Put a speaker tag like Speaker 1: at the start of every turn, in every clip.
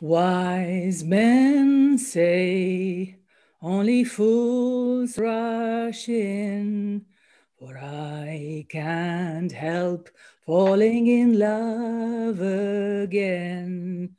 Speaker 1: Wise men say only fools rush in, for I can't help falling in love again.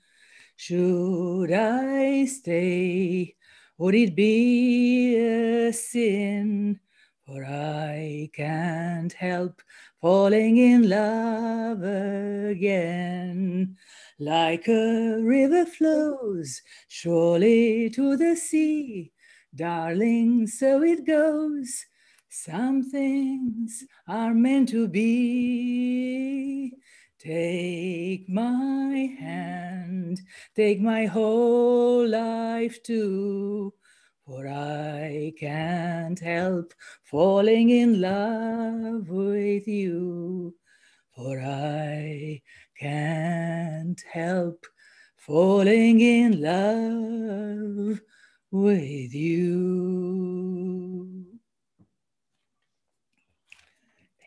Speaker 1: Should I stay? Would it be a sin? For I can't help falling in love again. Like a river flows surely to the sea, darling, so it goes. Some things are meant to be. Take my hand, take my whole life too, for I can't help falling in love with you, for I can't help falling in love with you.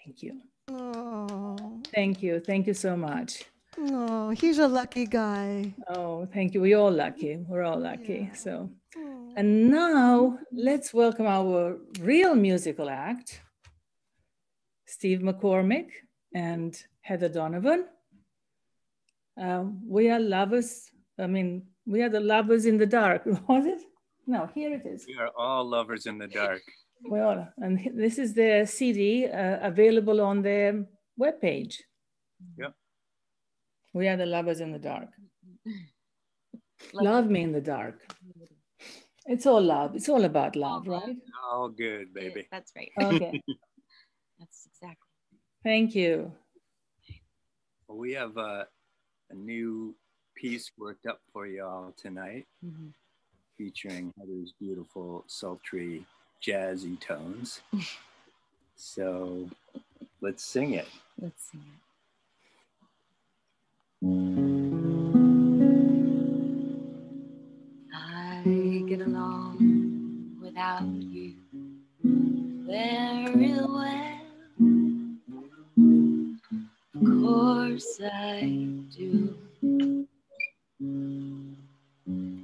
Speaker 1: Thank you.
Speaker 2: Oh,
Speaker 1: Thank you. Thank you so much.
Speaker 2: oh, he's a lucky guy.
Speaker 1: Oh, thank you. We're all lucky. We're all lucky.
Speaker 2: Yeah.
Speaker 1: So,
Speaker 2: Oh.
Speaker 1: And now let's welcome our real musical act Steve McCormick and Heather Donovan. Um, we are lovers. I mean, we are the lovers in the dark. Was it? No, here it is.
Speaker 3: We are all lovers in the dark.
Speaker 1: We are. And this is the CD uh, available on their webpage.
Speaker 3: Yep.
Speaker 1: We are the lovers in the dark.
Speaker 4: Like-
Speaker 1: Love me in the dark. It's all love. It's all about love, right?
Speaker 3: All good, baby.
Speaker 4: That's right.
Speaker 1: Okay.
Speaker 4: That's exactly.
Speaker 1: Thank you.
Speaker 3: Well, we have uh, a new piece worked up for y'all tonight,
Speaker 4: Mhm.
Speaker 3: featuring Heather's beautiful, sultry, jazzy tones. so let's sing it.
Speaker 4: Let's sing it. I get along without you very well. Of course I do.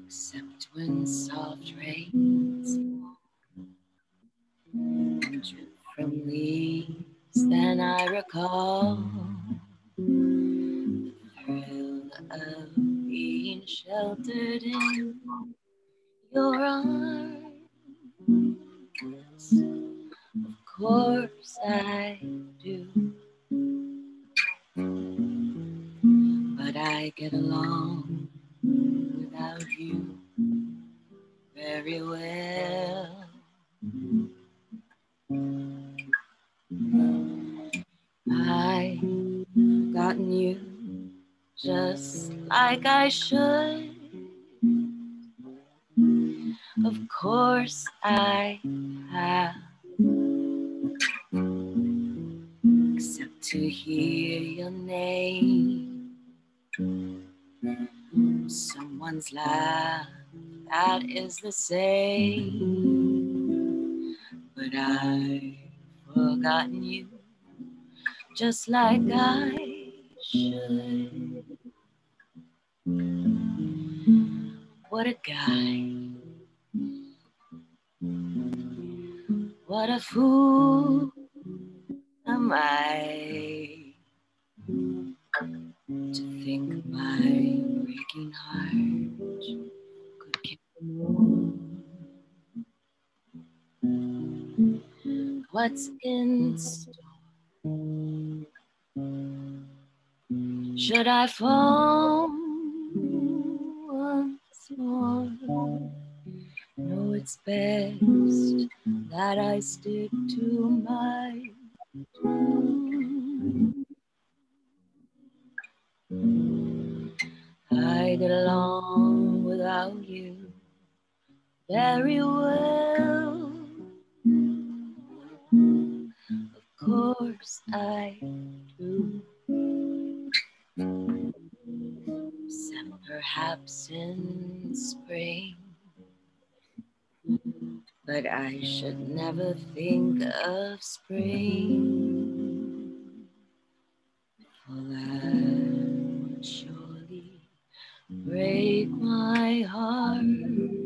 Speaker 4: Except when soft rains drip from leaves, then I recall the thrill of being sheltered in your arms. Of course I do. But I get along without you very well. I've gotten you just like I should. Of course I have. Except to hear your name. Someone's laugh, that is the same. But I've forgotten you just like I should. What a guy. What a fool am I to think my breaking heart could keep warm. What's in store? Should I fall once more? No, it's best that I stick to my tune. I get along without you very well. Of course I do. Except perhaps in spring. But I should never think of spring. For that would surely break my heart.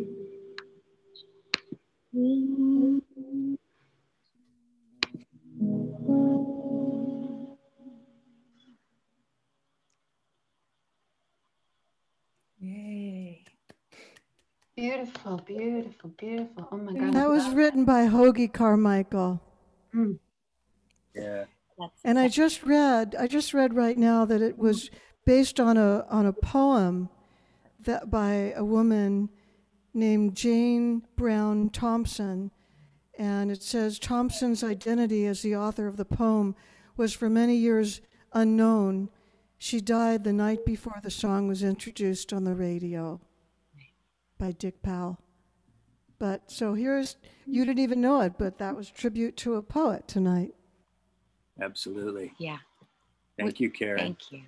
Speaker 5: Beautiful, beautiful. Oh my God.
Speaker 2: That was written by Hoagy Carmichael. Mm.
Speaker 3: Yeah.
Speaker 2: And I just read, I just read right now that it was based on a on a poem that by a woman named Jane Brown Thompson. And it says Thompson's identity as the author of the poem was for many years unknown. She died the night before the song was introduced on the radio by Dick Powell. But so here's, you didn't even know it, but that was tribute to a poet tonight.
Speaker 3: Absolutely.
Speaker 4: Yeah,
Speaker 3: Thank you, Karen.
Speaker 4: thank you.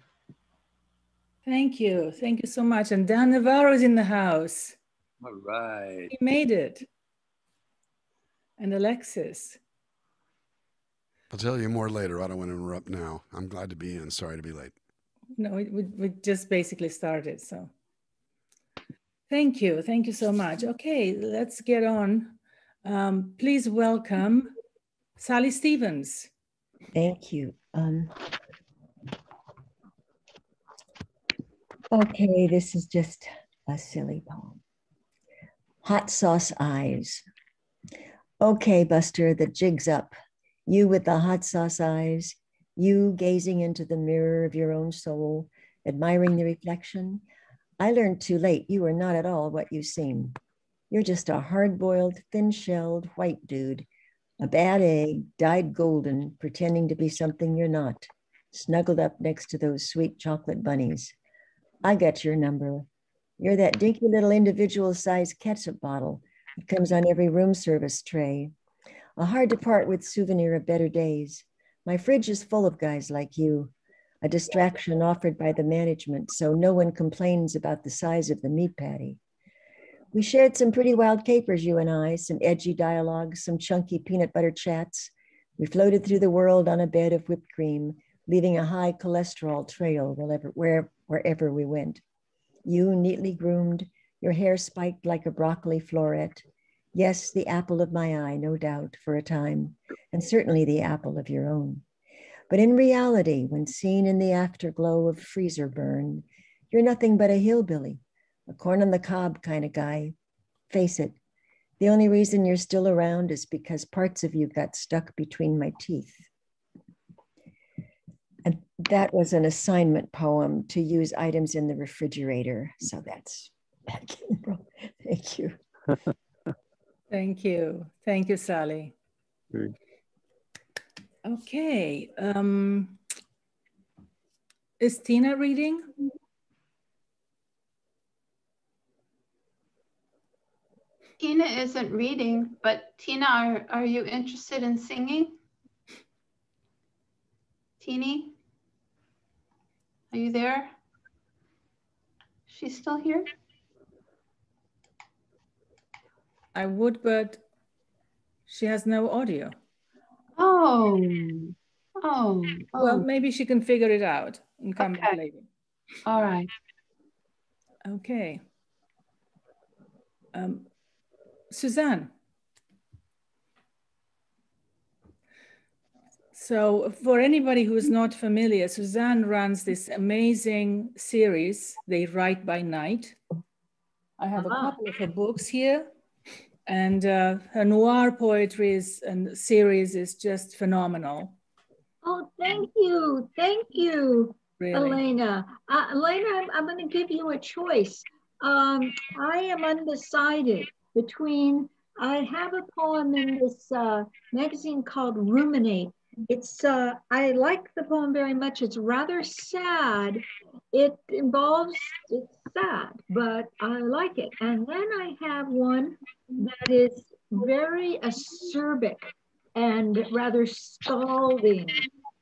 Speaker 1: Thank you. Thank you so much. And Dan Navarro is in the house.
Speaker 3: All right.
Speaker 1: He made it. And Alexis.
Speaker 6: I'll tell you more later. I don't want to interrupt now. I'm glad to be in. Sorry to be late.
Speaker 1: No, we, we, we just basically started. So thank you. Thank you so much. Okay, let's get on. Um, please welcome Sally Stevens.
Speaker 7: Thank you. Um, okay, this is just a silly poem. Hot sauce eyes. Okay, Buster, the jig's up. You with the hot sauce eyes, you gazing into the mirror of your own soul, admiring the reflection. I learned too late you are not at all what you seem. You're just a hard boiled, thin shelled white dude a bad egg, dyed golden, pretending to be something you're not, snuggled up next to those sweet chocolate bunnies. I got your number. You're that dinky little individual sized ketchup bottle that comes on every room service tray. A hard to part with souvenir of better days. My fridge is full of guys like you, a distraction offered by the management so no one complains about the size of the meat patty. We shared some pretty wild capers, you and I, some edgy dialogues, some chunky peanut butter chats. We floated through the world on a bed of whipped cream, leaving a high cholesterol trail wherever, where, wherever we went. You neatly groomed, your hair spiked like a broccoli floret. Yes, the apple of my eye, no doubt, for a time, and certainly the apple of your own. But in reality, when seen in the afterglow of freezer burn, you're nothing but a hillbilly, a corn on the cob kind of guy. Face it, the only reason you're still around is because parts of you got stuck between my teeth. And that was an assignment poem to use items in the refrigerator. So that's back in roll. Thank you.
Speaker 1: Thank you. Thank you, Sally.
Speaker 3: Good.
Speaker 1: Okay. Um, is Tina reading?
Speaker 5: Tina isn't reading, but Tina, are, are you interested in singing? Teeny? Are you there? She's still here?
Speaker 1: I would, but she has no audio.
Speaker 5: Oh, oh,
Speaker 1: Well,
Speaker 5: oh,
Speaker 1: maybe she can figure it out and come back
Speaker 5: Okay.
Speaker 1: later.
Speaker 5: all right.
Speaker 1: Okay. Um, Suzanne. So for anybody who is not familiar, Suzanne runs this amazing series, They Write by Night. I have a
Speaker 4: Ah.
Speaker 1: couple of her books here. And uh, her noir poetry is, and series is just phenomenal,
Speaker 8: Oh, thank you. Thank you,
Speaker 1: really.
Speaker 8: Elena. Uh, Elena, I'm, I'm going to give you a choice. Um, I am undecided between, I have a poem in this uh, magazine called Ruminate. It's, uh, I like the poem very much. It's rather sad. It involves, it's sad, but I like it. And then I have one that is very acerbic and rather scalding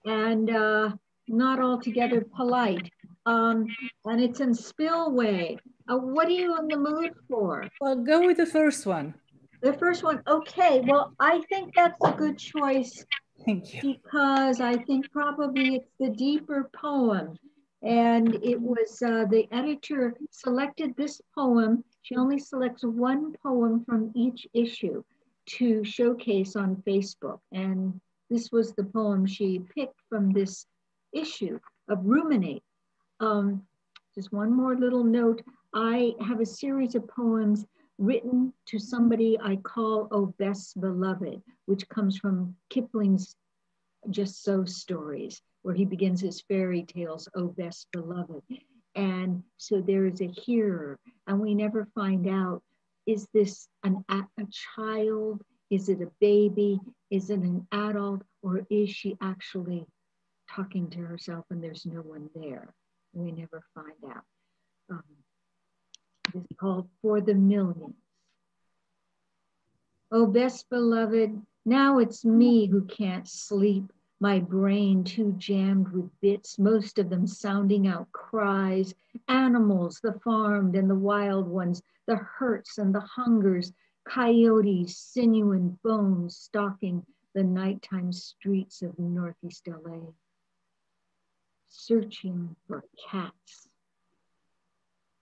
Speaker 8: and uh, not altogether polite. Um, and it's in spillway. Uh, what are you in the mood for?
Speaker 1: Well, go with the first one.
Speaker 8: The first one, okay. Well, I think that's a good choice
Speaker 1: Thank you.
Speaker 8: because I think probably it's the deeper poem. And it was uh, the editor selected this poem. She only selects one poem from each issue to showcase on Facebook. And this was the poem she picked from this issue of Ruminate. Um, just one more little note. I have a series of poems written to somebody I call Oh Best Beloved, which comes from Kipling's Just So stories, where he begins his fairy tales, Oh Best Beloved. And so there is a hearer, and we never find out is this an, a child? Is it a baby? Is it an adult? Or is she actually talking to herself and there's no one there? We never find out. Um, called For the Millions. Oh, best beloved, now it's me who can't sleep, my brain too jammed with bits, most of them sounding out cries, animals, the farmed and the wild ones, the hurts and the hungers, coyotes, sinew and bones stalking the nighttime streets of Northeast LA, searching for cats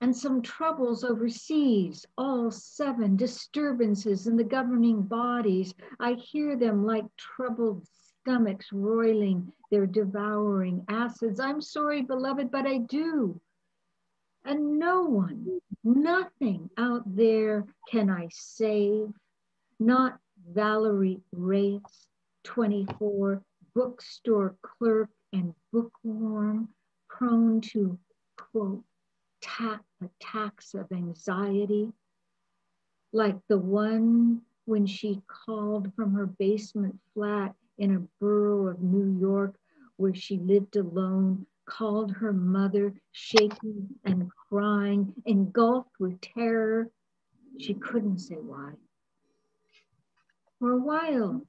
Speaker 8: and some troubles overseas, all seven disturbances in the governing bodies. I hear them like troubled stomachs roiling their devouring acids. I'm sorry, beloved, but I do. And no one, nothing out there can I save, not Valerie Reyes, 24, bookstore clerk and bookworm, prone to, quote, ta- attacks of anxiety, like the one when she called from her basement flat in a borough of New York where she lived alone, called her mother, shaking and crying, engulfed with terror. She couldn't say why. For a while,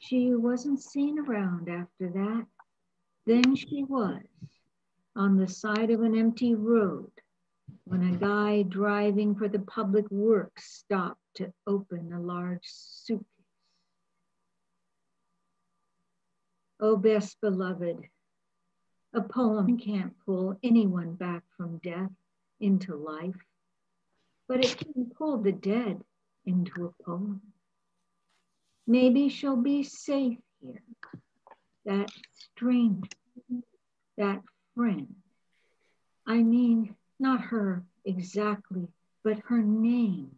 Speaker 8: she wasn't seen around after that. Then she was on the side of an empty road when a guy driving for the public works stopped to open a large suitcase. Oh, best beloved, a poem can't pull anyone back from death into life, but it can pull the dead into a poem. Maybe she'll be safe here, that stranger, that friend. I mean, not her exactly, but her name.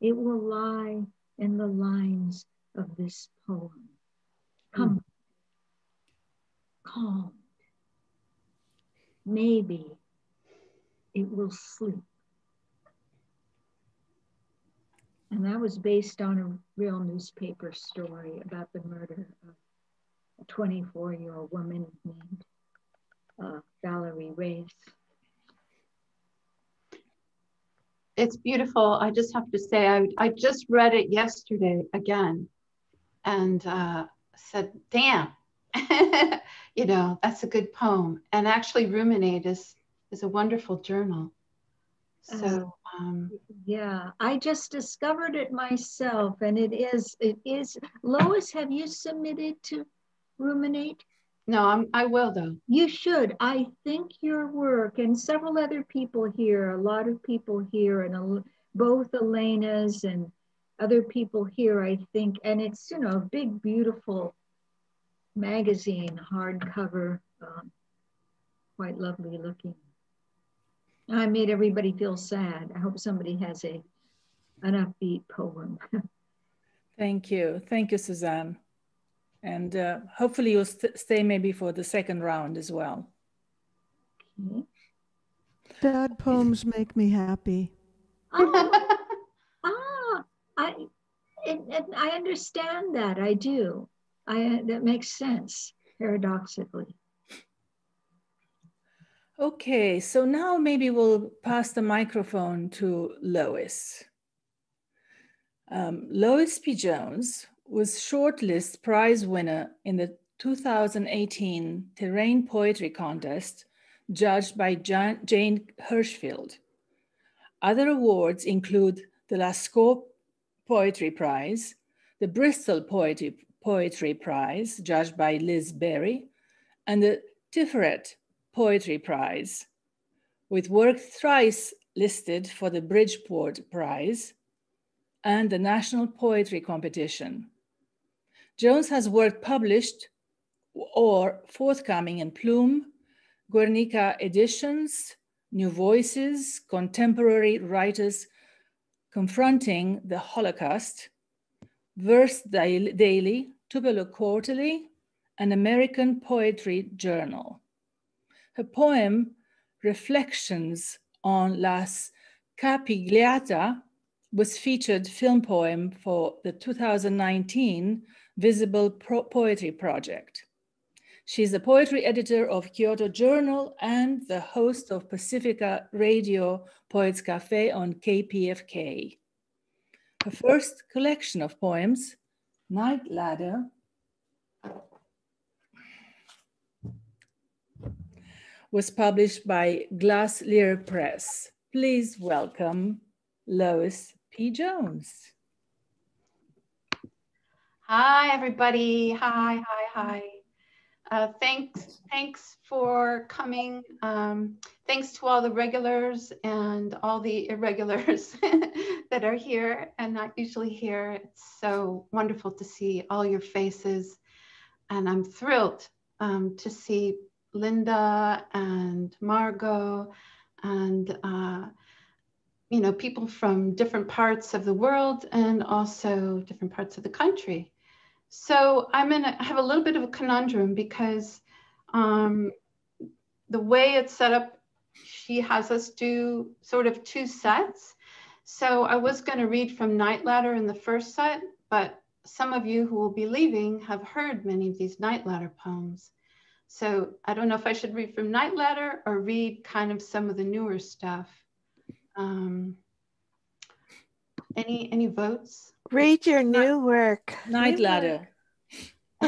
Speaker 8: It will lie in the lines of this poem. Come, calm. Maybe it will sleep. And that was based on a real newspaper story about the murder of a 24 year old woman named uh, Valerie Reyes.
Speaker 5: It's beautiful. I just have to say, I, I just read it yesterday again and uh, said, damn, you know, that's a good poem. And actually, Ruminate is, is a wonderful journal. So, um,
Speaker 8: yeah, I just discovered it myself, and it is, it is. Lois, have you submitted to Ruminate?
Speaker 5: no, I'm, I will though.
Speaker 8: You should. I think your work and several other people here, a lot of people here, and a, both Elena's and other people here, I think, and it's, you know, a big, beautiful magazine, hardcover, um, quite lovely looking. I made everybody feel sad. I hope somebody has a an upbeat poem.
Speaker 1: Thank you. Thank you, Suzanne. And uh, hopefully you'll st stay maybe for the second round as well.
Speaker 8: Okay.
Speaker 2: Sad poems make me happy.
Speaker 8: Oh, ah, I, it, it, I understand that. I do. I that makes sense paradoxically.
Speaker 1: Okay, so now maybe we'll pass the microphone to Lois. Um, Lois P. Jones was shortlist prize winner in the 2018 Terrain Poetry Contest, judged by Jan Jane Hirschfield. Other awards include the Lascaux Poetry Prize, the Bristol Poetry, Poetry Prize, judged by Liz Berry, and the Tiferet Poetry Prize, with work thrice listed for the Bridport Prize and the National Poetry Competition. Jones has work published or forthcoming in Plume, Guernica Editions, New Voices, Contemporary Writers Confronting the Holocaust, Verse Daily, Tupelo Quarterly, an American Poetry Journal. Her poem, Reflections on La Scapigliata, was featured film poem for the 2019 Visible Pro Poetry Project. She's the poetry editor of Kyoto Journal and the host of Pacifica Radio Poets Cafe on KPFK. Her first collection of poems, Night Ladder, was published by Glass Lyre Press. Please welcome Lois P. Jones.
Speaker 5: Hi, everybody. Hi, hi, hi. Uh, thanks, thanks for coming. Um, thanks to all the regulars and all the irregulars that are here and not usually here. It's so wonderful to see all your faces. And I'm thrilled um, to see Linda and Margo and uh, you know people from different parts of the world and also different parts of the country. So I'm in a, I have a little bit of a conundrum because um, the way it's set up, she has us do sort of two sets. So I was going to read from Night Ladder in the first set, but some of you who will be leaving have heard many of these Night Ladder poems. So I don't know if I should read from Night Ladder or read kind of some of the newer stuff. Um, any any votes?
Speaker 9: Read your new work.
Speaker 1: Night Ladder.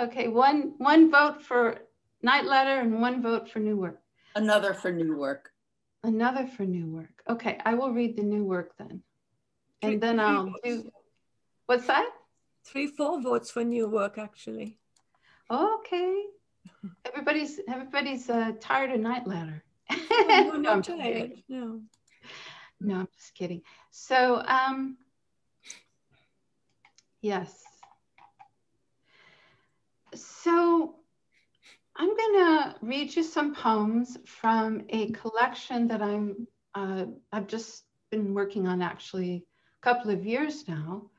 Speaker 5: okay, one one vote for Night Ladder and one vote for new work.
Speaker 4: Another for new work.
Speaker 5: Another for new work. Okay, I will read the new work then. And three, then I'll do what's that?
Speaker 9: Three, four votes for new work actually.
Speaker 5: Okay. Everybody's everybody's uh, tired of Night Ladder.
Speaker 9: no, no, I'm tired. No.
Speaker 5: No, I'm just kidding. So, um, yes. So, I'm going to read you some poems from a collection that I'm uh, I've just been working on actually a couple of years now,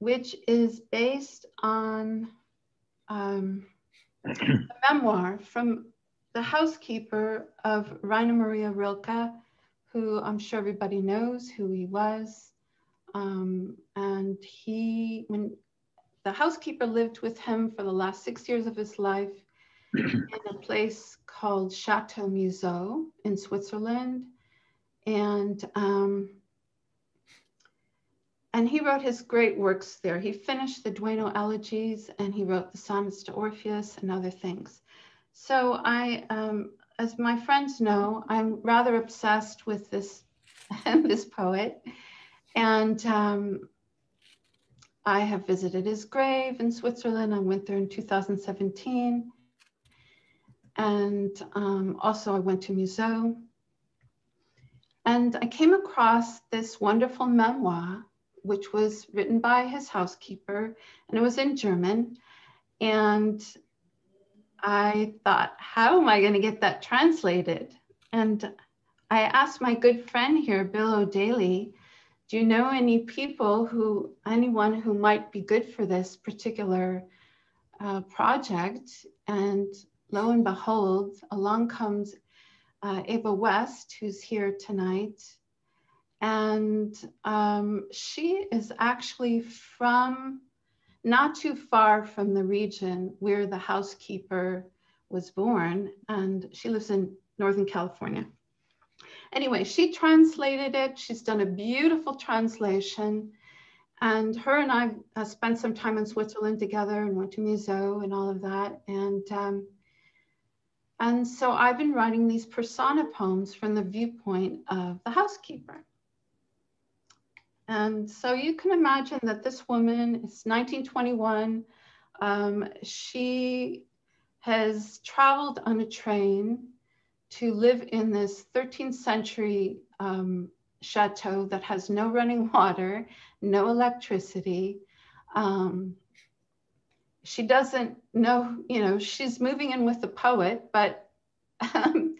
Speaker 5: which is based on um, a memoir from the housekeeper of Rainer Maria Rilke who I'm sure everybody knows who he was. Um, and he, when the housekeeper lived with him for the last six years of his life in a place called Chateau Muzot in Switzerland. And um, and he wrote his great works there. He finished the Duino elegies and he wrote the sonnets to Orpheus and other things. So I um, as my friends know, I'm rather obsessed with this, this poet. And um, I have visited his grave in Switzerland. I went there in 2017. And um, also I went to Muzot. And I came across this wonderful memoir, which was written by his housekeeper, and it was in German. And I thought, how am I going to get that translated? And I asked my good friend here, Bill O'Daly, do you know any people who, anyone who might be good for this particular uh, project? And lo and behold, along comes uh, Eva West, who's here tonight. And um, she is actually from not too far from the region where the housekeeper was born, and she lives in Northern California. Anyway, she translated it. She's done a beautiful translation. And her and I uh, spent some time in Switzerland together and went to Muzot and all of that. And, um, and so I've been writing these persona poems from the viewpoint of the housekeeper. And so you can imagine that this woman is 1921. Um, she has traveled on a train to live in this 13th century um, chateau that has no running water, no electricity. Um, she doesn't know, you know, she's moving in with the poet, but, um,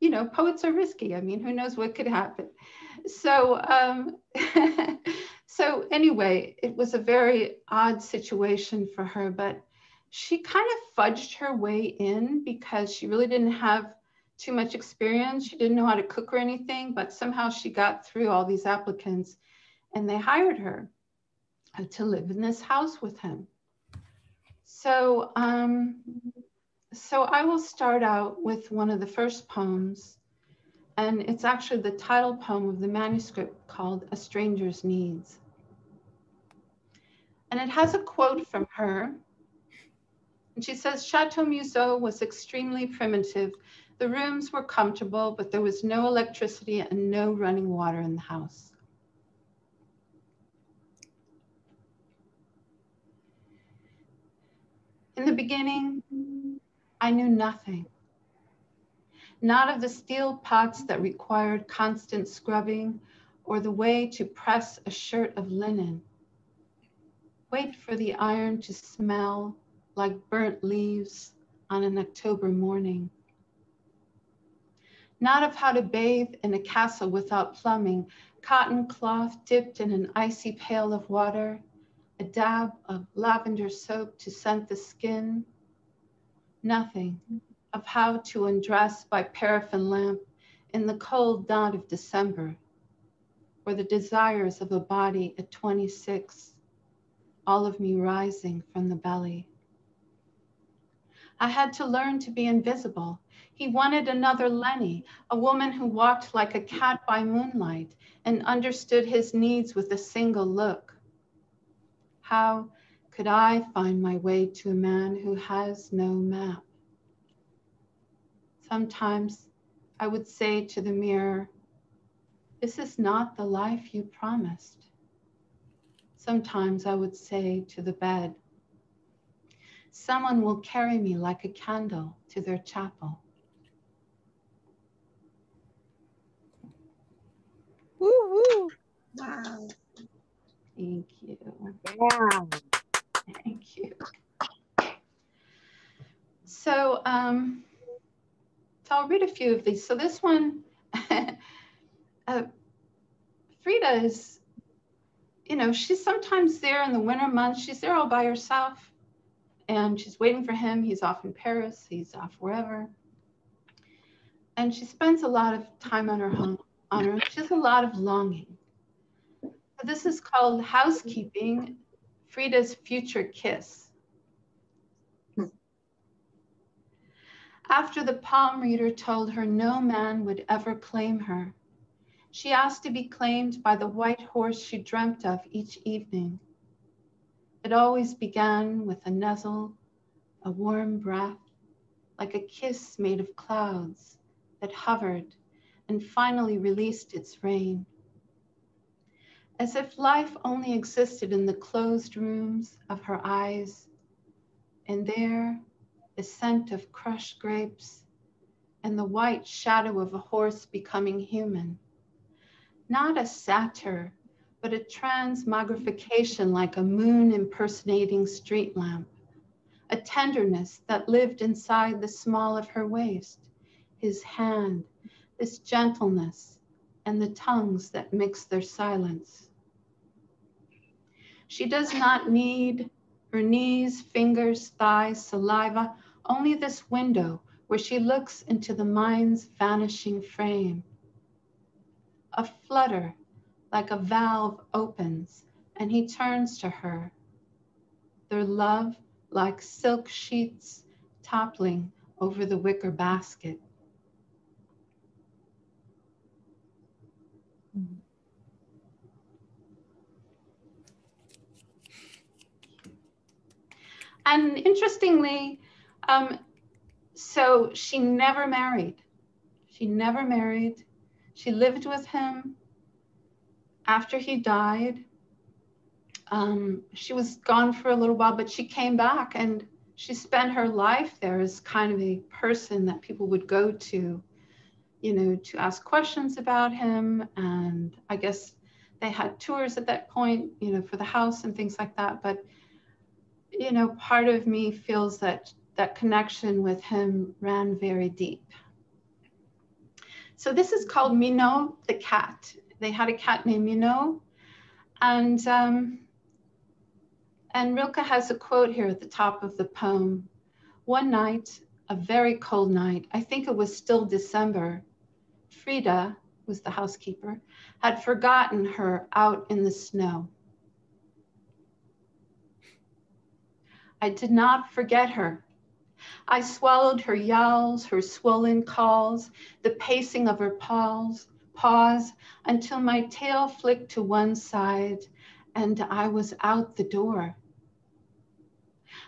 Speaker 5: you know, poets are risky. I mean, who knows what could happen. So, um, so anyway, it was a very odd situation for her, but she kind of fudged her way in because she really didn't have too much experience. She didn't know how to cook or anything, but somehow she got through all these applicants and they hired her uh, to live in this house with him. So, um, so I will start out with one of the first poems, and it's actually the title poem of the manuscript called A Stranger's Needs. And it has a quote from her. And she says, Chateau Muzot was extremely primitive the rooms were comfortable, but there was no electricity and no running water in the house. In the beginning, I knew nothing. Not of the steel pots that required constant scrubbing or the way to press a shirt of linen. Wait for the iron to smell like burnt leaves on an October morning. Not of how to bathe in a castle without plumbing, cotton cloth dipped in an icy pail of water, a dab of lavender soap to scent the skin, nothing of how to undress by paraffin lamp in the cold dawn of December, or the desires of a body at 26, all of me rising from the belly. I had to learn to be invisible he wanted another Lenny, a woman who walked like a cat by moonlight and understood his needs with a single look. How could I find my way to a man who has no map? Sometimes I would say to the mirror, This is not the life you promised. Sometimes I would say to the bed, Someone will carry me like a candle to their chapel.
Speaker 9: Woo woo. Wow.
Speaker 5: Thank you.
Speaker 9: Wow.
Speaker 5: Thank you. So, um, so I'll read a few of these. So this one, uh, Frida is, you know, she's sometimes there in the winter months. She's there all by herself and she's waiting for him. He's off in Paris, he's off wherever. And she spends a lot of time on her home on her. She has a lot of longing. This is called housekeeping, Frida's future kiss. After the palm reader told her no man would ever claim her, she asked to be claimed by the white horse she dreamt of each evening. It always began with a nuzzle, a warm breath, like a kiss made of clouds that hovered and finally released its reign. As if life only existed in the closed rooms of her eyes, and there the scent of crushed grapes and the white shadow of a horse becoming human. Not a satyr, but a transmogrification like a moon impersonating street lamp, a tenderness that lived inside the small of her waist, his hand this gentleness and the tongues that mix their silence. She does not need her knees, fingers, thighs, saliva, only this window where she looks into the mind's vanishing frame. A flutter like a valve opens and he turns to her. Their love like silk sheets toppling over the wicker basket. And interestingly, um, so she never married. She never married. She lived with him after he died. Um, she was gone for a little while, but she came back and she spent her life there as kind of a person that people would go to, you know, to ask questions about him. And I guess they had tours at that point, you know, for the house and things like that. But, you know, part of me feels that that connection with him ran very deep. So this is called Minot the cat. They had a cat named Minot. And um, and Rilke has a quote here at the top of the poem. One night, a very cold night, I think it was still December, Frida, was the housekeeper, had forgotten her out in the snow. I did not forget her. I swallowed her yowls, her swollen calls, the pacing of her paws, paws until my tail flicked to one side and I was out the door.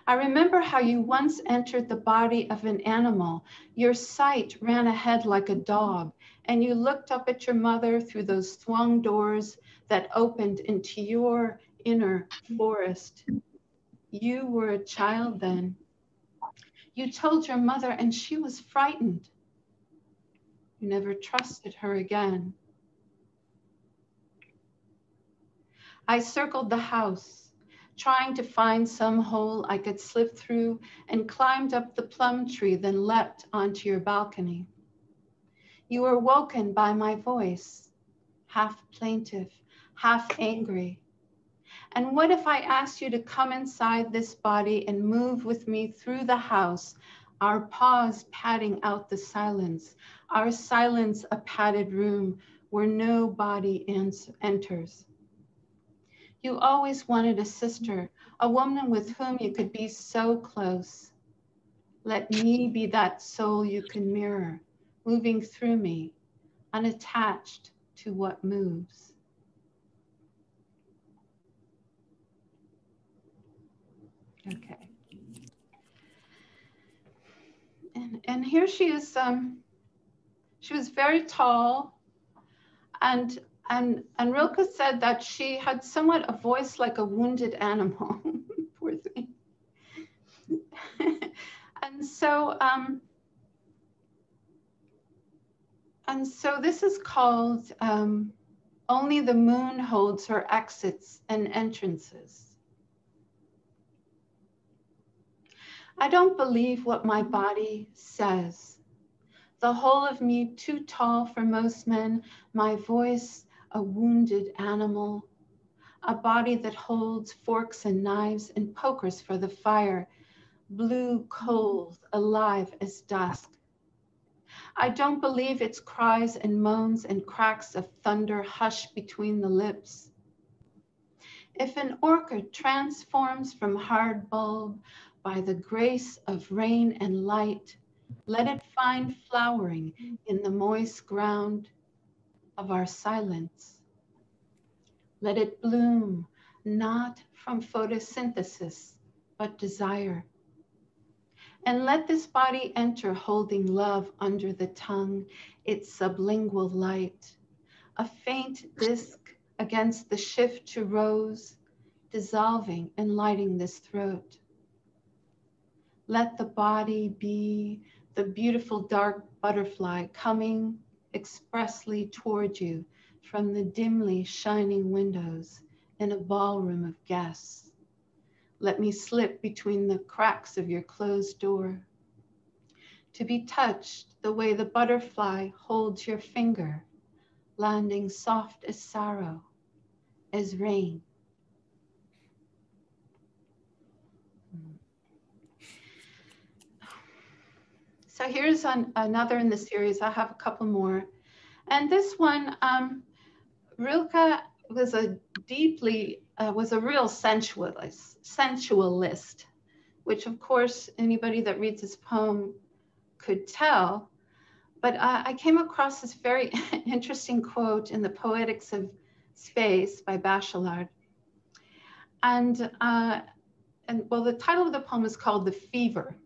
Speaker 5: I remember how you once entered the body of an animal. Your sight ran ahead like a dog, and you looked up at your mother through those swung doors that opened into your inner forest. You were a child then. You told your mother, and she was frightened. You never trusted her again. I circled the house trying to find some hole I could slip through and climbed up the plum tree, then leapt onto your balcony. You were woken by my voice, half plaintive, half angry. And what if I asked you to come inside this body and move with me through the house, our paws padding out the silence, our silence a padded room where no body enters? You always wanted a sister, a woman with whom you could be so close. Let me be that soul you can mirror, moving through me, unattached to what moves. Okay. And, and here she is, um, she was very tall and and, and Rilke said that she had somewhat a voice like a wounded animal. Poor thing. and so, um, and so this is called um, Only the Moon Holds Her Exits and Entrances. I don't believe what my body says. The whole of me too tall for most men, my voice a wounded animal, a body that holds forks and knives and pokers for the fire, blue coals alive as dusk. I don't believe its cries and moans and cracks of thunder hush between the lips. If an orchid transforms from hard bulb by the grace of rain and light, let it find flowering in the moist ground of our silence. Let it bloom, not from photosynthesis, but desire. And let this body enter holding love under the tongue, its sublingual light, a faint disk against the shift to rose, dissolving and lighting this throat. Let the body be the beautiful dark butterfly coming expressly toward you from the dimly shining windows in a ballroom of guests. Let me slip between the cracks of your closed door. To be touched the way the butterfly holds your finger, landing soft as sorrow, as rain. So here's an, another in the series. I have a couple more. And this one, um, Rilke was a deeply, uh, was a real sensualist, sensualist, which of course anybody that reads this poem could tell. But uh, I came across this very interesting quote in the Poetics of Space by Bachelard. And, uh, and well, the title of the poem is called The Fever.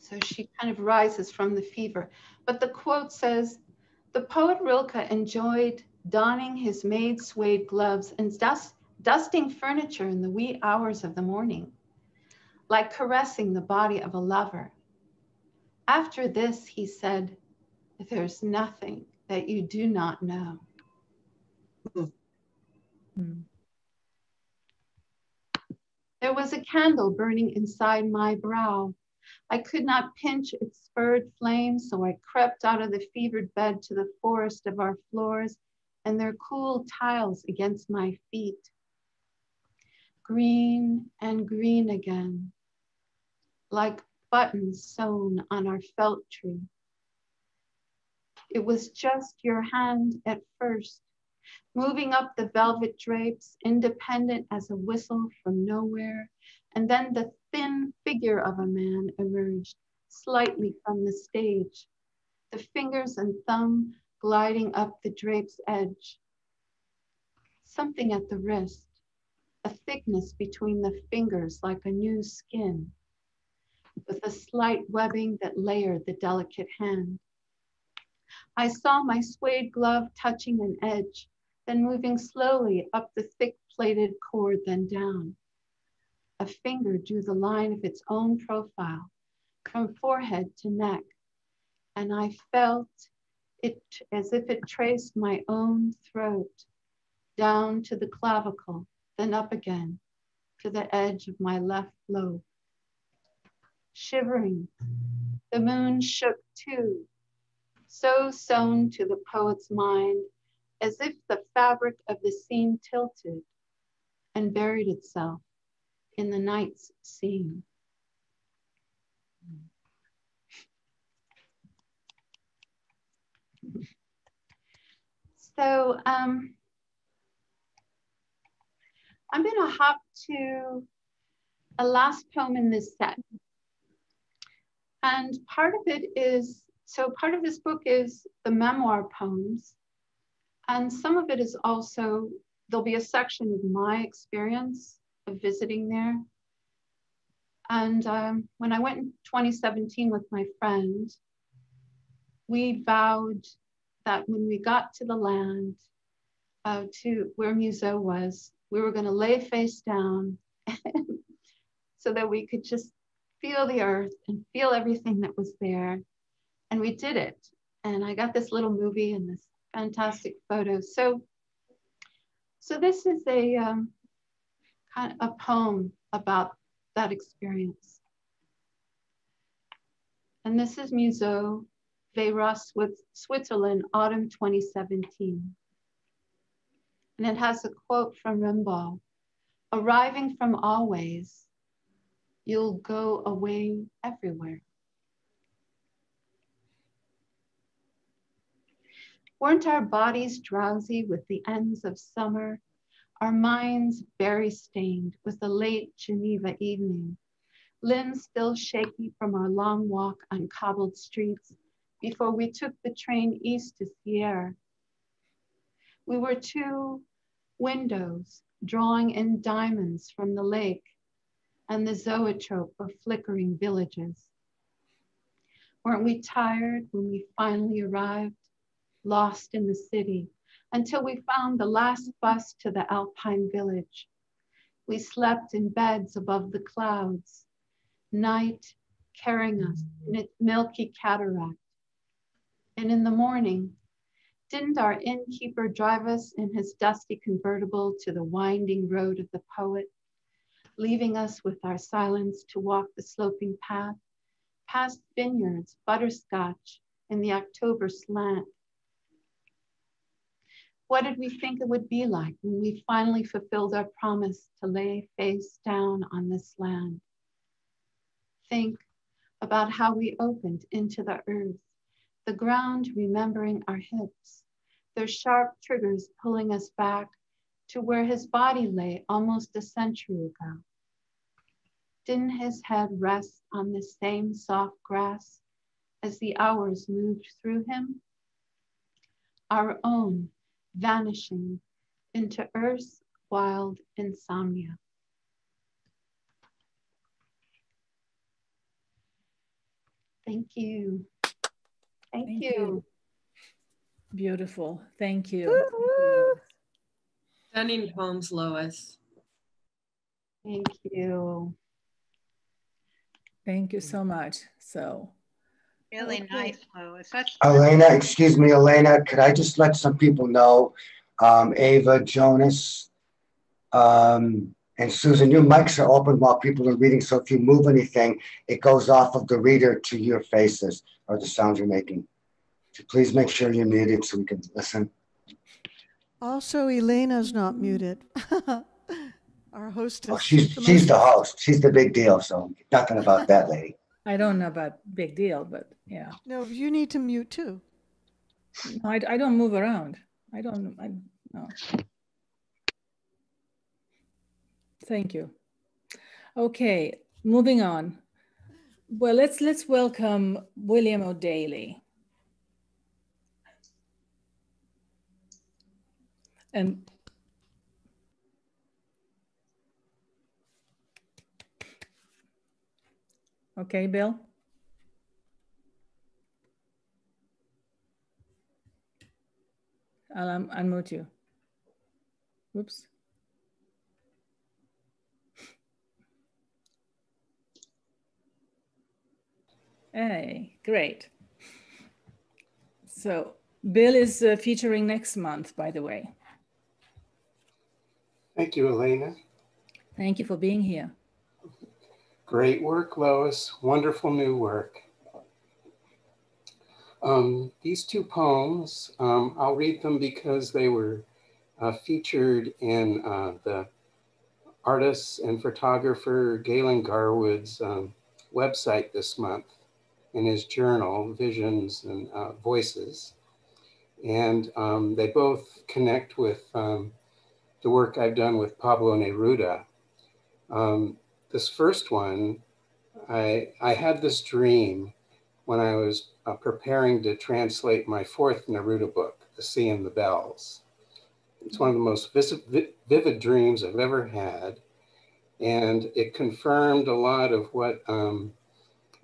Speaker 5: So she kind of rises from the fever. But the quote says, the poet Rilke enjoyed donning his maid suede gloves and dust, dusting furniture in the wee hours of the morning. like caressing the body of a lover. After this, he said, There's nothing that you do not know.
Speaker 1: Hmm.
Speaker 5: There was a candle burning inside my brow. I could not pinch its spurred flame, so I crept out of the fevered bed to the forest of our floors and their cool tiles against my feet. Green and green again, like buttons sewn on our felt tree. It was just your hand at first, moving up the velvet drapes, independent as a whistle from nowhere. And then the thin figure of a man emerged slightly from the stage, the fingers and thumb gliding up the drape's edge. Something at the wrist, a thickness between the fingers like a new skin, with a slight webbing that layered the delicate hand. I saw my suede glove touching an edge, then moving slowly up the thick plaited cord, then down. A finger drew the line of its own profile from forehead to neck, and I felt it as if it traced my own throat down to the clavicle, then up again to the edge of my left lobe. Shivering, the moon shook too, so sewn to the poet's mind as if the fabric of the scene tilted and buried itself in the night's scene. So um, I'm going to hop to a last poem in this set. And part of it is, so part of this book is the memoir poems and some of it is also, there'll be a section of my experience of visiting there. And um, when I went in 2017 with my friend, we vowed that when we got to the land, uh, to where Muzot was, we were going to lay face down so that we could just feel the earth and feel everything that was there. And we did it. And I got this little movie and this fantastic photo. So, so this is a um, kind of a poem about that experience. And this is Muzot, Veyras, Switzerland, autumn 2017. And it has a quote from Rimbaud, arriving from always, you'll go away everywhere. Weren't our bodies drowsy with the ends of summer, our minds berry stained with the late Geneva evening, limbs still shaky from our long walk on cobbled streets before we took the train east to Sierre? We were two windows drawing in diamonds from the lake and the zoetrope of flickering villages. Weren't we tired when we finally arrived? lost in the city until we found the last bus to the Alpine village. We slept in beds above the clouds, night carrying us in its milky cataract. And in the morning, didn't our innkeeper drive us in his dusty convertible to the winding road of the poet, leaving us with our silence to walk the sloping path, past vineyards, butterscotch in the October slant, what did we think it would be like when we finally fulfilled our promise to lay face down on this land? Think about how we opened into the earth, the ground remembering our hips, their sharp triggers pulling us back to where his body lay almost a century ago. Didn't his head rest on the same soft grass as the hours moved through him? Our own vanishing into Earth's wild insomnia. Thank you. Thank, Thank you. you.
Speaker 1: Beautiful. Thank you.
Speaker 10: Stunning poems, Lois.
Speaker 5: Thank you.
Speaker 1: Thank you so much. So,
Speaker 9: Really nice, Lois. That's
Speaker 10: Elena, excuse me, Elena, could I just let some people know, um, Ava, Jonas, um, and Susan, your mics are open while people are reading, so if you move anything, it goes off of the reader to your faces or the sounds you're making. So please make sure you're muted so we can listen.
Speaker 2: Also, Elena's not muted. Our hostess.
Speaker 10: Oh, she's,
Speaker 2: the
Speaker 10: she's the host. She's the big deal, so nothing about that lady.
Speaker 1: I don't know about big deal, but yeah.
Speaker 2: No, you need to mute too.
Speaker 1: No, I, I don't move around. I don't, I, no. Thank you. Okay, moving on. Well, let's, let's welcome William O'Daly. And Okay, Bill? I'll un- unmute you. Whoops. Hey, great. So Bill is uh, featuring next month, by the way.
Speaker 11: Thank you, Elena.
Speaker 1: Thank you for being here.
Speaker 11: Great work, Lois. Wonderful new work. Um, these two poems, um, I'll read them because they were uh, featured in uh, the artist and photographer Galen Garwood's um, website this month in his journal, Visions and uh, Voices. And um, they both connect with um, the work I've done with Pablo Neruda. This first one, I, I had this dream when I was uh, preparing to translate my fourth Neruda book, The Sea and the Bells. It's one of the most vis- vivid dreams I've ever had. And it confirmed a lot of what um,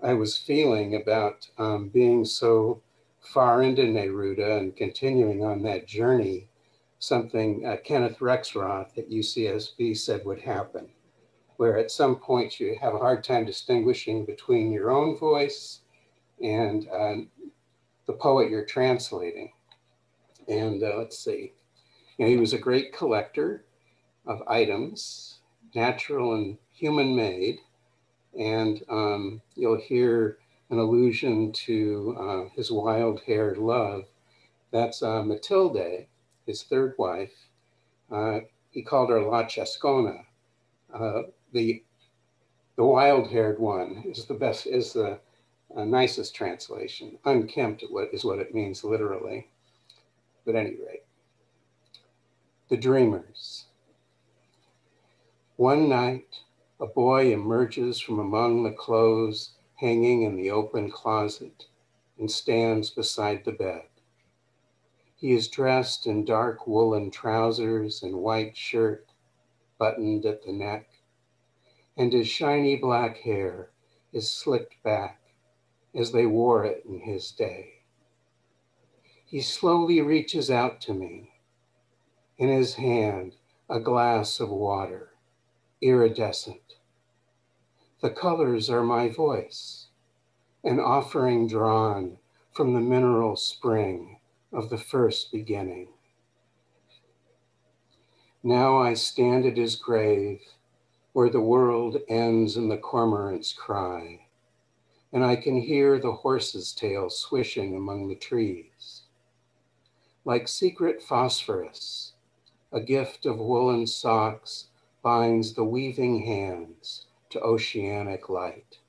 Speaker 11: I was feeling about um, being so far into Neruda and continuing on that journey, something uh, Kenneth Rexroth at UCSB said would happen where at some point you have a hard time distinguishing between your own voice and uh, the poet you're translating. And uh, let's see, you know, he was a great collector of items, natural and human made. And um, you'll hear an allusion to uh, his wild haired love. That's uh, Matilde, his third wife. Uh, he called her La Chascona. Uh, the the wild-haired one is the best is the uh, nicest translation. Unkempt is what it means literally. But at any rate, the dreamers. One night, a boy emerges from among the clothes hanging in the open closet and stands beside the bed. He is dressed in dark woolen trousers and white shirt, buttoned at the neck and his shiny black hair is slicked back as they wore it in his day. He slowly reaches out to me. In his hand, a glass of water, iridescent. The colors are my voice, an offering drawn from the mineral spring of the first beginning. Now I stand at his grave where the world ends in the cormorant's cry, and I can hear the horse's tail swishing among the trees. Like secret phosphorus, a gift of woolen socks binds the weaving hands to oceanic light.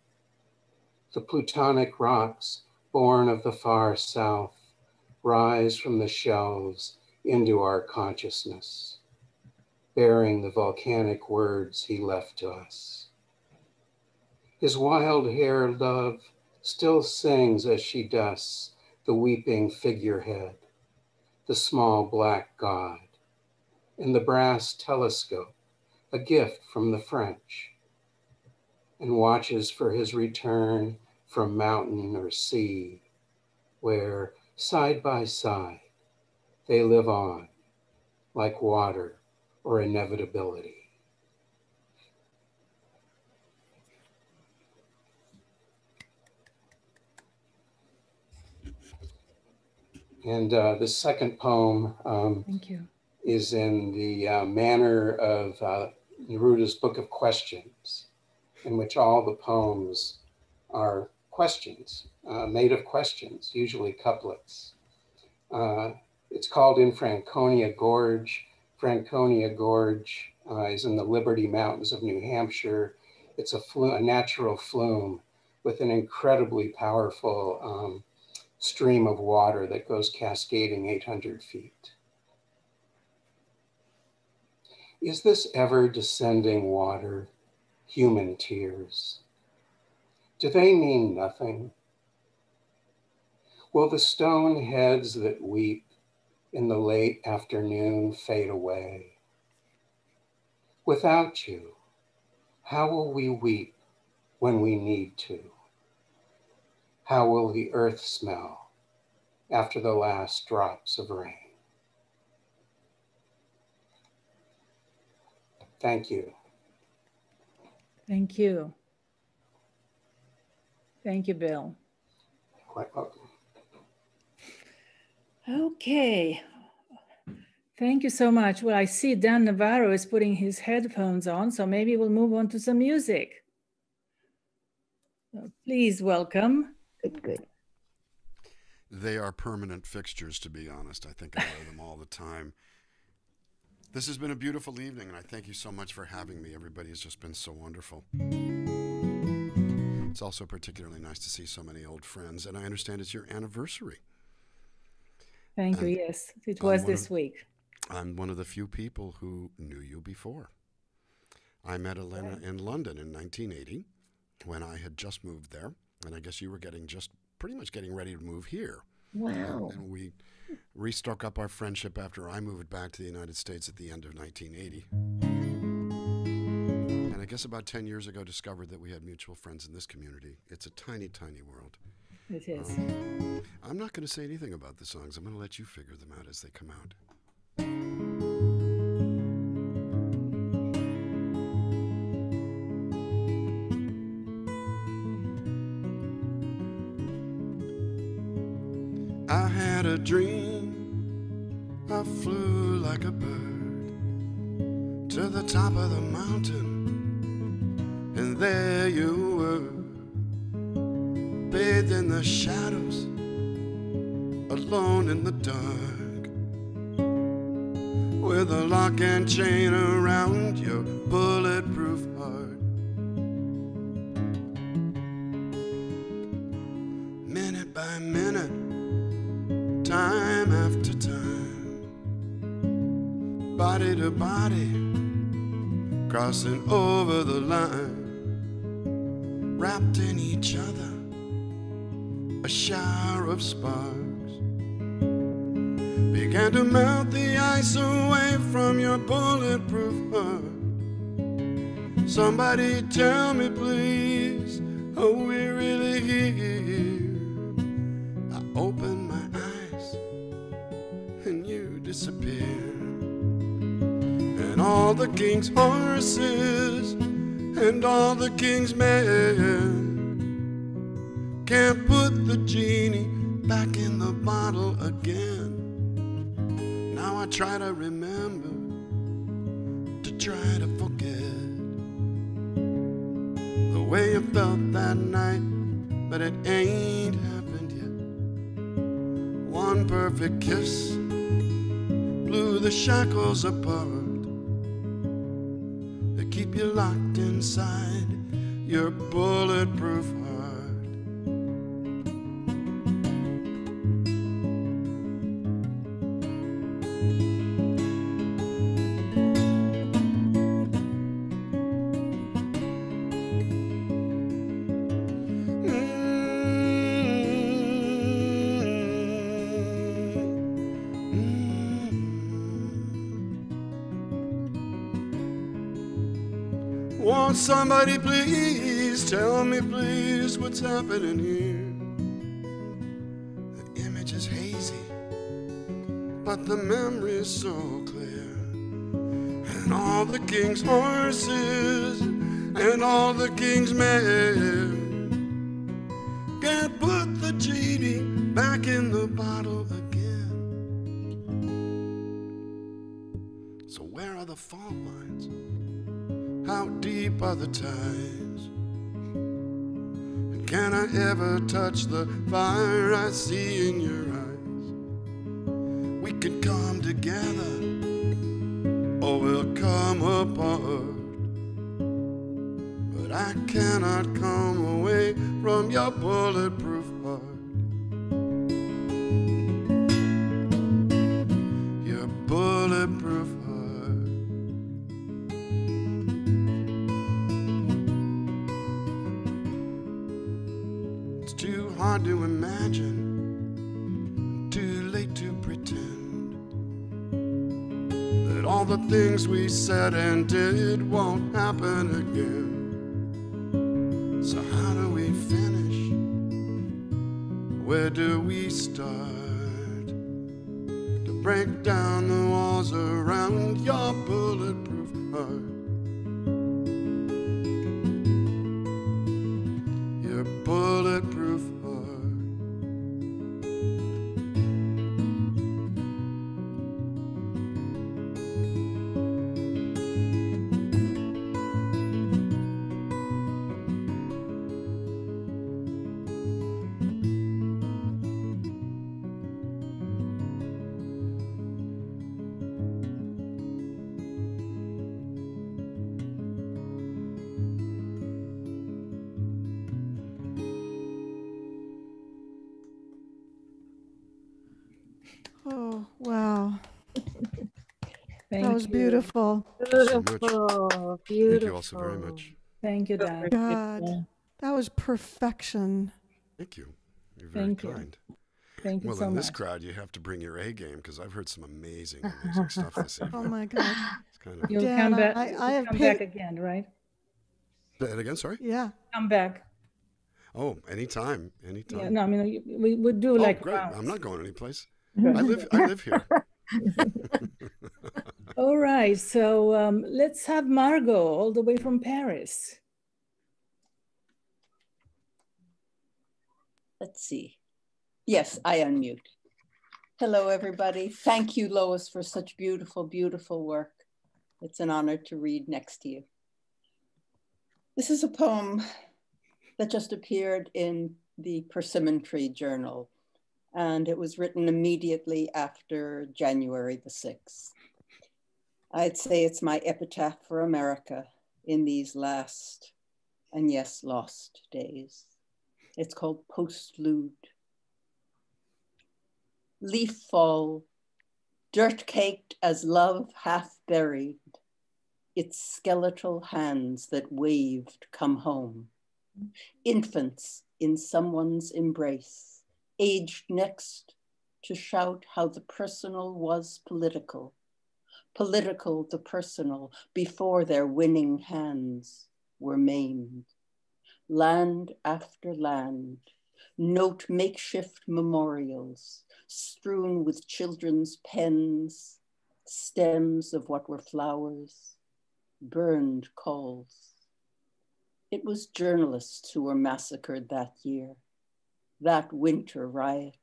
Speaker 11: The plutonic rocks, born of the far south, rise from the shelves into our consciousness bearing the volcanic words he left to us. His wild hair love still sings as she dusts the weeping figurehead, the small black god, and the brass telescope, a gift from the French, and watches for his return from mountain or sea, where side by side they live on like water or inevitability. And uh, the second poem um, is in the uh, manner of uh, Neruda's Book of Questions, in which all the poems are questions, uh, made of questions, usually couplets. Uh, it's called In Franconia Gorge. Franconia Gorge uh, is in the Liberty Mountains of New Hampshire. It's a, flu- a natural flume with an incredibly powerful um, stream of water that goes cascading 800 feet. Is this ever descending water human tears? Do they mean nothing? Will the stone heads that weep in the late afternoon fade away? Without you, how will we weep when we need to? How will the earth smell after the last drops of rain? Thank you.
Speaker 1: Thank you. Thank you, Bill.
Speaker 11: Quite welcome.
Speaker 1: Okay. Thank you so much. Well, I see Dan Navarro is putting his headphones on, so maybe we'll move on to some music. So please welcome.
Speaker 7: Good, good.
Speaker 12: They are permanent fixtures, to be honest. I think I wear them all the time. This has been a beautiful evening, and I thank you so much for having me. Everybody has just been so wonderful. It's also particularly nice to see so many old friends, and I understand it's your anniversary.
Speaker 1: Thank you. Yes, it was this
Speaker 12: of-
Speaker 1: week.
Speaker 12: I'm one of the few people who knew you before. I met Elena in London in 1980 when I had just moved there, and I guess you were getting just pretty much getting ready to move here.
Speaker 7: Wow.
Speaker 12: And we restock up our friendship after I moved back to the United States at the end of 1980. And I guess about 10 years ago discovered that we had mutual friends in this community. It's a tiny, tiny world.
Speaker 1: It is.
Speaker 12: I'm not going to say anything about the songs. I'm going to let you figure them out as they come out. I had a dream. I flew like a bird to the top of the mountain, and there you were, bathed in the shadows, alone in the dark, with a lock and chain around your bulletproof heart. Minute by minute time after time, body to body, crossing over the line, wrapped in each other, a shower of sparks began to melt the ice away from your bulletproof heart. Somebody tell me, please, are we really here? I open my eyes and you disappear. And all the king's horses and all the king's men can't put the genie back in the bottle again. Now I try to remember, to try to forget the way you felt that night, but it ain't happened yet. One perfect kiss blew the shackles apart that keep you locked inside your bulletproof heart. Somebody please tell me please what's happening here. The image is hazy, but the memory's so clear. And all the king's horses and all the king's men can't put the genie back in the bottle again. So where are the fault lines? How deep are the ties? And can I ever touch the fire I see in your eyes? We could come together or we'll come apart. But I cannot come away from your bulletproof heart. The things we said and did won't happen again. So, how do we finish? Where do we start? To break down the walls around your bulletproof heart.
Speaker 2: Was
Speaker 1: you.
Speaker 2: beautiful.
Speaker 13: Beautiful, beautiful.
Speaker 12: Thank you also very much.
Speaker 1: Thank you, Dan.
Speaker 2: God, that was perfection.
Speaker 12: Thank you. You're very
Speaker 1: Thank you.
Speaker 12: kind.
Speaker 1: Thank you
Speaker 12: Well,
Speaker 1: so
Speaker 12: in this
Speaker 1: much.
Speaker 12: crowd, you have to bring your A game because I've heard some amazing music stuff this oh, evening.
Speaker 2: Oh my God.
Speaker 12: It's kind of.
Speaker 1: You'll
Speaker 2: Dan,
Speaker 1: come back.
Speaker 2: I-
Speaker 1: you'll
Speaker 2: I have
Speaker 1: come
Speaker 2: paid-
Speaker 1: back again, right?
Speaker 12: Say it again, sorry.
Speaker 2: Yeah.
Speaker 1: Come back.
Speaker 12: Oh, anytime,
Speaker 1: Yeah,
Speaker 12: anytime.
Speaker 1: no, I mean we would do
Speaker 12: oh,
Speaker 1: like
Speaker 12: great!
Speaker 1: rounds.
Speaker 12: I'm not going anyplace.
Speaker 1: Good.
Speaker 12: I live. I live here.
Speaker 1: All right, so um, let's have Margo all the way from Paris.
Speaker 14: Let's see. Yes, I unmute. Hello, everybody. Thank you, Lois, for such beautiful, beautiful work. It's an honor to read next to you. This is a poem that just appeared in the Persimmon Tree Journal, and it was written immediately after January the 6th. I'd say it's my epitaph for America in these last and yes, lost days. It's called Postlude. Leaf fall, dirt caked as love half buried, its skeletal hands that waved come home. Infants in someone's embrace, aged next to shout how the personal was political, political the personal before their winning hands were maimed. Land after land, note makeshift memorials strewn with children's pens, stems of what were flowers, burned coals. It was journalists who were massacred that year, that winter riot,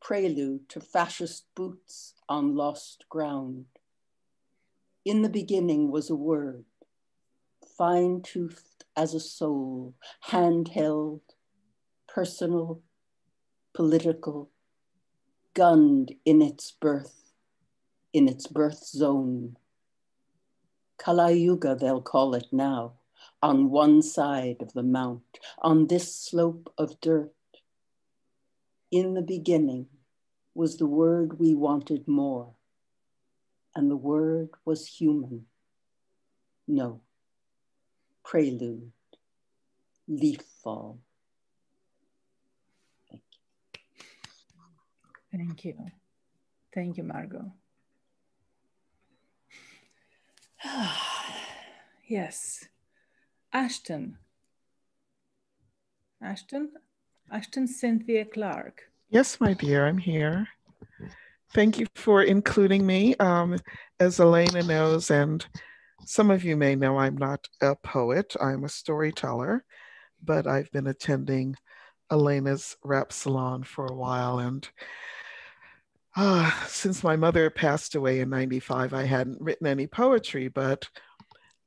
Speaker 14: prelude to fascist boots on lost ground. In the beginning was a word, fine toothed as a soul, handheld, personal, political, gunned in its birth, in its birth zone. Kali Yuga, they'll call it now, on one side of the mount, on this slope of dirt. In the beginning was the word we wanted more, and the word was human. No, prelude, leaf fall.
Speaker 1: Thank you. Thank you, Margo. yes. Ashton. Ashton? Ashton Cynthia Clarke.
Speaker 15: Yes, my dear, I'm here. Thank you for including me. Um, as Elena knows, and some of you may know, I'm not a poet, I'm a storyteller, but I've been attending Elena's rap salon for a while. And uh, since my mother passed away in 95, I hadn't written any poetry, but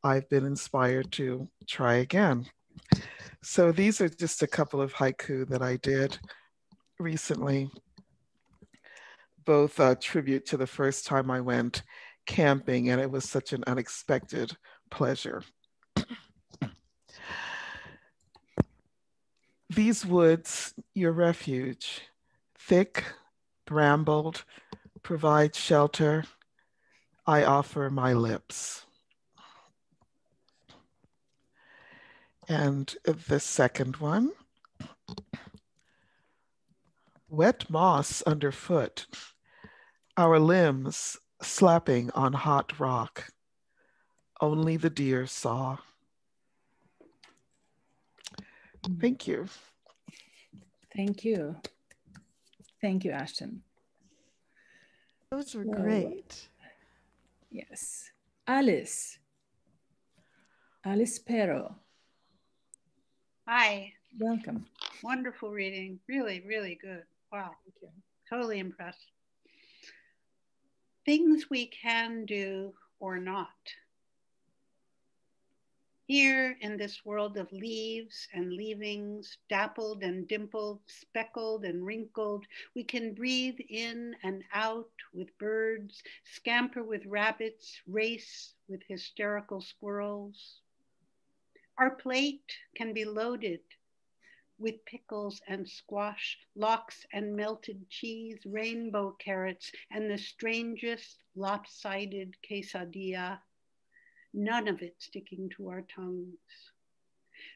Speaker 15: I've been inspired to try again. So these are just a couple of haiku that I did recently, both a tribute to the first time I went camping, and it was such an unexpected pleasure. These woods, your refuge, thick, brambled, provide shelter. I offer my lips. And the second one, wet moss underfoot, our limbs slapping on hot rock. Only the deer saw. Thank you.
Speaker 1: Thank you. Thank you, Ashton.
Speaker 2: Those were great.
Speaker 1: Yes. Alice. Alice Pero.
Speaker 16: Hi.
Speaker 1: Welcome.
Speaker 16: Wonderful reading. Really, really good. Wow. Thank you. Totally impressed. Things we can do or not. Here in this world of leaves and leavings, dappled and dimpled, speckled and wrinkled, we can breathe in and out with birds, scamper with rabbits, race with hysterical squirrels. Our plate can be loaded with pickles and squash, lox and melted cheese, rainbow carrots, and the strangest lopsided quesadilla none of it sticking to our tongues.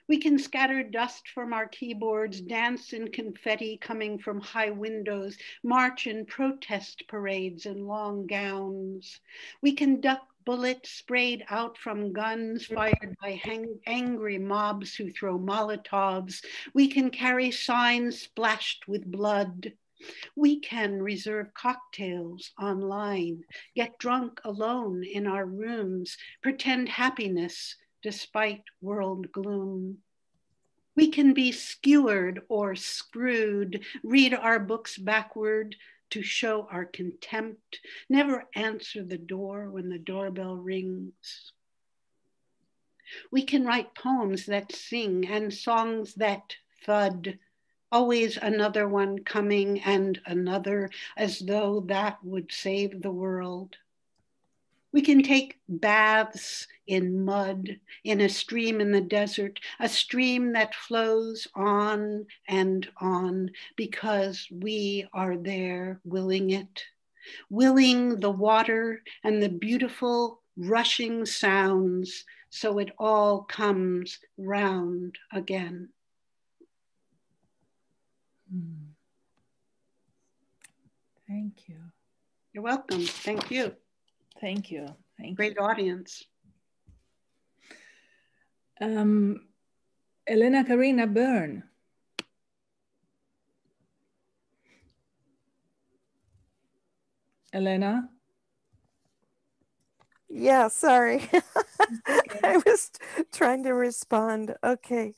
Speaker 16: We can scatter dust from our keyboards, dance in confetti coming from high windows, march in protest parades in long gowns. We can duck bullets sprayed out from guns fired by angry mobs who throw Molotovs. We can carry signs splashed with blood. We can reserve cocktails online, get drunk alone in our rooms, pretend happiness despite world gloom. We can be skewered or screwed, read our books backward to show our contempt, never answer the door when the doorbell rings. We can write poems that sing and songs that thud always another one coming and another, as though that would save the world. We can take baths in mud, in a stream in the desert, a stream that flows on and on because we are there willing it, willing the water and the beautiful rushing sounds so it all comes round again.
Speaker 1: Hmm. Thank you.
Speaker 16: You're welcome. Thank you.
Speaker 1: Thank you. Thank
Speaker 16: Great
Speaker 1: you.
Speaker 16: audience.
Speaker 1: Um, Elena Karina Byrne. Elena?
Speaker 9: Yeah, sorry. I was trying to respond. Okay.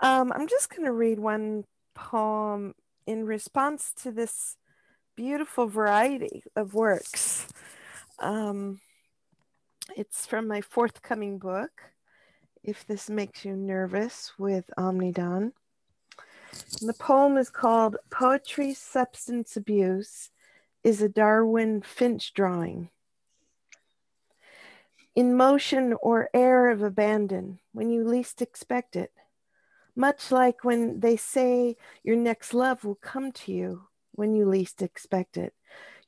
Speaker 9: Um, I'm just going to read one poem in response to this beautiful variety of works. Um, it's from my forthcoming book, If This Makes You Nervous, with Omnidawn. The poem is called Poetry Substance Abuse is a Darwin Finch Drawing. In motion or air of abandon, when you least expect it, much like when they say your next love will come to you when you least expect it.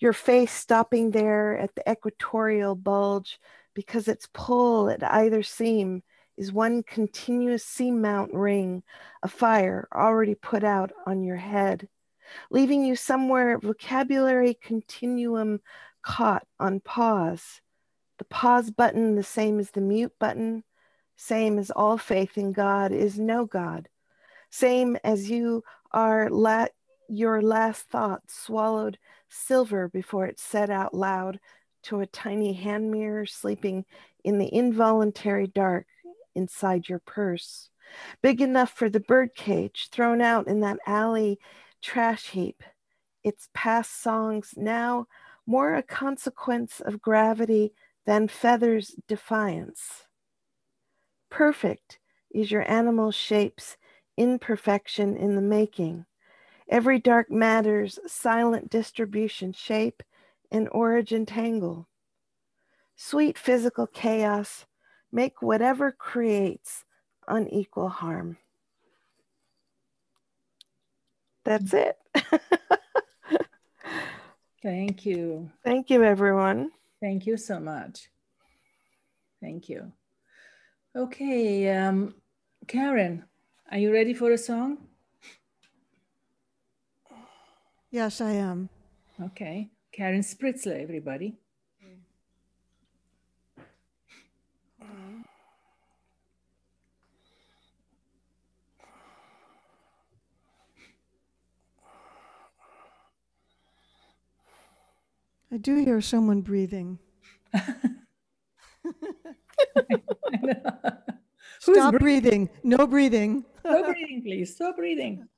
Speaker 9: Your face stopping there at the equatorial bulge because its pull at either seam is one continuous seamount ring, a fire already put out on your head, leaving you somewhere vocabulary continuum caught on pause. The pause button, the same as the mute button, same as all faith in God is no God, same as you are la- your last thought swallowed silver before it said out loud to a tiny hand mirror sleeping in the involuntary dark inside your purse, big enough for the birdcage thrown out in that alley trash heap, its past songs now more a consequence of gravity than feathers' defiance. Perfect is your animal shape's imperfection in the making. Every dark matter's silent distribution, shape, and origin tangle. Sweet physical chaos, make whatever creates unequal harm. That's it.
Speaker 1: Thank you.
Speaker 9: Thank you, everyone.
Speaker 1: Thank you so much. Thank you. Okay, um, Karin, are you ready for a song?
Speaker 2: Yes, I am.
Speaker 1: Okay, Karin Spritzler, everybody.
Speaker 2: I do hear someone breathing. Stop breathing. No breathing.
Speaker 1: no breathing, please. Stop breathing.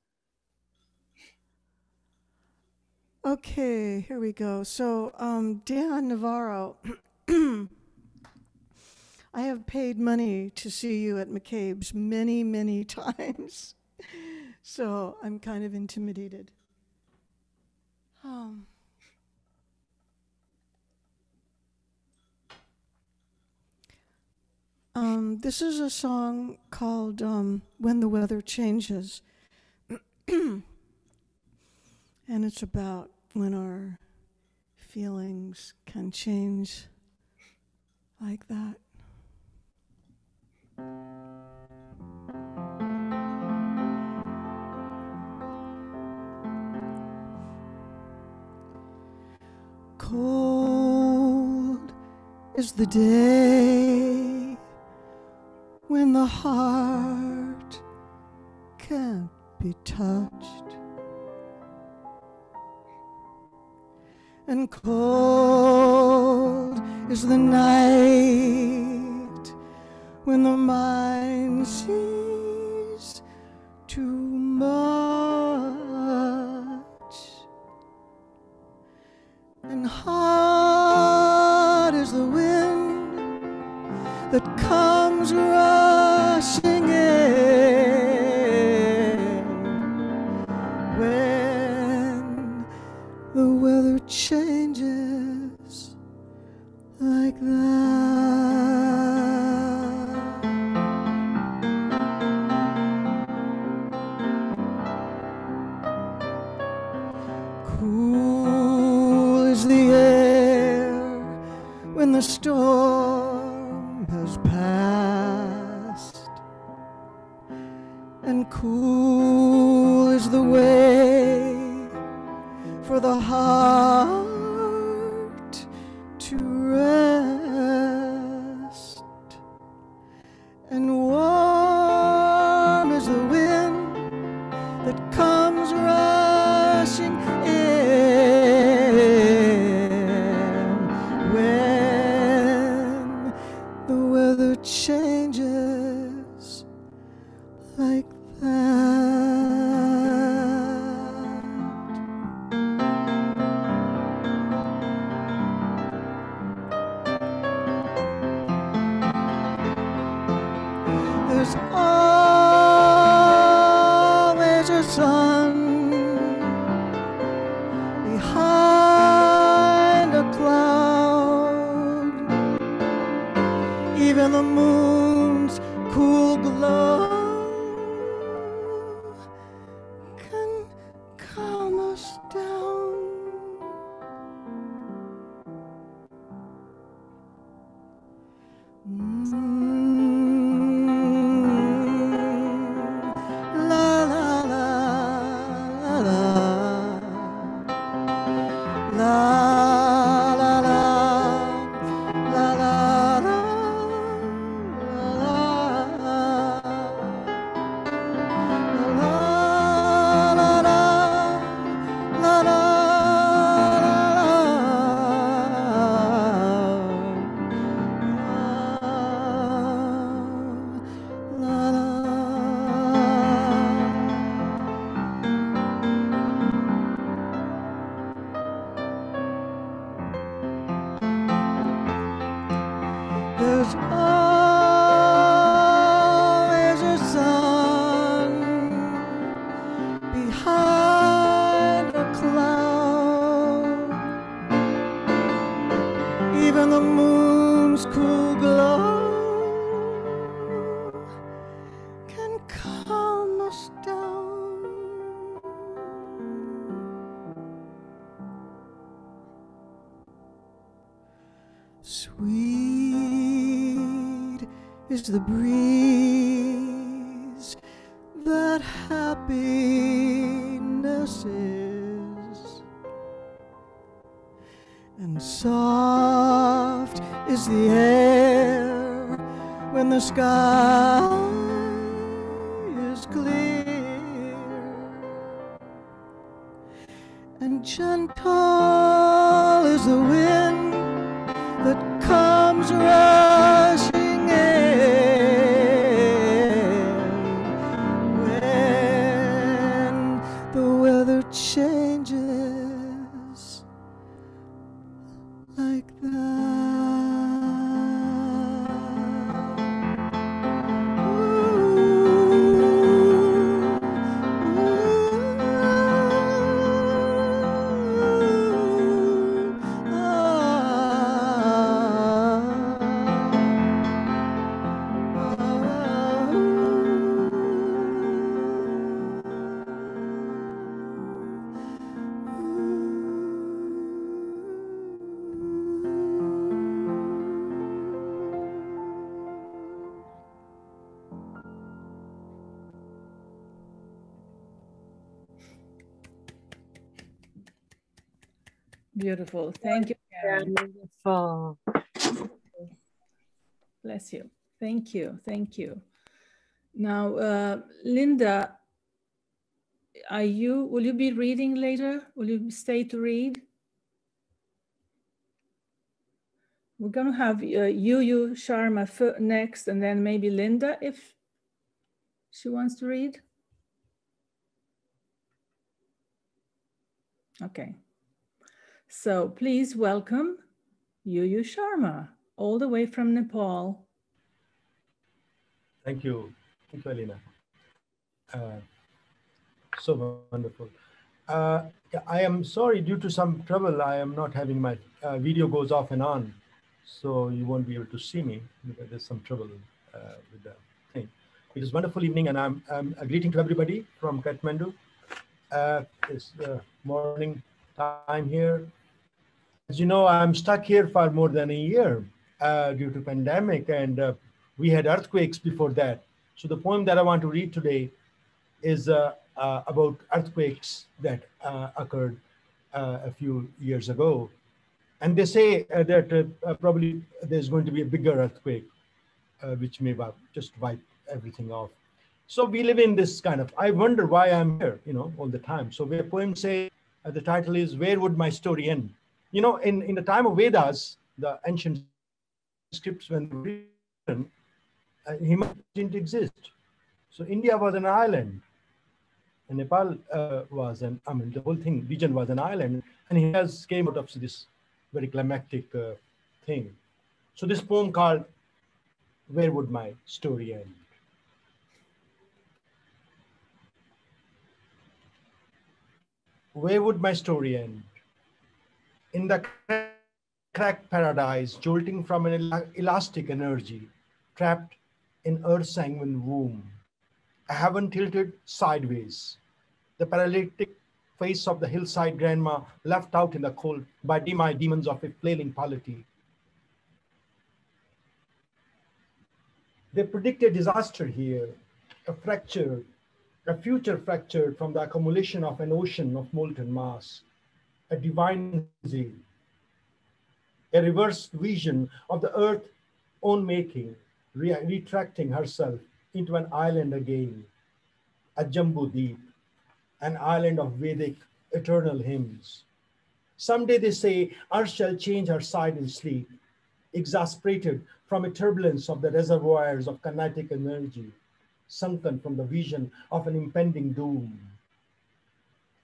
Speaker 2: Okay, here we go. So, um, Dan Navarro, I have paid money to see you at McCabe's many, many times. so I'm kind of intimidated. Um, um, this is a song called um, When the Weather Changes. and it's about when our feelings can change like that. Cold is the day when the heart can't be touched. And cold is the night when the mind sees too much. And hard is the wind that comes rushing the breeze
Speaker 1: Beautiful. Thank you. Karin.
Speaker 17: Beautiful.
Speaker 1: Bless you. Thank you. Thank you. Now, uh, Linda, are you, will you be reading later? Will you stay to read? We're going to have uh, Yu Sharma next, and then maybe Linda if she wants to read. Okay. So please welcome Yu Sharma, all the way from Nepal.
Speaker 18: Thank you. Thank you, Alina. Uh, so wonderful. Uh, I am sorry, due to some trouble, I am not having my uh, video goes off and on. So you won't be able to see me because there's some trouble uh, with the thing. It is wonderful evening and I'm, I'm a greeting to everybody from Kathmandu. Uh, it's the morning time here. As you know, I'm stuck here for more than a year uh, due to pandemic and uh, we had earthquakes before that. So the poem that I want to read today is uh, uh, about earthquakes that uh, occurred uh, a few years ago. And they say that probably there's going to be a bigger earthquake, which may just wipe everything off. So we live in this kind of, I wonder why I'm here, you know, all the time. So the poem say, the title is, Where Would My Story End? You know, in, in the time of Vedas, the ancient scripts when written, uh, didn't exist. So India was an island, and Nepal uh, was an, I mean, the whole thing, region was an island, and he has came out of this very climactic uh, thing. So this poem called Where Would My Story End? Where would my story end? In the cracked paradise, jolting from an elastic energy, trapped in earth's sanguine womb. A heaven tilted sideways. The paralytic face of the hillside grandma left out in the cold by my demons of a flailing polity. They predict a disaster here, a fracture, a future fractured from the accumulation of an ocean of molten mass, a divine zeal, a reversed vision of the earth own making, re retracting herself into an island again, a Jambu Deep, an island of Vedic eternal hymns. Someday they say, Earth shall change her side in sleep, exasperated from a turbulence of the reservoirs of kinetic energy, sunken from the vision of an impending doom.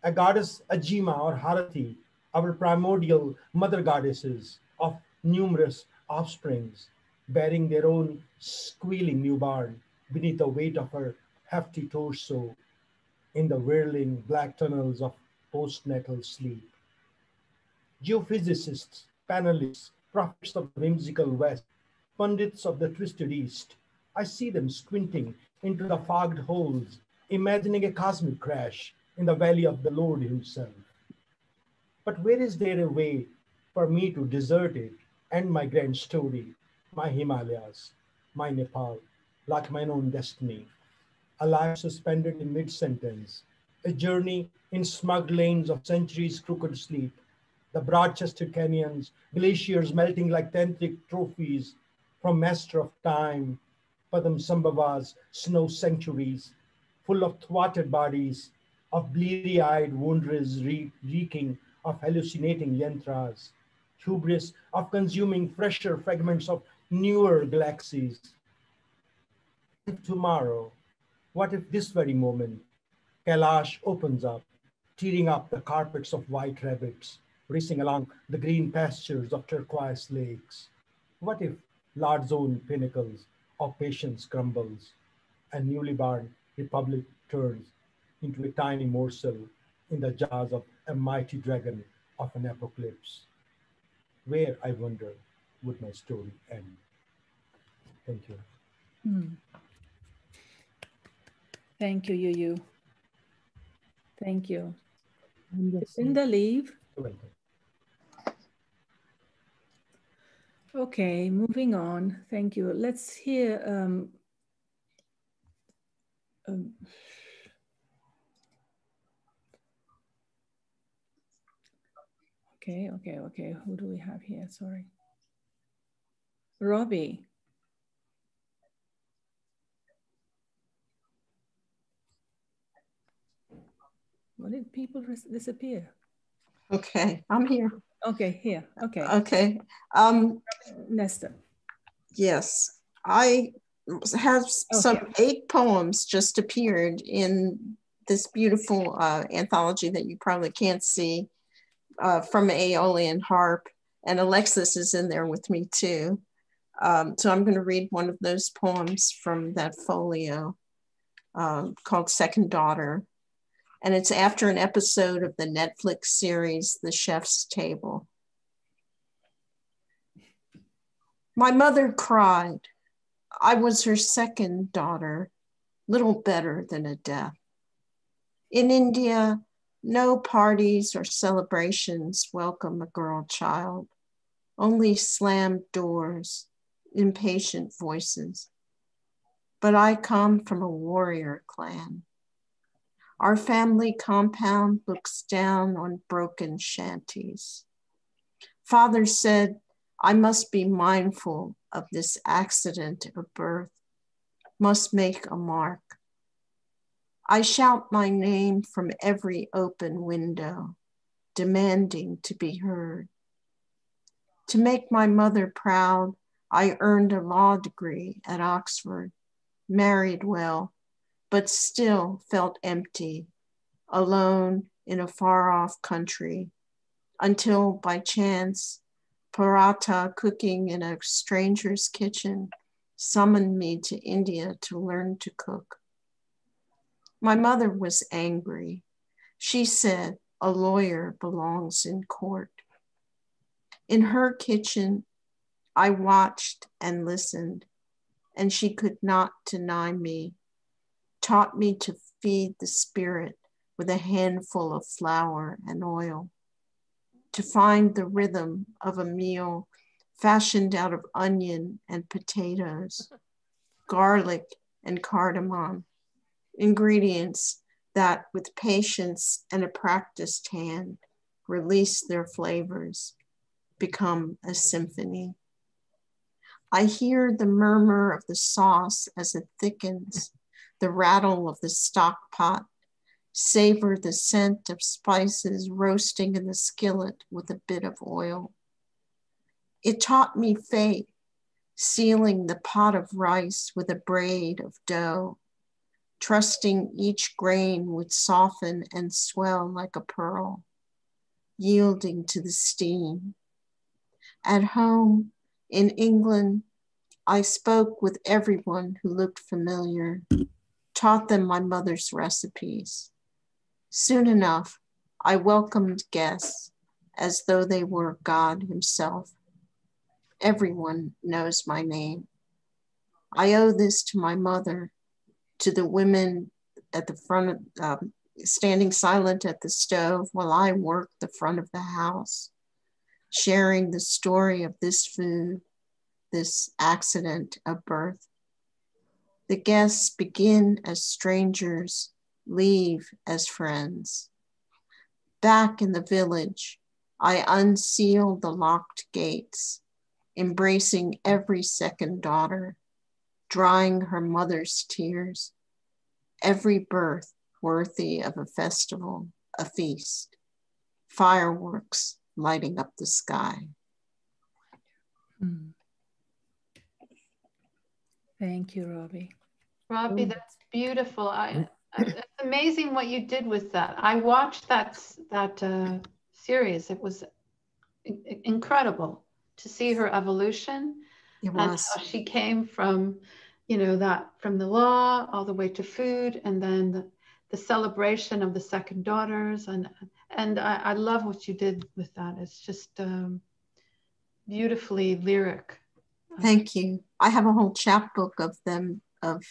Speaker 18: A goddess Ajima or Hariti, our primordial mother goddesses of numerous offsprings, bearing their own squealing newborn beneath the weight of her hefty torso in the whirling black tunnels of postnatal sleep. Geophysicists, panelists, prophets of the whimsical West, pundits of the twisted East. I see them squinting into the fogged holes, imagining a cosmic crash in the valley of the Lord Himself. But where is there a way for me to desert it and my grand story, my Himalayas, my Nepal, like my own destiny? A life suspended in mid sentence, a journey in smug lanes of centuries' crooked sleep, the broad chested canyons, glaciers melting like tantric trophies from master of time, Padmasambhava's snow sanctuaries, full of thwarted bodies, of bleary eyed wanderers re- reeking of hallucinating yantras, hubris of consuming fresher fragments of newer galaxies. If tomorrow, what if this very moment, Kailash opens up, tearing up the carpets of white rabbits, racing along the green pastures of turquoise lakes? What if large zone pinnacles of patience crumbles and newly born republic turns into a tiny morsel in the jaws of a mighty dragon of an apocalypse? Where, I wonder, would my story end? Thank you.
Speaker 1: Hmm. Thank you, Yu Yu. Thank you. Cinda leave.
Speaker 18: You're welcome.
Speaker 1: Okay, moving on. Thank you. Let's hear. Um, um, okay, okay, okay. Who do we have here? Sorry. Robbi. Why did people ris- disappear?
Speaker 17: Okay, I'm here.
Speaker 1: Okay, here. Okay.
Speaker 17: Okay. Um,
Speaker 1: Nester.
Speaker 17: yes, I have
Speaker 1: Oh,
Speaker 17: some eight poems just appeared in this beautiful uh, anthology that you probably can't see uh, from Aeolian Harp. And Alexis is in there with me too. Um, so I'm going to read one of those poems from that folio um, called Second Daughter. And it's after an episode of the Netflix series, The Chef's Table. My mother cried. I was her second daughter, little better than a death. In India, no parties or celebrations welcome a girl child, only slammed doors, impatient voices. But I come from a warrior clan. Our family compound looks down on broken shanties. Father said, I must be mindful of this accident of birth, must make a mark. I shout my name from every open window, demanding to be heard. To make my mother proud, I earned a law degree at Oxford, married well, but still felt empty, alone in a far off country, until by chance, paratha cooking in a stranger's kitchen summoned me to India to learn to cook. My mother was angry. She said a lawyer belongs in court. In her kitchen, I watched and listened, and she could not deny me, taught me to feed the spirit with a handful of flour and oil, to find the rhythm of a meal fashioned out of onion and potatoes, garlic and cardamom, ingredients that, with patience and a practiced hand, release their flavors, become a symphony. I hear the murmur of the sauce as it thickens, the rattle of the stock pot, savor the scent of spices roasting in the skillet with a bit of oil. It taught me faith, sealing the pot of rice with a braid of dough, trusting each grain would soften and swell like a pearl, yielding to the steam. At home in England, I spoke with everyone who looked familiar, taught them my mother's recipes. Soon enough, I welcomed guests as though they were God Himself. Everyone knows my name. I owe this to my mother, to the women at the front of, um, standing silent at the stove while I worked the front of the house, sharing the story of this food, this accident of birth. The guests begin as strangers, leave as friends. Back in the village, I unseal the locked gates, embracing every second daughter, drying her mother's tears, every birth worthy of a festival, a feast, fireworks lighting up the sky.
Speaker 1: Mm. Thank you, Robbi.
Speaker 5: Robbi, that's beautiful. I, it's amazing what you did with that. I watched that that uh, series. It was incredible to see her evolution and how she came from, you know, that from the law all the way to food, and then the, the celebration of the second daughters, and and I, I love what you did with that. It's just um, beautifully lyric.
Speaker 17: Thank you. I have a whole chapbook of them of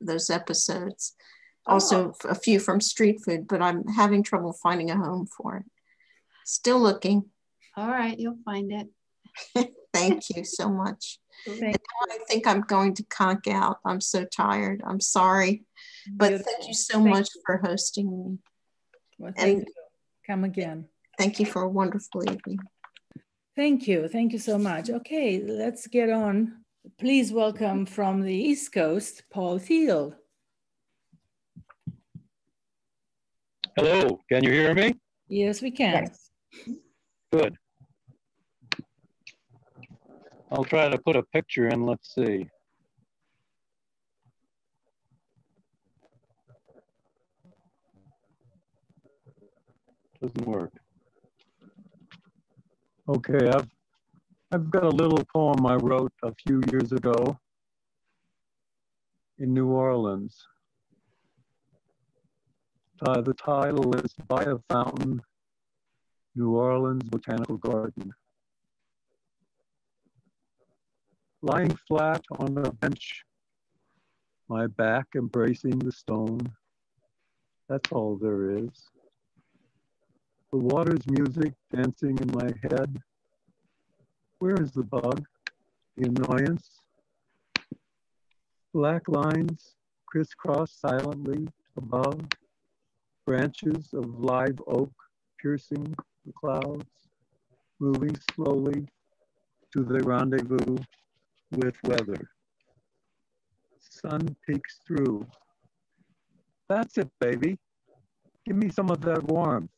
Speaker 17: those episodes. Oh. Also,
Speaker 5: Oh.
Speaker 17: a few from Street Food, but I'm having trouble finding a home for it. Still looking.
Speaker 5: All right, you'll find it.
Speaker 17: Thank you so much. I think I'm going to conk out. I'm so tired. I'm sorry. But thank you so
Speaker 1: Thank
Speaker 17: much for hosting me.
Speaker 1: Well, thank
Speaker 17: And
Speaker 1: you. Come again.
Speaker 17: thank you for a wonderful evening.
Speaker 1: Thank you. Thank you so much. Okay, let's get on. Please welcome from the East Coast, Paul Thiel.
Speaker 19: Hello, can you hear me?
Speaker 1: Yes, we can.
Speaker 19: Good. I'll try to put a picture in, let's see. Doesn't work. Okay, I've, I've got a little poem I wrote a few years ago in New Orleans. Uh, the title is By a Fountain, New Orleans Botanical Garden. Lying flat on a bench, my back embracing the stone. That's all there is. The water's music dancing in my head. Where is the bug? The annoyance? Black lines crisscross silently above, branches of live oak piercing the clouds, moving slowly to the rendezvous with weather. Sun peeks through. That's it, baby. Give me some of that warmth.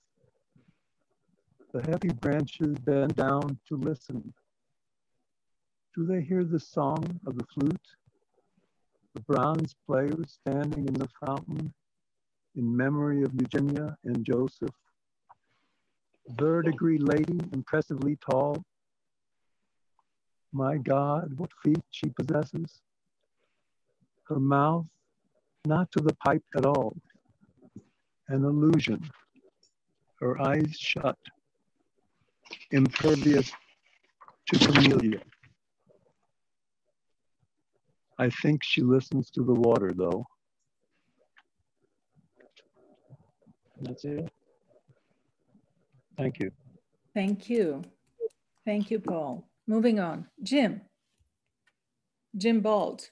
Speaker 19: The heavy branches bend down to listen. Do they hear the song of the flute? The bronze player standing in the fountain in memory of Eugenia and Joseph. Verdigris lady, impressively tall. My God, what feet she possesses. Her mouth, not to the pipe at all. An illusion. Her eyes shut, impervious to camellia. I think she listens to the water though. That's it. Thank you.
Speaker 1: Thank you. Thank you, Paul. Moving on. Jim. Jim Bolt.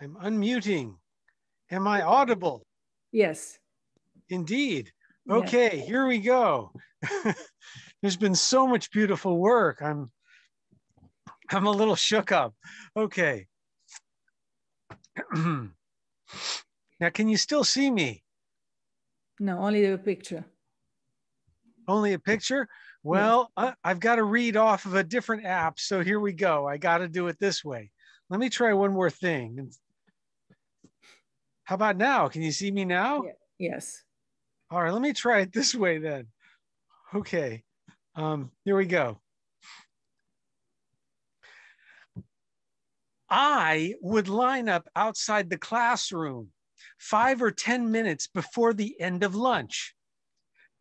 Speaker 20: I'm unmuting. Am I audible?
Speaker 1: Yes.
Speaker 20: Indeed.
Speaker 1: Yeah.
Speaker 20: Okay, here we go. There's been so much beautiful work. I'm I'm a little shook up. Okay. now can you still see me?
Speaker 1: No, only the picture.
Speaker 20: Only a picture? Well, I, I've got to read off of a different app. So here we go. I got to do it this way. Let me try one more thing. How about now? Can you see me now?
Speaker 1: Yes.
Speaker 20: All right, let me try it this way then. Okay, um, here we go. I would line up outside the classroom five or 10 minutes before the end of lunch.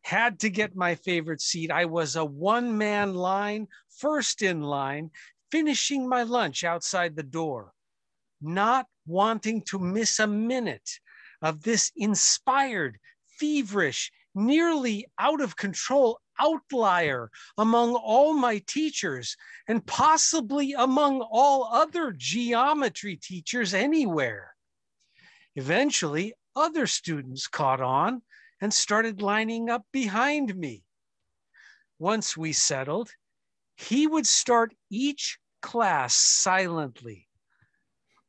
Speaker 20: had to get my favorite seat. I was a one man line, first in line, finishing my lunch outside the door, not wanting to miss a minute of this inspired, feverish, nearly out of control outlier among all my teachers and possibly among all other geometry teachers anywhere. Eventually, other students caught on and started lining up behind me. Once we settled, he would start each class silently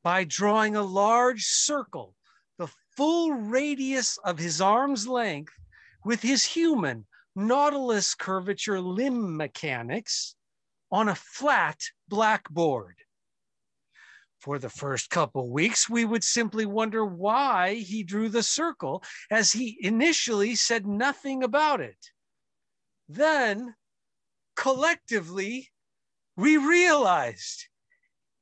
Speaker 20: by drawing a large circle, the full radius of his arm's length, with his human nautilus curvature limb mechanics on a flat blackboard. For the first couple weeks, we would simply wonder why he drew the circle, as he initially said nothing about it. Then, collectively, we realized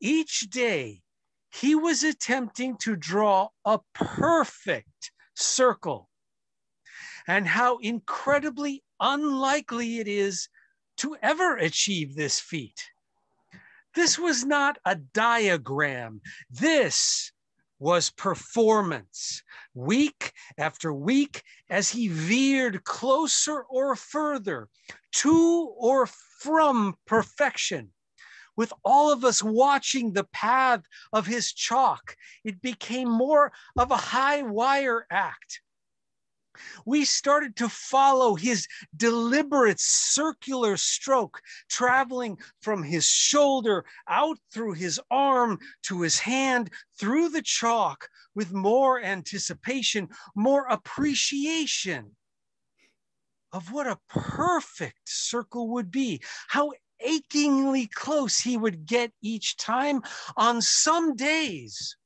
Speaker 20: each day he was attempting to draw a perfect circle and how incredibly unlikely it is to ever achieve this feat. This was not a diagram. This was performance. Week after week, as he veered closer or further to or from perfection, with all of us watching the path of his chalk, it became more of a high wire act we started to follow his deliberate circular stroke, traveling from his shoulder out through his arm to his hand through the chalk with more anticipation, more appreciation of what a perfect circle would be, how achingly close he would get each time. On some days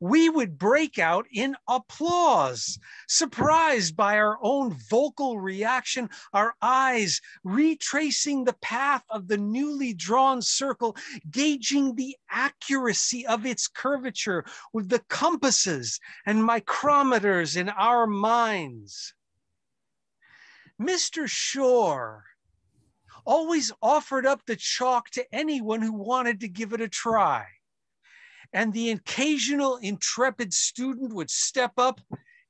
Speaker 20: we would break out in applause, surprised by our own vocal reaction, our eyes retracing the path of the newly drawn circle, gauging the accuracy of its curvature with the compasses and micrometers in our minds. Mr. Shore always offered up the chalk to anyone who wanted to give it a try and the occasional intrepid student would step up,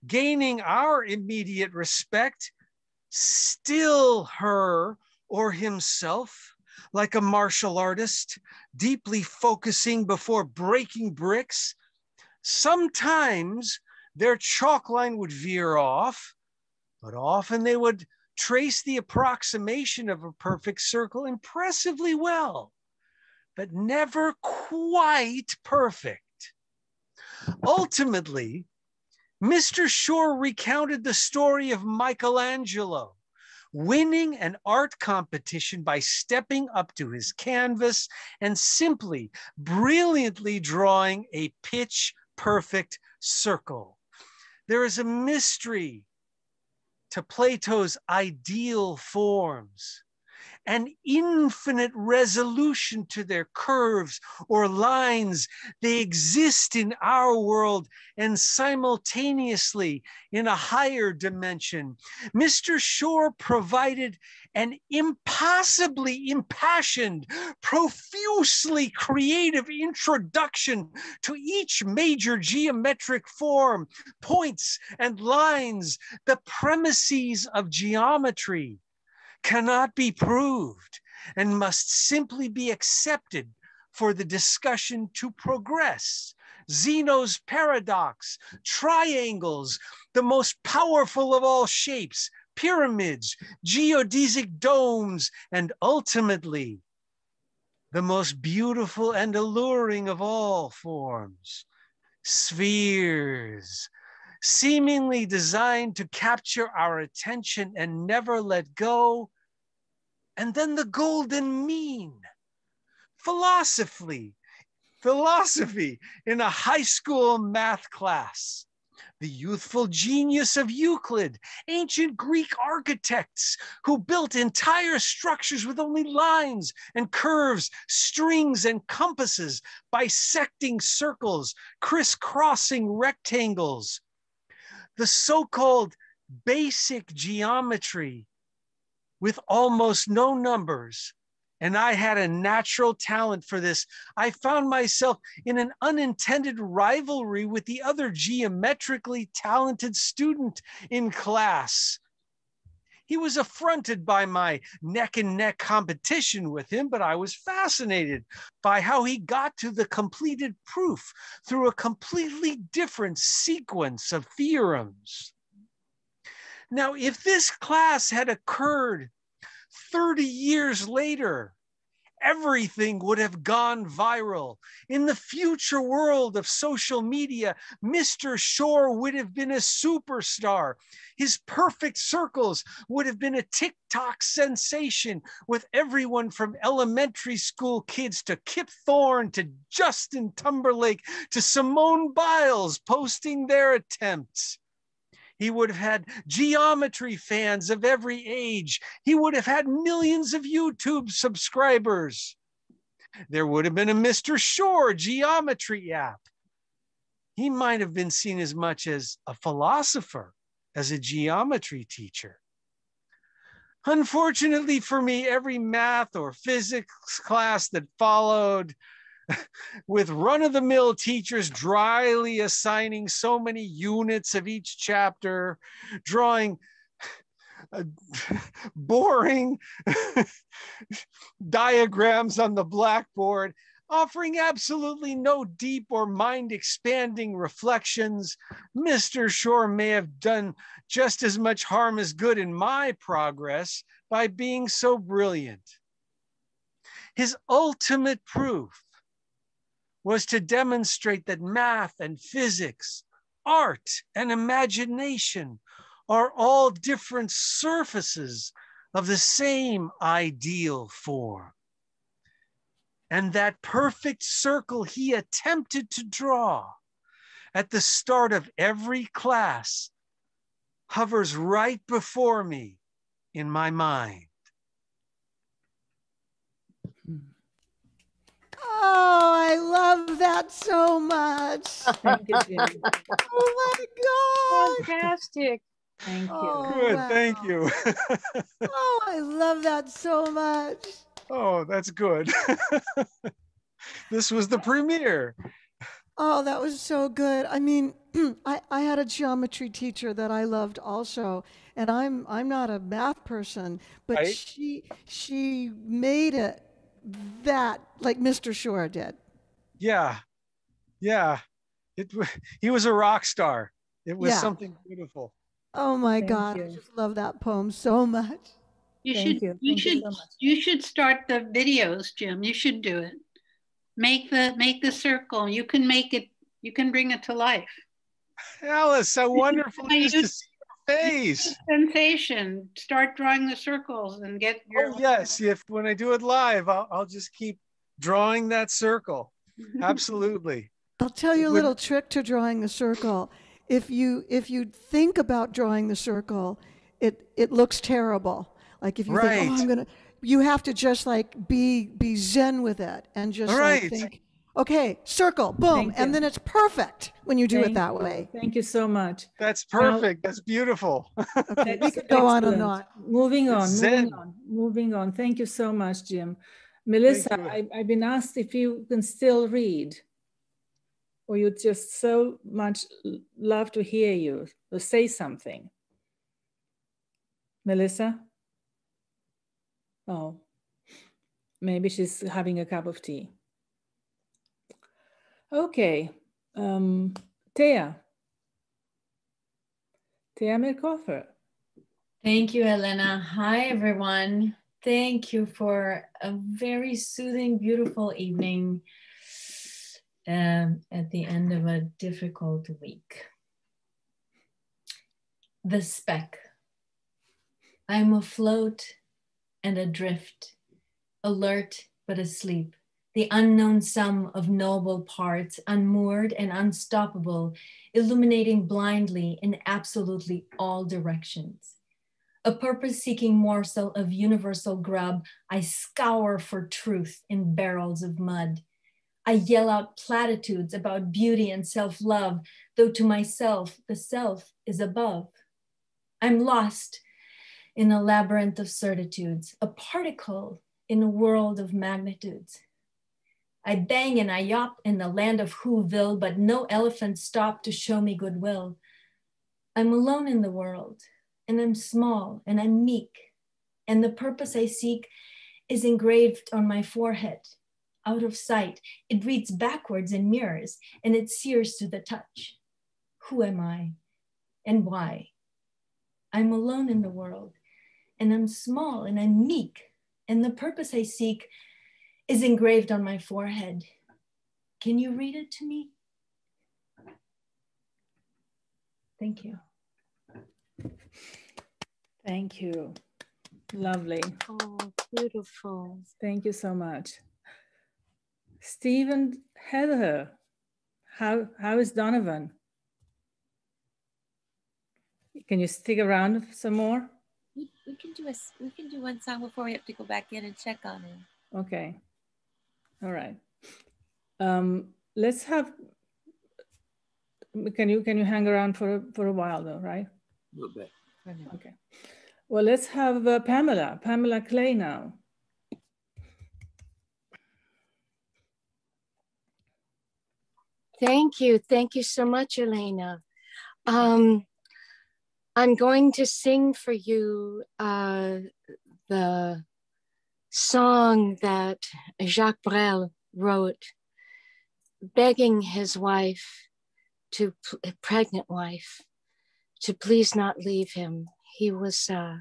Speaker 20: gaining our immediate respect, still her or himself like a martial artist, deeply focusing before breaking bricks. Sometimes their chalk line would veer off, but often they would trace the approximation of a perfect circle impressively well but never quite perfect. Ultimately, Mr. Shore recounted the story of Michelangelo winning an art competition by stepping up to his canvas and simply brilliantly drawing a pitch perfect circle. There is a mystery to Plato's ideal forms an infinite resolution to their curves or lines. They exist in our world and simultaneously in a higher dimension. Mr. Shore provided an impossibly impassioned, profusely creative introduction to each major geometric form, points and lines, the premises of geometry cannot be proved and must simply be accepted for the discussion to progress. Zeno's paradox, triangles, the most powerful of all shapes, pyramids, geodesic domes, and ultimately, the most beautiful and alluring of all forms, spheres, seemingly designed to capture our attention and never let go and then the golden mean. Philosophy, philosophy in a high school math class. The youthful genius of Euclid, ancient Greek architects who built entire structures with only lines and curves, strings and compasses, bisecting circles, crisscrossing rectangles. The so called basic geometry with almost no numbers. And I had a natural talent for this. I found myself in an unintended rivalry with the other geometrically talented student in class. He was affronted by my neck and neck competition with him, but I was fascinated by how he got to the completed proof through a completely different sequence of theorems. Now, if this class had occurred 30 years later, everything would have gone viral. In the future world of social media, Mr. Shore would have been a superstar. His perfect circles would have been a TikTok sensation with everyone from elementary school kids to Kip Thorne to Justin Timberlake to Simone Biles posting their attempts. He would have had geometry fans of every age. He would have had millions of YouTube subscribers. There would have been a Mr. Shore geometry app. He might have been seen as much as a philosopher, as a geometry teacher. Unfortunately for me, every math or physics class that followed with run of the mill teachers dryly assigning so many units of each chapter, drawing uh, boring diagrams on the blackboard, offering absolutely no deep or mind expanding reflections. Mr. Shore may have done just as much harm as good in my progress by being so brilliant. His ultimate proof was to demonstrate that math and physics, art and imagination are all different surfaces of the same ideal form. And that perfect circle he attempted to draw at the start of every class hovers right before me in my mind.
Speaker 2: Oh, I love that so much.
Speaker 1: Thank you, Jim.
Speaker 2: oh my God.
Speaker 9: Fantastic.
Speaker 1: Thank you.
Speaker 2: Oh,
Speaker 20: Good,
Speaker 2: wow.
Speaker 20: thank you.
Speaker 2: Oh, I love that so much.
Speaker 20: oh, that's good. this was the premiere.
Speaker 2: Oh, that was so good. I mean, I, I had a geometry teacher that I loved also, and I'm I'm not a math person, but
Speaker 20: Right.
Speaker 2: she she made it that like Mr. Shore did.
Speaker 20: Yeah, yeah. It wa- he was a rock star. It was
Speaker 2: Yeah.
Speaker 20: something beautiful.
Speaker 2: Oh my
Speaker 1: Thank
Speaker 2: God, I just love that poem so much.
Speaker 16: You
Speaker 1: Thank
Speaker 16: should
Speaker 1: you.
Speaker 16: you,
Speaker 1: Thank you
Speaker 16: should
Speaker 1: so
Speaker 16: you should start the videos, Jim. You should do it. Make the make the circle. You can make it you can bring it to life.
Speaker 20: Alice, so wonderful
Speaker 16: I
Speaker 20: just to
Speaker 16: used-
Speaker 20: see your face.
Speaker 16: Sensation. Start drawing the circles and get your
Speaker 20: Oh yes, if when I do it live, I'll, I'll just keep drawing that circle. Absolutely.
Speaker 2: I'll tell you a
Speaker 20: Would-
Speaker 2: little trick to drawing the circle. If you if you think about drawing the circle, it it looks terrible. Like if you think, oh, I'm gonna, you have to just like be be zen with it and just
Speaker 20: Right.
Speaker 2: like think, okay, circle, boom, and then it's perfect when you do
Speaker 1: Thank
Speaker 2: it that
Speaker 1: you.
Speaker 2: way.
Speaker 1: Thank you so much.
Speaker 20: That's
Speaker 1: Now-
Speaker 20: perfect. That's beautiful.
Speaker 2: Okay, we could go on and on.
Speaker 1: Moving on,
Speaker 20: It's
Speaker 1: moving
Speaker 20: zen.
Speaker 1: on, moving on. Thank you so much, Jim. Melissa. I, I've been asked if you can still read, or you just so much love to hear you or say something. Melissa? Oh, maybe she's having a cup of tea. Okay, um, Thea. Thea Mercouffer.
Speaker 21: Thank you, Elena. Hi, everyone. Thank you for a very soothing, beautiful evening um, at the end of a difficult week. The speck. I'm afloat and adrift, alert but asleep. The unknown sum of noble parts, unmoored and unstoppable, illuminating blindly in absolutely all directions a purpose seeking morsel of universal grub, I scour for truth in barrels of mud. I yell out platitudes about beauty and self love, though to myself the self is above. I'm lost in a labyrinth of certitudes, a particle in a world of magnitudes. I bang and I yop in the land of Whoville, but no elephant stopped to show me goodwill. I'm alone in the world, and I'm small, and I'm meek, and the purpose I seek is engraved on my forehead, out of sight. It reads backwards in mirrors, and it sears to the touch. Who am I, and why? I'm alone in the world, and I'm small, and I'm meek, and the purpose I seek is engraved on my forehead. Can you read it to me? Thank you.
Speaker 1: Thank you. Lovely.
Speaker 4: Oh, beautiful.
Speaker 1: Thank you so much. Stephen Heather, how, how is Donovan? Can you stick around some more?
Speaker 4: We, we can do a we can do one song before we have to go back in and check on him.
Speaker 1: Okay. All right. Um, let's have. Can you can you hang around for for a while though, right?
Speaker 3: A little bit.
Speaker 1: Okay. Well, let's have uh, Pamela, Pamela Clay now.
Speaker 22: Thank you. Thank you so much, Elena. Um, I'm going to sing for you uh, the song that Jacques Brel wrote, begging his wife, to pregnant wife, to please not leave him. He was uh,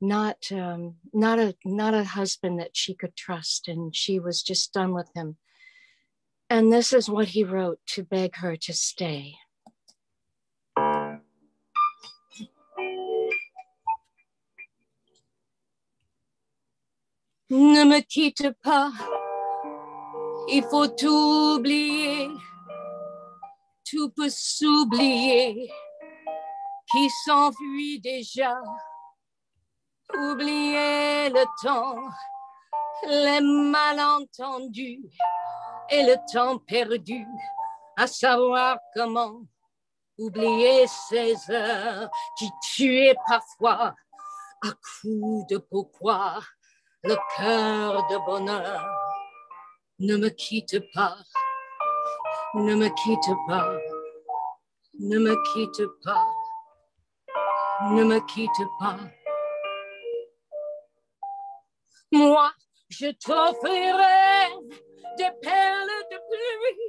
Speaker 22: not um, not a not a husband that she could trust, and she was just done with him. And this is what he wrote to beg her to stay. Ne me quitte pas, il faut oublier, tout peut s'oublier, qui s'enfuit déjà. Oublier le temps, les malentendus et le temps perdu, à savoir comment oublier ces heures qui tuaient parfois à coups de pourquoi le cœur de bonheur. Ne me quitte pas, ne me quitte pas, ne me quitte pas, ne me quitte pas. Moi, je t'offrirai des perles de pluie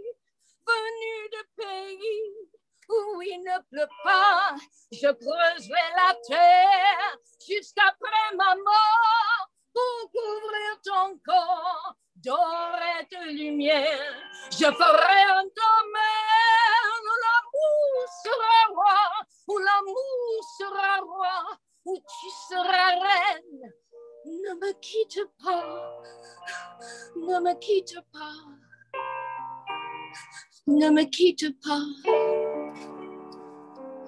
Speaker 22: venues de pays où il ne pleut pas. Je creuserai la terre jusqu'après ma mort pour couvrir ton corps d'or et de lumière. Je ferai un domaine où l'amour sera roi, où l'amour sera roi, où tu seras reine. Ne me quitte pas, ne me quitte pas, ne me quitte pas,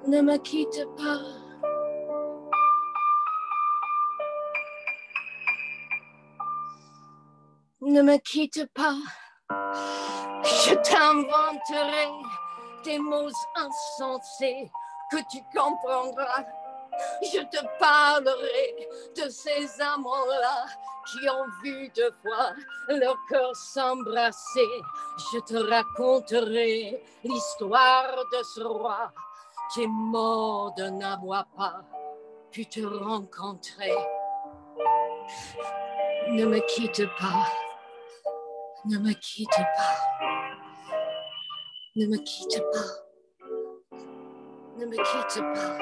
Speaker 22: ne me quitte pas. Ne me quitte pas, je t'inventerai des mots insensés que tu comprendras. Je te parlerai de ces amants-là qui ont vu deux fois leur cœur s'embrasser. Je te raconterai l'histoire de ce roi qui est mort de n'avoir pas pu te rencontrer. Ne me quitte pas. Ne me quitte pas. Ne me quitte pas. Ne me quitte pas.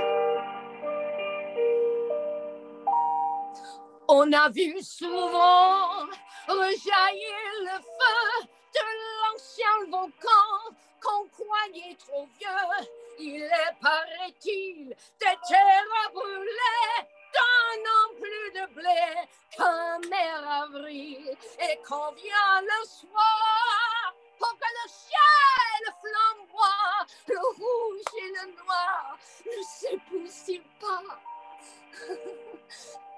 Speaker 22: On a vu souvent rejaillir le feu de l'ancien volcan qu'on croyait trop vieux. Il est, paraît-il, des terres quand vient le soir, pour que le ciel flamboie, le rouge et le noir ne s'épousent pas.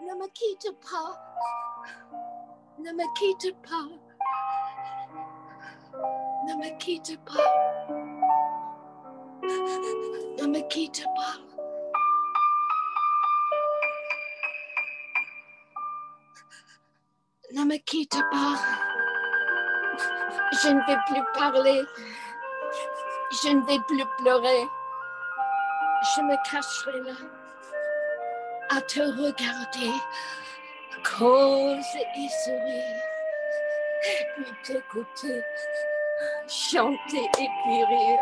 Speaker 22: ne me quitte pas, ne me quitte pas, ne me quitte pas, ne me quitte pas. Ne me quitte pas. Je ne vais plus parler. Je ne vais plus pleurer. Je me cacherai là à te regarder, causer et sourire, puis t'écouter, chanter et puis rire.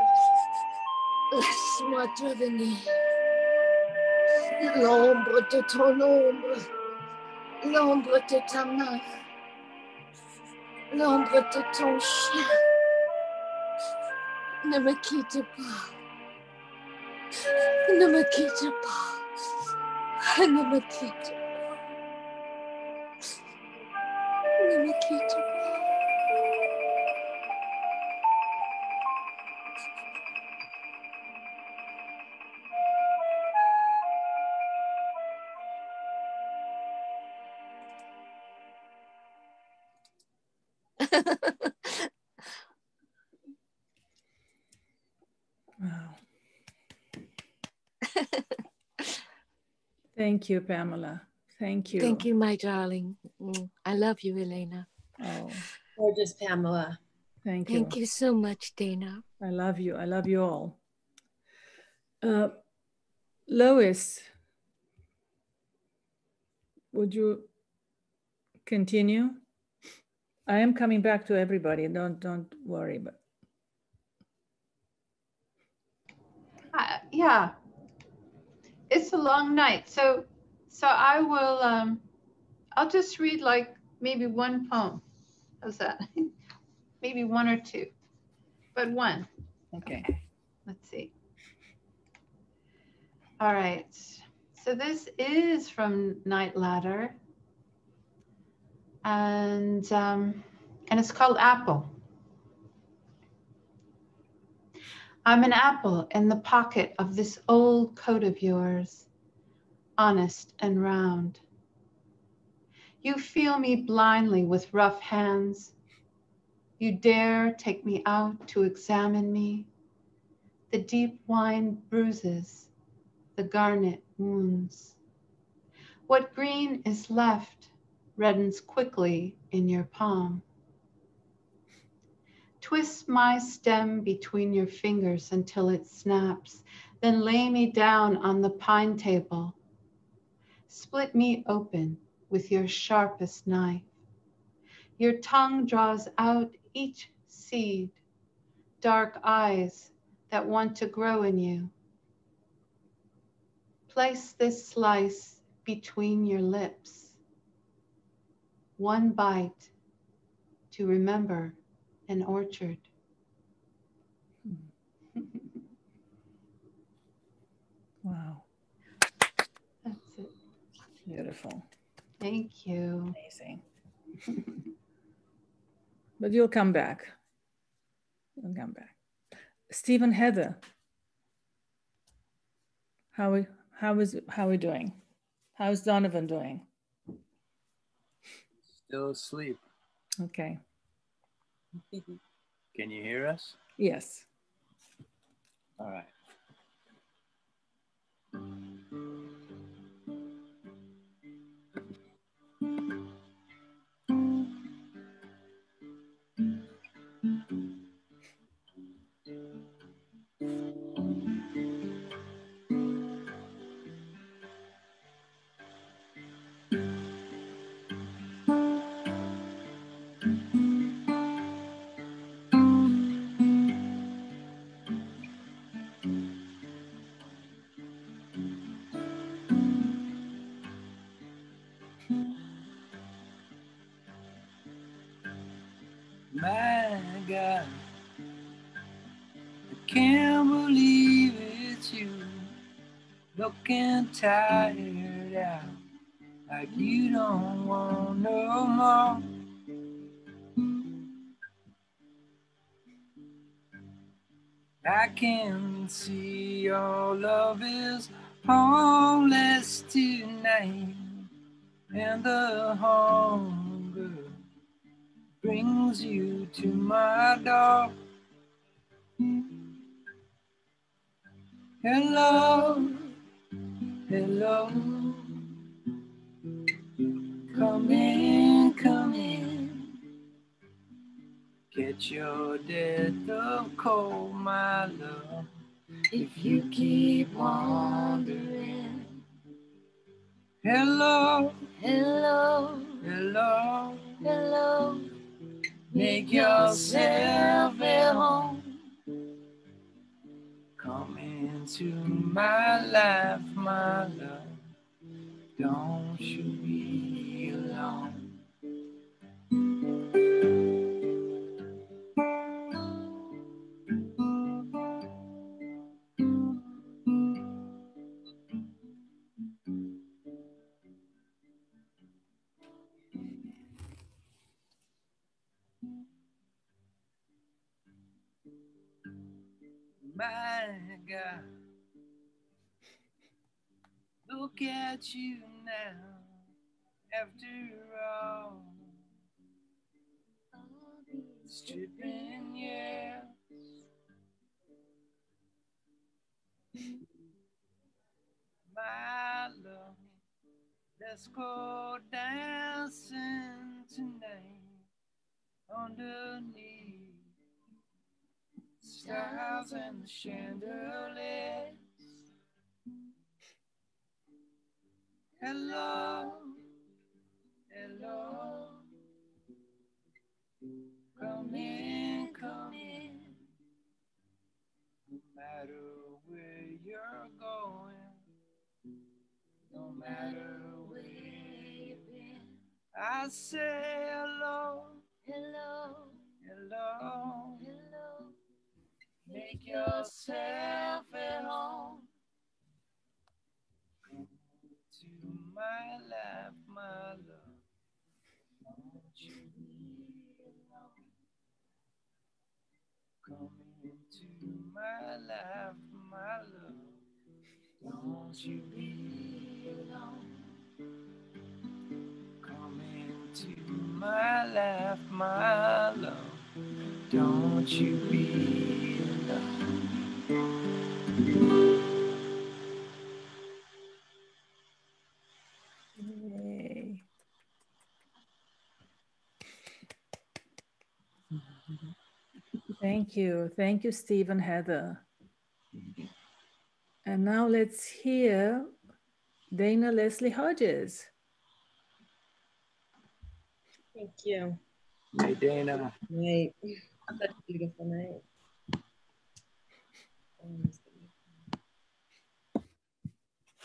Speaker 22: Laisse-moi devenir l'ombre de ton ombre, l'ombre de ta main, l'ombre de ton chien. Ne me quitte pas. Ne me quitte pas. Ne me quitte pas. Ne me quitte pas.
Speaker 1: Thank you, Pamela. Thank you.
Speaker 22: Thank you, my darling. Mm, I love you, Elena.
Speaker 1: Oh,
Speaker 23: Gorgeous Pamela.
Speaker 1: thank you.
Speaker 22: Thank you so much, Dana.
Speaker 1: I love you. I love you all. Uh, Lois, would you continue? I am coming back to everybody. Don't don't worry. But
Speaker 5: Uh, yeah. It's a long night. So so I will um I'll just read like maybe one poem. How's that? maybe one or two. But one.
Speaker 1: Okay.
Speaker 5: Let's see. All right. So this is from Night Ladder. And um and it's called Apple. I'm an apple in the pocket of this old coat of yours, honest and round. You feel me blindly with rough hands. You dare take me out to examine me. The deep wine bruises, the garnet wounds. What green is left reddens quickly in your palm. Twist my stem between your fingers until it snaps, then lay me down on the pine table. Split me open with your sharpest knife. Your tongue draws out each seed, dark eyes that want to grow in you. Place this slice between your lips. One bite to remember an orchard.
Speaker 1: wow,
Speaker 5: That's it.
Speaker 1: beautiful,
Speaker 5: Thank you.
Speaker 1: amazing. but you'll come back. You'll come back. Stephen Heather, how we how is how we doing? How's Donovan doing?
Speaker 3: Still asleep.
Speaker 1: Okay.
Speaker 3: Can you hear us?
Speaker 1: Yes.
Speaker 3: All right. Looking tired out, like you don't want no more. I can see your love is homeless tonight, and the hunger brings you to my door. Hello, Hello. Come in, come in. Get your death of cold, my love. If you keep wandering. Hello.
Speaker 22: Hello.
Speaker 3: Hello.
Speaker 22: Hello.
Speaker 3: Make yourself at home. Into my life, my love. Don't you be alone. My God, look at you now. After all, stripping years. My love, let's go dancing tonight underneath stars and the chandeliers. Hello, hello. Come in, come in. No matter where you're going, no matter where you've been. I say hello,
Speaker 22: Hello,
Speaker 3: hello.
Speaker 22: hello.
Speaker 3: Make yourself at home. Come to my life, my love. Don't you alone. Come into my life, my love. Don't you be alone. Come into my life, my love. Don't you be
Speaker 1: Yay. Thank you. Thank you, Steve and Heather. And now let's hear Dayna Leslie Hodges.
Speaker 24: Thank you.
Speaker 3: Hey, Dayna.
Speaker 24: Night. Such a beautiful night.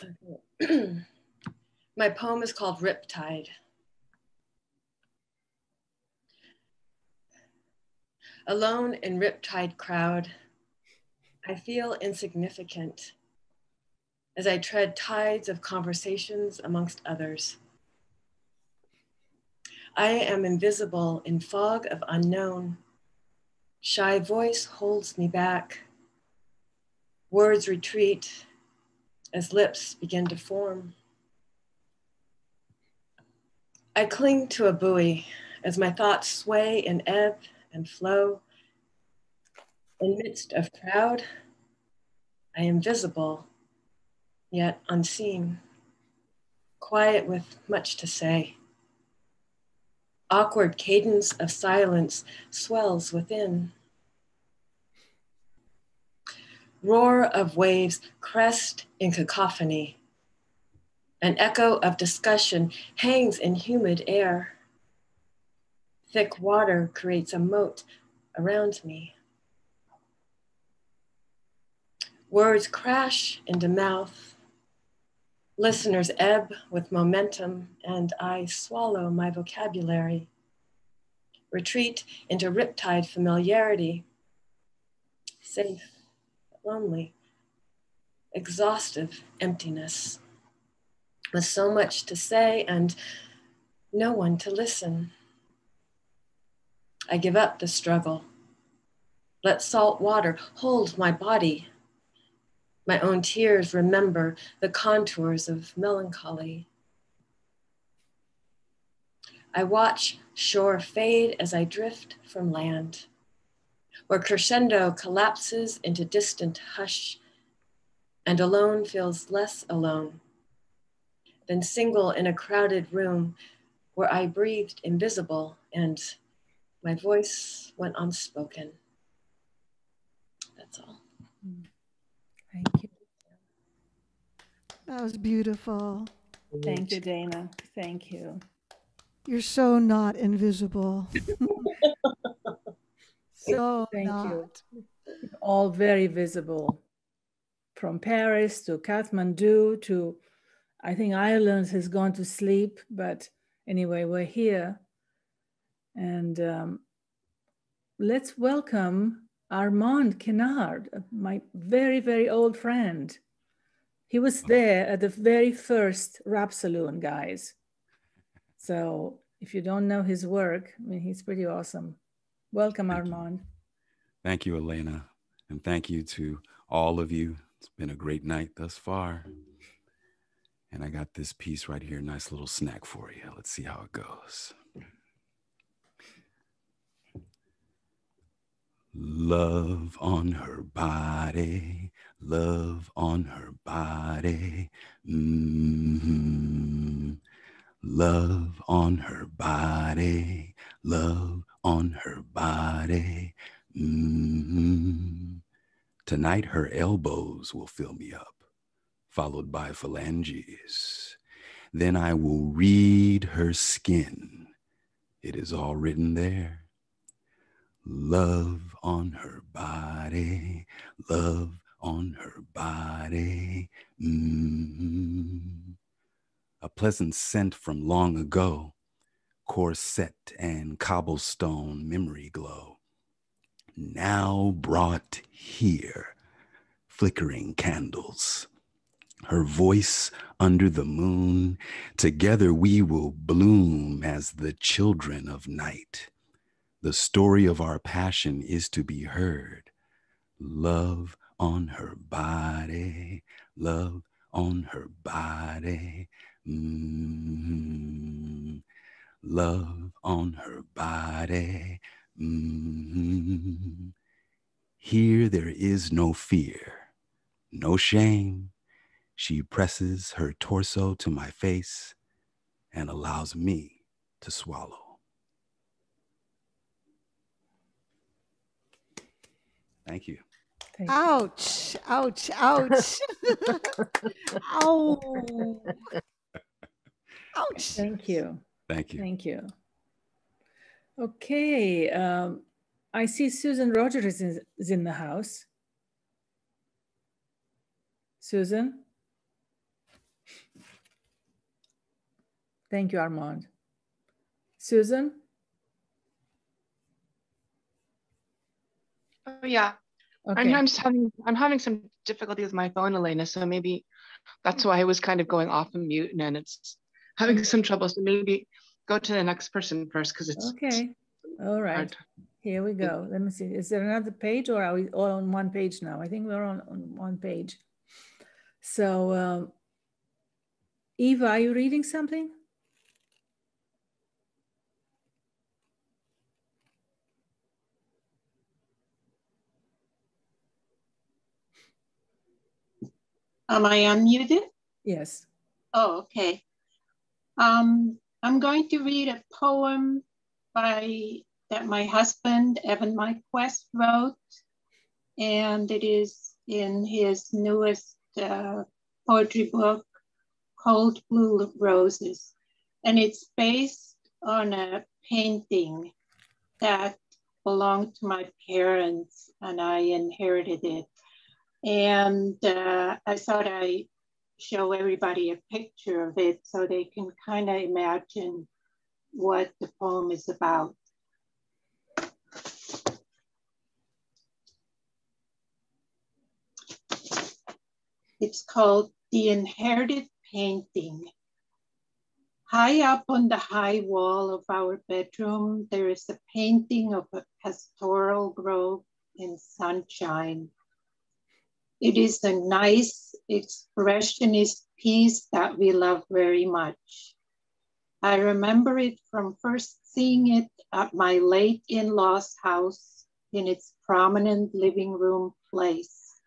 Speaker 24: Okay. My poem is called Riptide. Alone in Riptide crowd, I feel insignificant as I tread tides of conversations amongst others. I am invisible in fog of unknown. Shy voice holds me back. Words retreat as lips begin to form. I cling to a buoy as my thoughts sway and ebb and flow. In midst of crowd, I am visible, yet unseen, quiet with much to say. Awkward cadence of silence swells within. Roar of waves crest in cacophony. An echo of discussion hangs in humid air. Thick water creates a moat around me. Words crash into mouth. Listeners ebb with momentum, and I swallow my vocabulary. Retreat into riptide familiarity. Safe, lonely. Exhaustive emptiness. With so much to say and no one to listen. I give up the struggle. Let salt water hold my body. My own tears remember the contours of melancholy. I watch shore fade as I drift from land, where crescendo collapses into distant hush, and alone feels less alone than single in a crowded room where I breathed invisible and My voice went unspoken. That's all.
Speaker 1: Thank you.
Speaker 2: That was beautiful.
Speaker 1: Thank you, Dayna. Thank you.
Speaker 2: You're so not invisible. so
Speaker 1: Thank
Speaker 2: not.
Speaker 1: you. All very visible. From Paris to Kathmandu to, I think Ireland has gone to sleep, but anyway, we're here. And um, let's welcome Armond Kinard, my very, very old friend. He was there at the very first Rap Saloon, guys. So if you don't know his work, I mean, he's pretty awesome. Welcome, Armond.
Speaker 25: Thank you, Elena. And thank you to all of you. It's been a great night thus far. And I got this piece right here, nice little snack for you. Let's see how it goes. Love on her body, love on her body. Mm-hmm. Love on her body, love on her body. Mm-hmm. Tonight her elbows will fill me up, followed by phalanges. Then I will read her skin. It is all written there. Love on her body, love on her body. Mm. A pleasant scent from long ago, corset and cobblestone memory glow. Now brought here, flickering candles. Her voice under the moon, together we will bloom as the children of night. The story of our passion is to be heard. Love on her body, love on her body. Mm, love on her body. Mm. Here there is no fear, no shame. She presses her torso to my face and allows me to swallow. Thank you.
Speaker 2: Ouch, ouch, ouch. Ow. Ouch.
Speaker 1: Thank you.
Speaker 25: Thank you.
Speaker 1: Thank you. Okay. Um, I see Susan Rogers is, is in the house. Susan? Thank you, Armond. Susan?
Speaker 26: Oh yeah.
Speaker 1: Okay.
Speaker 26: I'm, I'm just having I'm having some difficulty with my phone, Elena. So maybe that's why I was kind of going off and mute, and then it's having some trouble. So maybe go to the next person first because it's
Speaker 1: Okay. All right. Here we go. Let me see. Is there another page or are we all on one page now? I think we're on, on one page. So, um, Eva, are you reading something?
Speaker 27: Am I unmuted?
Speaker 1: Yes.
Speaker 27: Oh, okay. Um, I'm going to read a poem by that my husband Evan Mike West wrote, and it is in his newest uh, poetry book, Cold Blue Roses, and it's based on a painting that belonged to my parents, and I inherited it. And uh, I thought I show everybody a picture of it so they can kind of imagine what the poem is about. It's called The Inherited Painting. High up on the high wall of our bedroom, there is a painting of a pastoral grove in sunshine. It is a nice expressionist piece that we love very much. I remember it from first seeing it at my late in-laws house in its prominent living room place.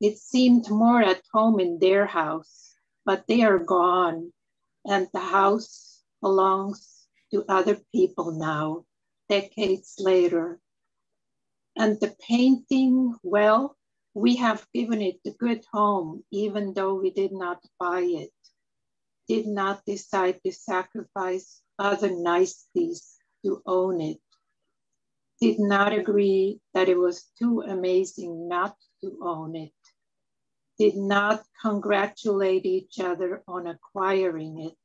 Speaker 27: It seemed more at home in their house, but they are gone and the house belongs to other people now. decades later. And the painting, well, we have given it a good home, even though we did not buy it, did not decide to sacrifice other niceties to own it, did not agree that it was too amazing not to own it, did not congratulate each other on acquiring it.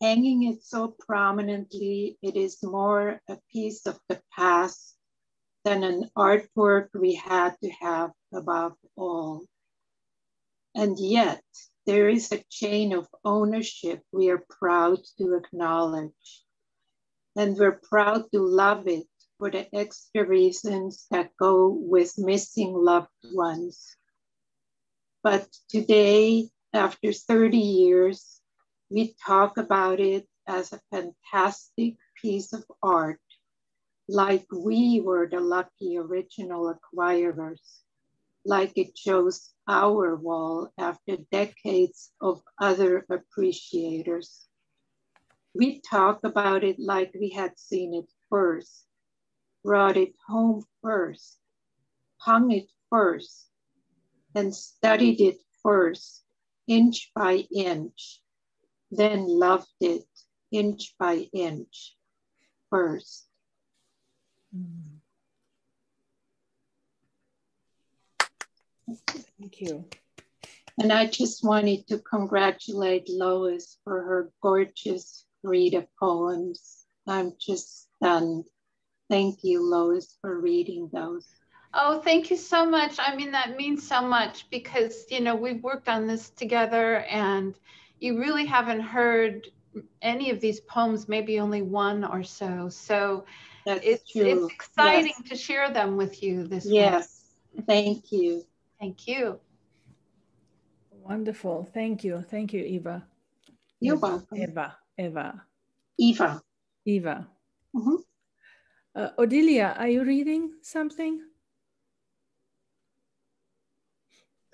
Speaker 27: Hanging it so prominently, it is more a piece of the past than an artwork we had to have above all. And yet, there is a chain of ownership we are proud to acknowledge. And we're proud to love it for the extra reasons that go with missing loved ones. But today, after 30 years, we talk about it as a fantastic piece of art like we were the lucky original acquirers, like it chose our wall after decades of other appreciators. We talk about it like we had seen it first, brought it home first, hung it first, and studied it first, inch by inch, then loved it inch by inch first.
Speaker 1: Thank you.
Speaker 27: And I just wanted to congratulate Lois for her gorgeous read of poems. I'm just stunned. Thank you, Lois, for reading those.
Speaker 5: Oh, thank you so much. I mean, that means so much because, you know, we've worked on this together and you really haven't heard any of these poems, maybe only one or so. So
Speaker 27: That's
Speaker 5: it's,
Speaker 27: true.
Speaker 5: it's exciting
Speaker 27: Yes.
Speaker 5: to share them with you this
Speaker 27: Yes. Thank you.
Speaker 5: Thank you.
Speaker 1: Wonderful. Thank you. Thank you, Eva.
Speaker 27: You're
Speaker 1: Eva,
Speaker 27: welcome.
Speaker 1: Eva. Eva.
Speaker 27: Eva.
Speaker 1: Eva.
Speaker 27: Mhm.
Speaker 1: Uh, Odilia, are you reading something?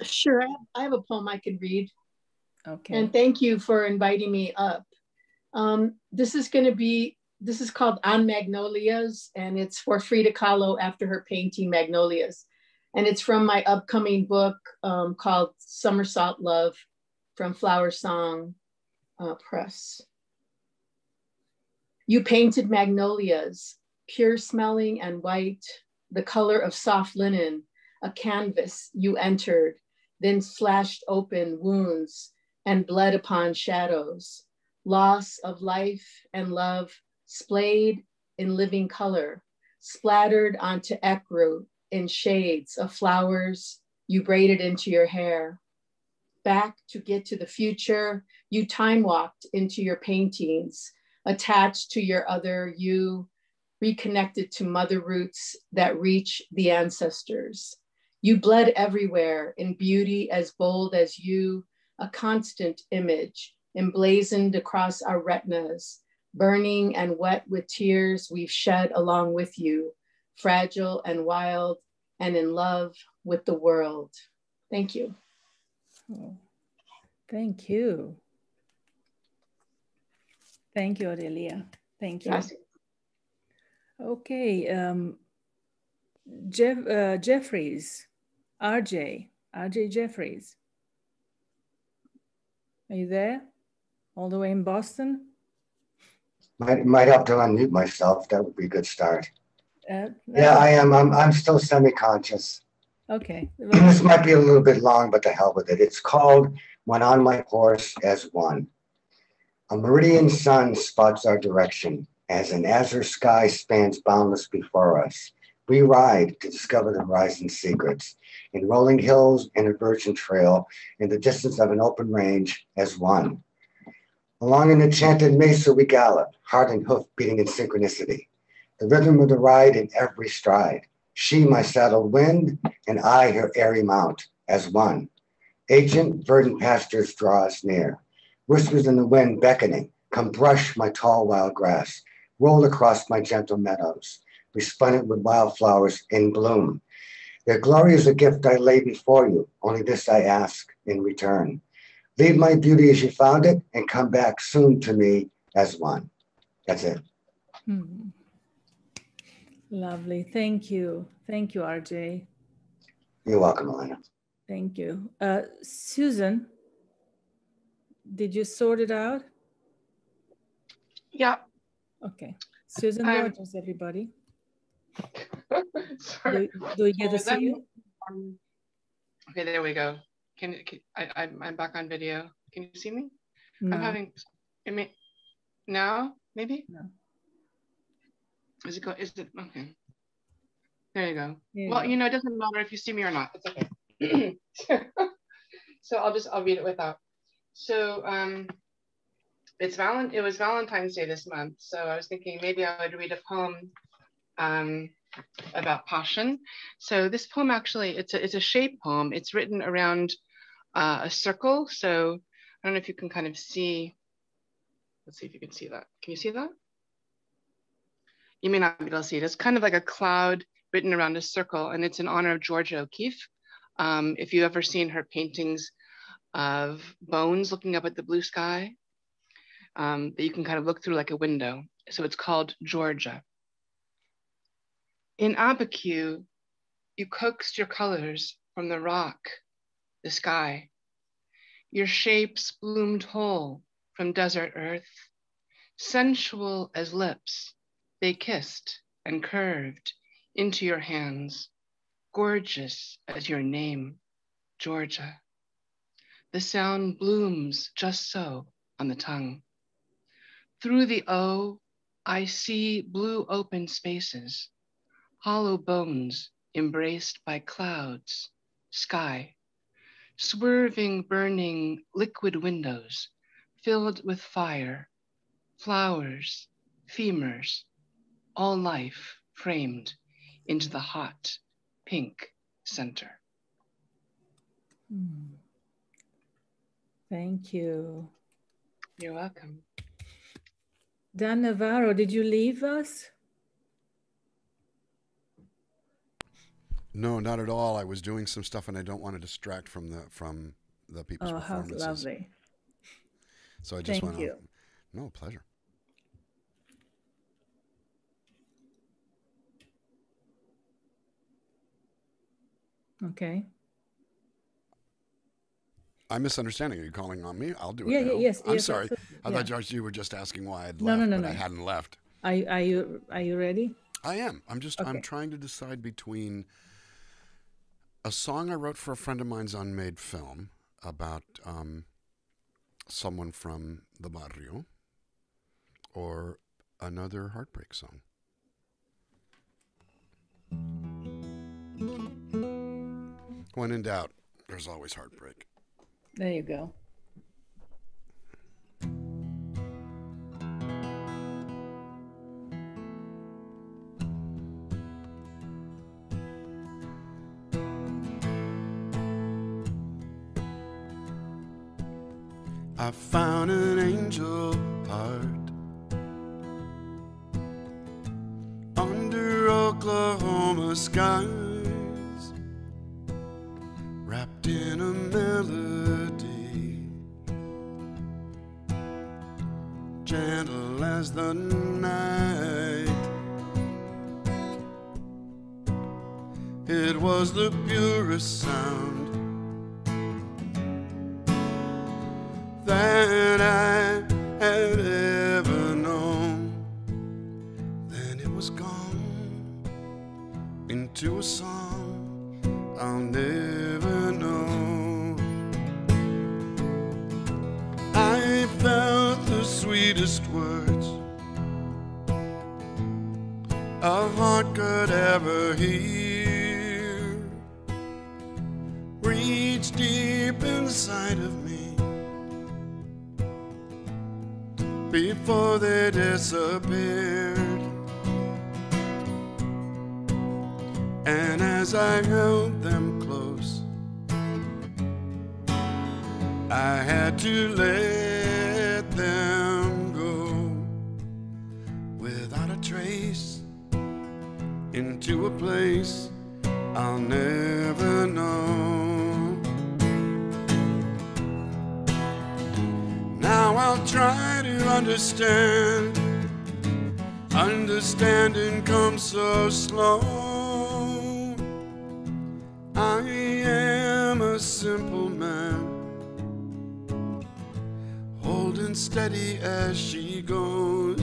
Speaker 28: Sure, I have, I have a poem I could read.
Speaker 1: Okay.
Speaker 28: And thank you for inviting me up. Um, this is going to be, this is called On Magnolias, and it's for Frida Kahlo after her painting Magnolias. And it's from my upcoming book um, called Somersault Love from Flower Song uh, Press. You painted magnolias, pure smelling and white, the color of soft linen, a canvas you entered, then slashed open wounds and bled upon shadows, loss of life and love splayed in living color, splattered onto ecru in shades of flowers you braided into your hair. Back to get to the future, you time walked into your paintings, attached to your other you, reconnected to mother roots that reach the ancestors. You bled everywhere in beauty as bold as you, a constant image emblazoned across our retinas, burning and wet with tears we've shed along with you, fragile and wild and in love with the world. Thank you.
Speaker 1: Oh, thank you. Thank you, Odilia. Thank you.
Speaker 27: Gracias.
Speaker 1: Okay, um, Jeff, uh, Jeffreys, RJ, RJ Jeffreys. Are you there? All the way in Boston?
Speaker 29: Might, might have to unmute myself. That would be a good start.
Speaker 1: Uh,
Speaker 29: Yeah, I am. I'm, I'm still semi-conscious.
Speaker 1: Okay.
Speaker 29: This might be a little bit long, but to hell with it. It's called When on My Horse as One. A meridian sun spots our direction as an azure sky spans boundless before us. We ride to discover the horizon's secrets in rolling hills and a virgin trail in the distance of an open range as one. Along an enchanted mesa we gallop, heart and hoof beating in synchronicity. The rhythm of the ride in every stride. She my saddled wind, and I her airy mount, as one. Ancient verdant pastures draw us near. Whispers in the wind beckoning, come brush my tall wild grass. Roll across my gentle meadows, resplendent with wildflowers in bloom. Their glory is a gift I lay before you, only this I ask in return. Leave my beauty as you found it and come back soon to me as one. That's it.
Speaker 1: Hmm. Lovely. Thank you. Thank you, RJ.
Speaker 29: You're welcome, Elena.
Speaker 1: Thank you. Uh, Susan, did you sort it out?
Speaker 26: Yeah.
Speaker 1: Okay. Susan
Speaker 26: Um,
Speaker 1: Rogers, everybody.
Speaker 26: Sorry.
Speaker 1: Do, do we get to see you?
Speaker 26: um, Okay, there we go. Can, can I, I'm, I'm back on video. Can you see me?
Speaker 1: No.
Speaker 26: I'm having, I mean, now, maybe?
Speaker 1: No.
Speaker 26: Is it go, is it, okay. There you go.
Speaker 1: You
Speaker 26: Well, you know, it doesn't matter if you see me or not. It's okay. so I'll just, I'll read it without. So, um, it's Valent, it was Valentine's Day this month. So I was thinking maybe I would read a poem, um, about passion. So this poem actually, it's a, it's a shape poem. It's written around uh, a circle. So I don't know if you can kind of see, let's see if you can see that. Can you see that? You may not be able to see it. It's kind of like a cloud written around a circle and it's in honor of Georgia O'Keeffe. Um, if you've ever seen her paintings of bones looking up at the blue sky, um, that you can kind of look through like a window. So it's called Georgia. In Abiquiu, you coaxed your colors from the rock, the sky. Your shapes bloomed whole from desert earth. Sensual as lips, they kissed and curved into your hands, gorgeous as your name, Georgia. The sound blooms just so on the tongue. Through the O, I see blue open spaces, hollow bones embraced by clouds, sky, swerving, burning liquid windows filled with fire, flowers, femurs, all life framed into the hot pink center.
Speaker 1: Hmm. Thank you.
Speaker 26: You're welcome.
Speaker 1: Dan Navarro, did you leave us?
Speaker 12: No, not at all. I was doing some stuff, and I don't want to distract from the from the people's
Speaker 1: Oh, how lovely.
Speaker 12: So I just
Speaker 1: Thank
Speaker 12: went.
Speaker 1: you.
Speaker 12: On. No pleasure.
Speaker 1: Okay.
Speaker 12: I'm misunderstanding. Are you calling on me? I'll do it.
Speaker 1: Yeah, yeah, yes,
Speaker 12: I'm
Speaker 1: yes,
Speaker 12: sorry. I
Speaker 1: Yeah.
Speaker 12: thought you were just asking why I'd
Speaker 1: No,
Speaker 12: left,
Speaker 1: no, no,
Speaker 12: but I hadn't left.
Speaker 1: Are, are you are you ready?
Speaker 12: I am. I'm just. I'm trying to decide between a song I wrote for a friend of mine's unmade film about um, someone from the barrio, or another heartbreak song. When in doubt, there's always heartbreak.
Speaker 1: There you go.
Speaker 12: I found an angel heart under Oklahoma skies, wrapped in a melody, gentle as the night. It was the purest sound that I had ever known. Then it was gone into a song I'll never know. I felt the sweetest words a heart could ever hear reach deep inside of me before they disappeared. And as I held them close, I had to let them go without a trace into a place I'll never know. Now I'll try understand Understanding comes so slow. I am a simple man, holding steady as she goes.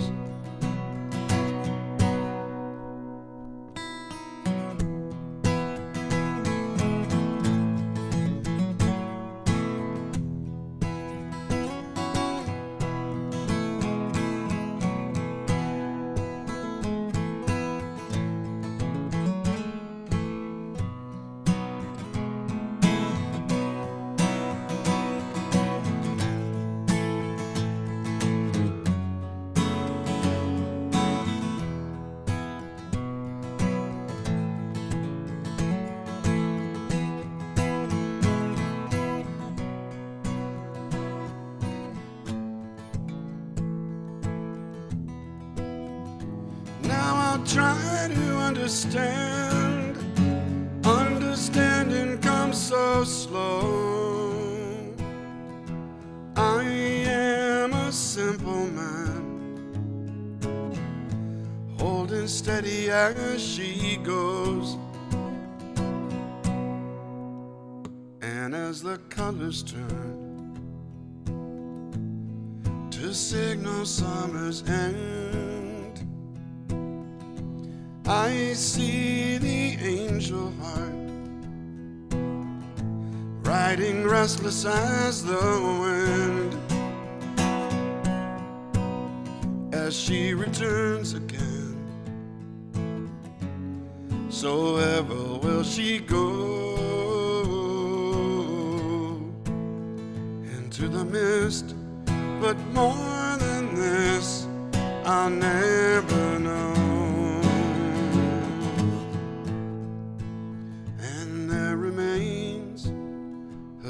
Speaker 12: See the angel heart riding restless as the wind as she returns again. So ever will she go into the mist, but more than this, I'll never know.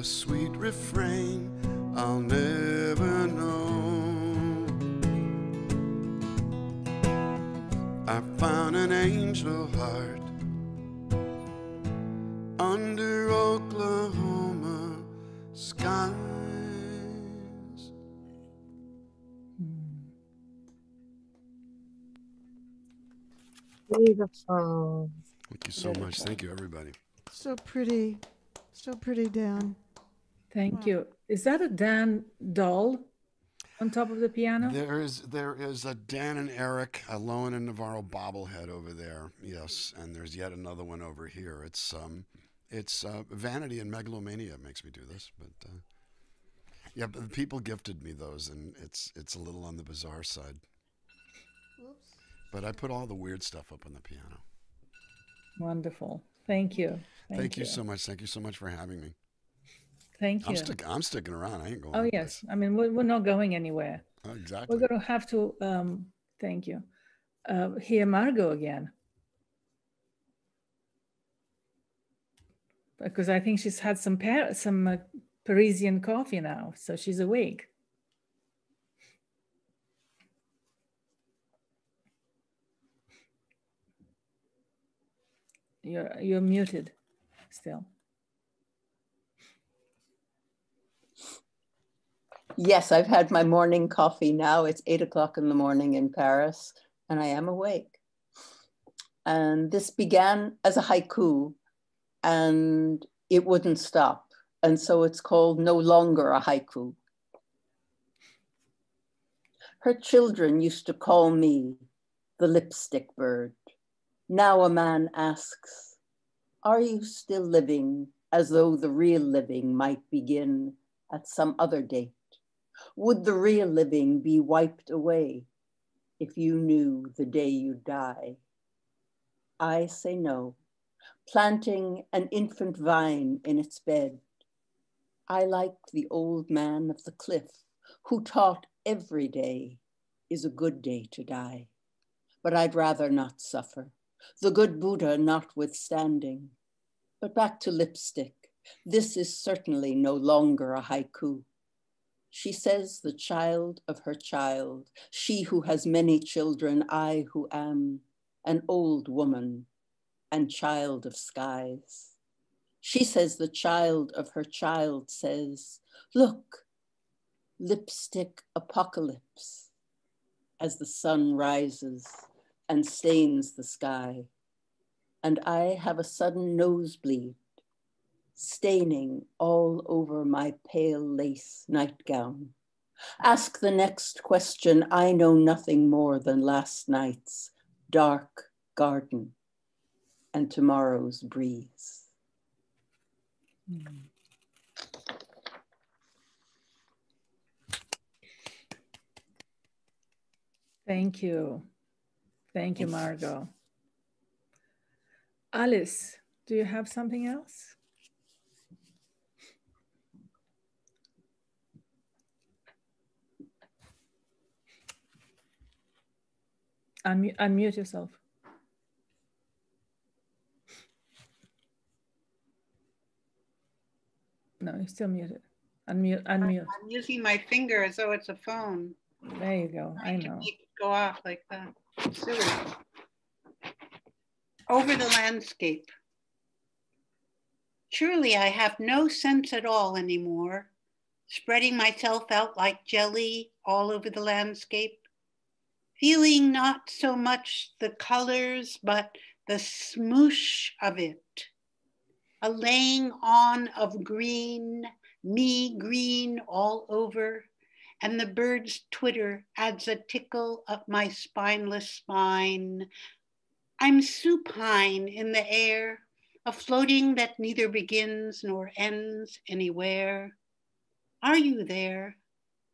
Speaker 12: A sweet refrain I'll never know. I found an angel heart under Oklahoma skies.
Speaker 9: Beautiful.
Speaker 12: Thank you so much. Thank you, everybody.
Speaker 2: So pretty. So pretty, Dan.
Speaker 1: Thank you. Is that a Dan doll on top of the piano?
Speaker 12: There is there is a Dan and Eric, a Lowen and Navarro bobblehead over there. Yes, and there's yet another one over here. It's um, it's uh, vanity and megalomania makes me do this, but uh, yeah, but people gifted me those, and it's it's a little on the bizarre side. Oops. But I put all the weird stuff up on the piano.
Speaker 1: Wonderful. Thank you.
Speaker 12: Thank, you. so much. Thank you so much for having me.
Speaker 1: Thank
Speaker 12: I'm
Speaker 1: you.
Speaker 12: stick I'm sticking around. I ain't going.
Speaker 1: Oh yes, I mean we're, we're not going anywhere.
Speaker 12: Oh, exactly.
Speaker 1: We're going to have to. Um, thank you. Uh, hear Margo again because I think she's had some Par- some uh, Parisian coffee now, so she's awake. You're you're muted still.
Speaker 14: Yes, I've had my morning coffee now. It's eight o'clock in the morning in Paris, and I am awake. And this began as a haiku, and it wouldn't stop. And so it's called No Longer a Haiku. Her children used to call me the lipstick bird. Now a man asks, Are you still living as though the real living might begin at some other date? Would the real living be wiped away if you knew the day you'd die? I say no, planting an infant vine in its bed. I like the old man of the cliff who taught every day is a good day to die. But I'd rather not suffer, the good Buddha notwithstanding. But back to lipstick. This is certainly no longer a haiku. She says the child of her child, she who has many children, I who am an old woman and child of skies. She says the child of her child says, Look, lipstick apocalypse as the sun rises and stains the sky. And I have a sudden nosebleed, staining all over my pale lace nightgown. Ask the next question. I know nothing more than last night's dark garden and tomorrow's breeze.
Speaker 1: Mm. Thank you. Thank you, Margo. Alice, do you have something else? Unmute, unmute yourself. No, you're still muted. Unmute, unmute.
Speaker 16: I'm using my finger as though it's a phone.
Speaker 1: There you go. I know.
Speaker 16: Make it go off like that. Silly. Over the landscape. Truly, I have no sense at all anymore, spreading myself out like jelly all over the landscape, feeling not so much the colors, but the smoosh of it, a laying on of green, me green all over, and the bird's twitter adds a tickle up my spineless spine. I'm supine in the air, a floating that neither begins nor ends anywhere. Are you there?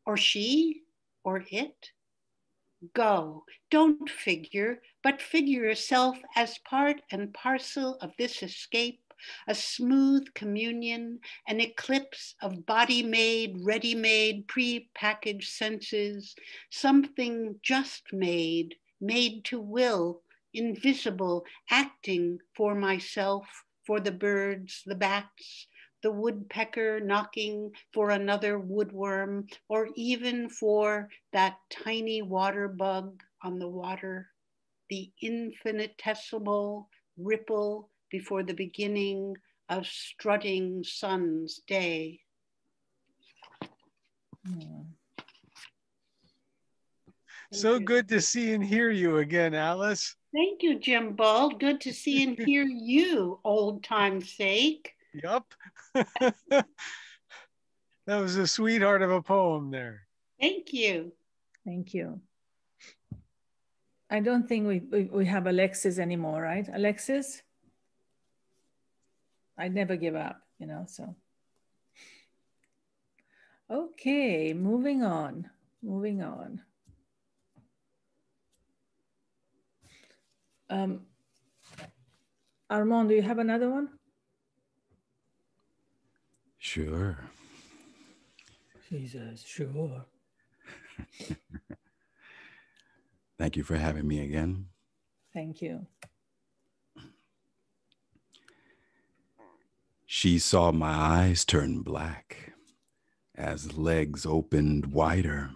Speaker 16: Or she? Or it? Go, don't figure, but figure yourself as part and parcel of this escape a smooth communion, an eclipse of body made, ready made, pre packaged senses, something just made, made to will, invisible, acting for myself, for the birds, the bats, the woodpecker knocking for another woodworm, or even for that tiny water bug on the water, the infinitesimal ripple before the beginning of strutting sun's day. Hmm.
Speaker 20: So good to see and hear you again, Alice.
Speaker 16: Thank you, Jim Bolt. Good to see and hear you, old time's sake.
Speaker 20: Yup. that was a sweetheart of a poem there.
Speaker 16: Thank you.
Speaker 1: Thank you. I don't think we, we, we have Alexis anymore, right? Alexis? I'd never give up, you know, so. Okay, moving on, moving on. Um, Armond, do you have another one?
Speaker 25: Sure.
Speaker 1: She says, sure.
Speaker 25: Thank you for having me again.
Speaker 1: Thank you.
Speaker 25: She saw my eyes turn black as legs opened wider,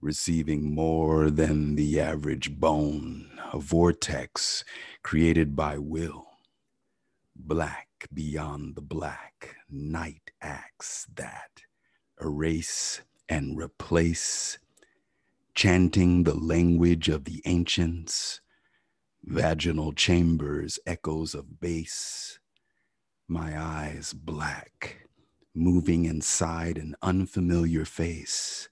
Speaker 25: receiving more than the average bone, a vortex created by will. Black beyond the black, night acts that erase and replace, chanting the language of the ancients, vaginal chambers, echoes of bass my eyes black, moving inside an unfamiliar face.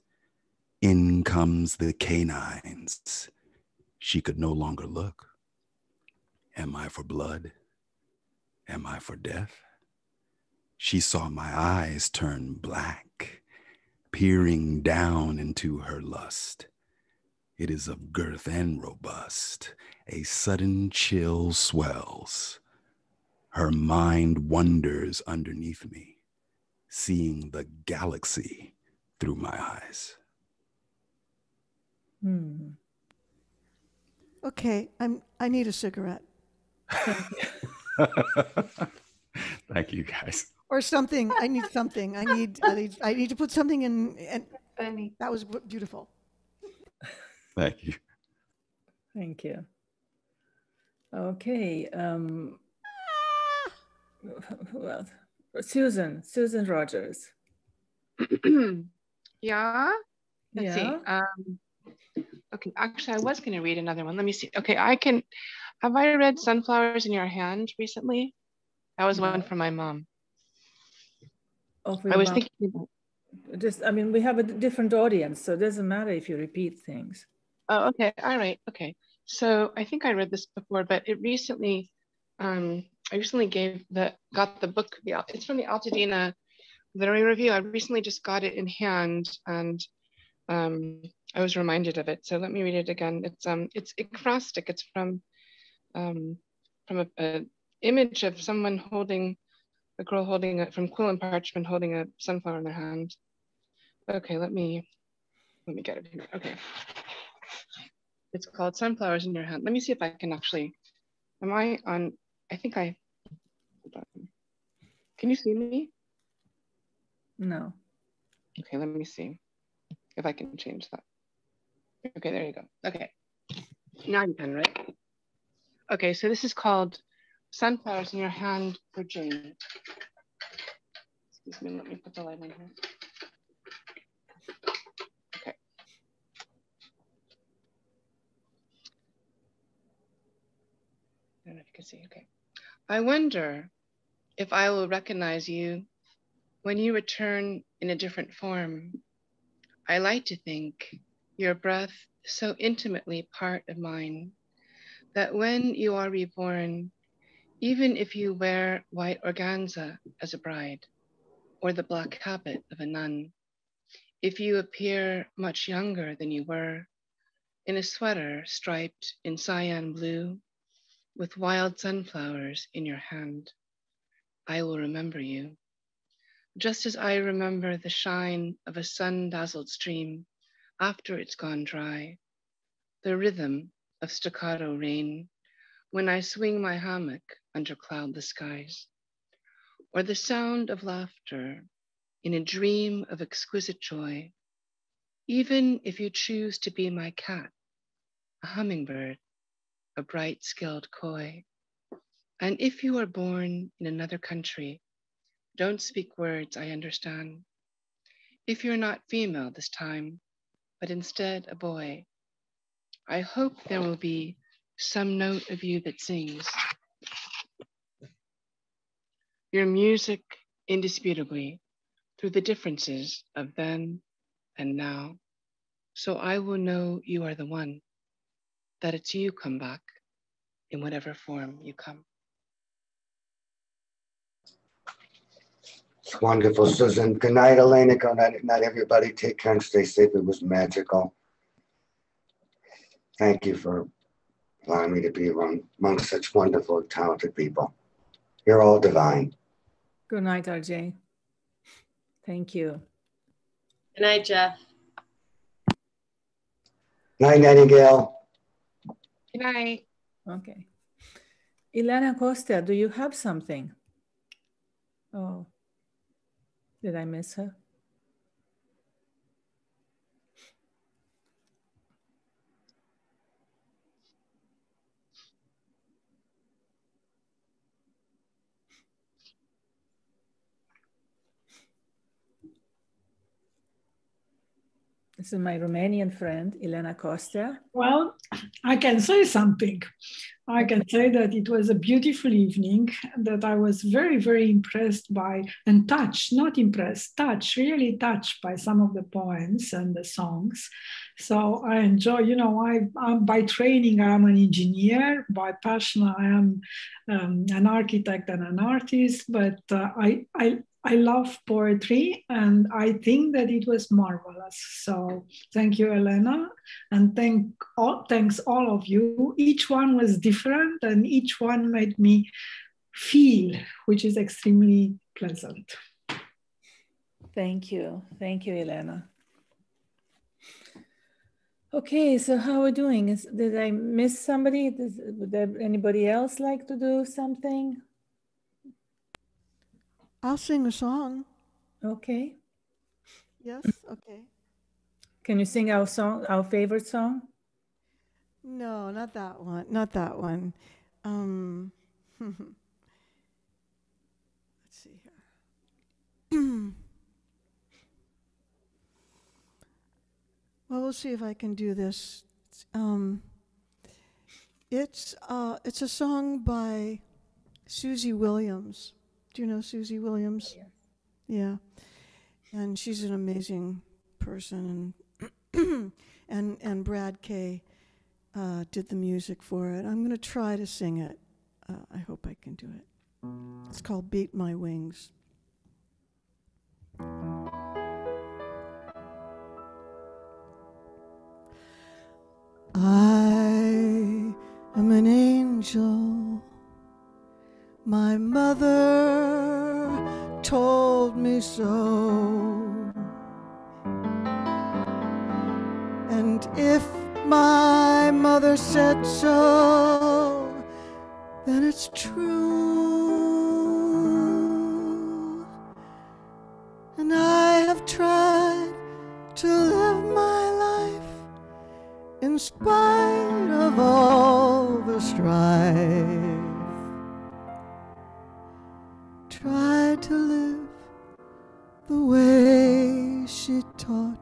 Speaker 25: In comes the canines. She could no longer look. Am I for blood? Am I for death? She saw my eyes turn black, peering down into her lust. It is of girth and robust. A sudden chill swells. Her mind wanders underneath me, seeing the galaxy through my eyes.
Speaker 1: Hmm.
Speaker 2: Okay, I'm. I need a cigarette
Speaker 25: Thank you, guys.
Speaker 2: Or something. I need something. I need. I need. I need to put something in. And that was beautiful.
Speaker 25: Thank you.
Speaker 1: Thank you. Okay. Um, well, Susan, Susan Rogers.
Speaker 26: yeah. Let's see.
Speaker 1: Yeah.
Speaker 26: Um, Okay, actually, I was going to read another one. Let me see. Okay, I can. Have I read Sunflowers in Your Hand recently? That was one from my mom. I was thinking.
Speaker 1: Just, I mean, we have a different audience, so it doesn't matter if you repeat things.
Speaker 26: Oh, okay. All right. Okay. So I think I read this before, but it recently, um, I recently gave the got the book. The it's from the Altadena Literary Review. I recently just got it in hand, and um, I was reminded of it. So let me read it again. It's um, it's ekphrastic. It's from um, from a, a image of someone holding a girl holding it from quill and parchment holding a sunflower in their hand. Okay, let me let me get it here. Okay. It's called Sunflowers in Your Hand. Let me see if I can actually, am I on, I think I, hold on. Can you see me?
Speaker 1: No.
Speaker 26: Okay, let me see if I can change that. Okay, there you go. Okay, now you can, right? Okay, so this is called Sunflowers in Your Hand for Jane. Excuse me, let me put the light on here. Okay. I don't know if you can see, okay. I wonder if I will recognize you when you return in a different form. I like to think your breath so intimately part of mine that when you are reborn, even if you wear white organza as a bride or the black habit of a nun, if you appear much younger than you were in a sweater striped in cyan blue with wild sunflowers in your hand, I will remember you. Just as I remember the shine of a sun dazzled stream after it's gone dry, the rhythm of staccato rain when I swing my hammock under cloudless skies, or the sound of laughter in a dream of exquisite joy, even if you choose to be my cat, a hummingbird, a bright skilled koi. And if you are born in another country, don't speak words I understand. If you're not female this time, but instead a boy, I hope there will be some note of you that sings. Your music indisputably through the differences of then and now. So I will know you are the one, that it's you come back in whatever form you come.
Speaker 29: It's wonderful, Susan. Good night, Elena. Good night, not everybody. Take care and stay safe. It was magical. Thank you for allowing me to be among, among such wonderful, talented people. You're all divine.
Speaker 1: Good night, RJ. Thank you.
Speaker 24: Good night, Jeff.
Speaker 29: Night, Nightingale.
Speaker 26: Good night.
Speaker 1: Okay. Elena Costa, do you have something? Oh, did I miss her? This is my Romanian friend, Elena Costa.
Speaker 30: Well, I can say something. I can say that it was a beautiful evening, that I was very, very impressed by and touched, not impressed, touched, really touched by some of the poems and the songs. So I enjoy, you know, I, I'm, by training, I'm an engineer. By passion, I am um, an architect and an artist, but uh, I, I, I love poetry and I think that it was marvelous. So thank you, Elena, and thank all, thanks all of you. Each one was different and each one made me feel, which is extremely pleasant.
Speaker 1: Thank you. Thank you, Elena. Okay, so how are we doing? Is, did I miss somebody? Does, would anybody else like to do something?
Speaker 2: I'll sing a song.
Speaker 1: Okay.
Speaker 2: Yes, okay.
Speaker 1: Can you sing our song, our favorite song?
Speaker 2: No, not that one. Not that one. Um, let's see here. well, we'll see if I can do this Um, it's uh, it's a song by Susie Williams. Do you know Susie Williams? Yeah, and she's an amazing person, and and and Brad Kay uh, did the music for it. I'm going to try to sing it. Uh, I hope I can do it. It's called Beat My Wings. I am an angel. My mother told me so. And if my mother said so, then it's true. And I have tried to live my life in spite of all the strife. Taught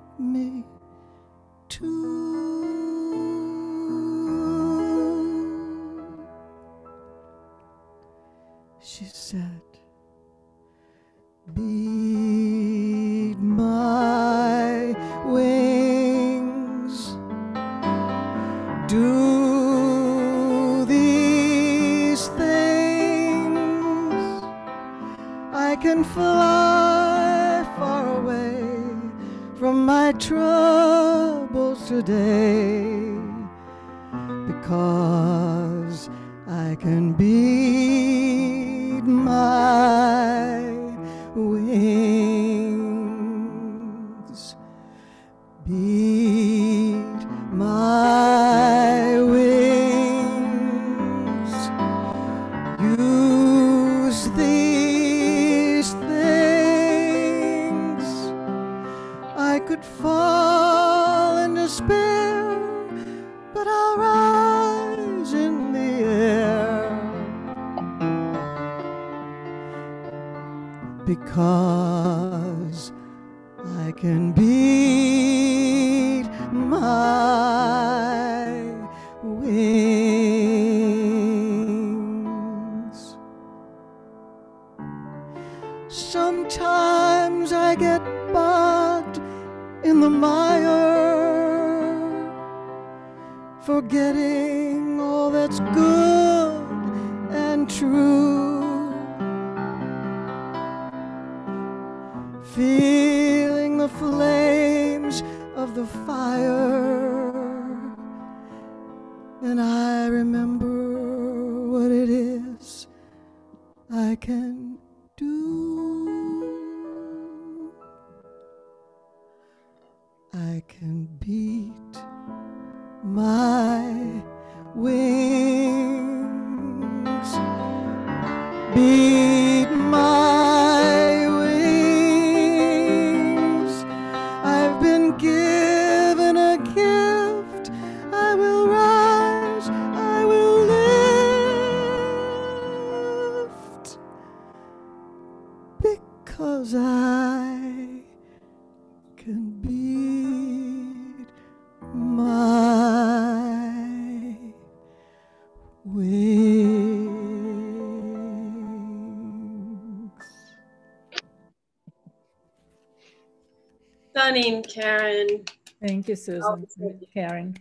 Speaker 1: you, Susan. Thank you, Karin.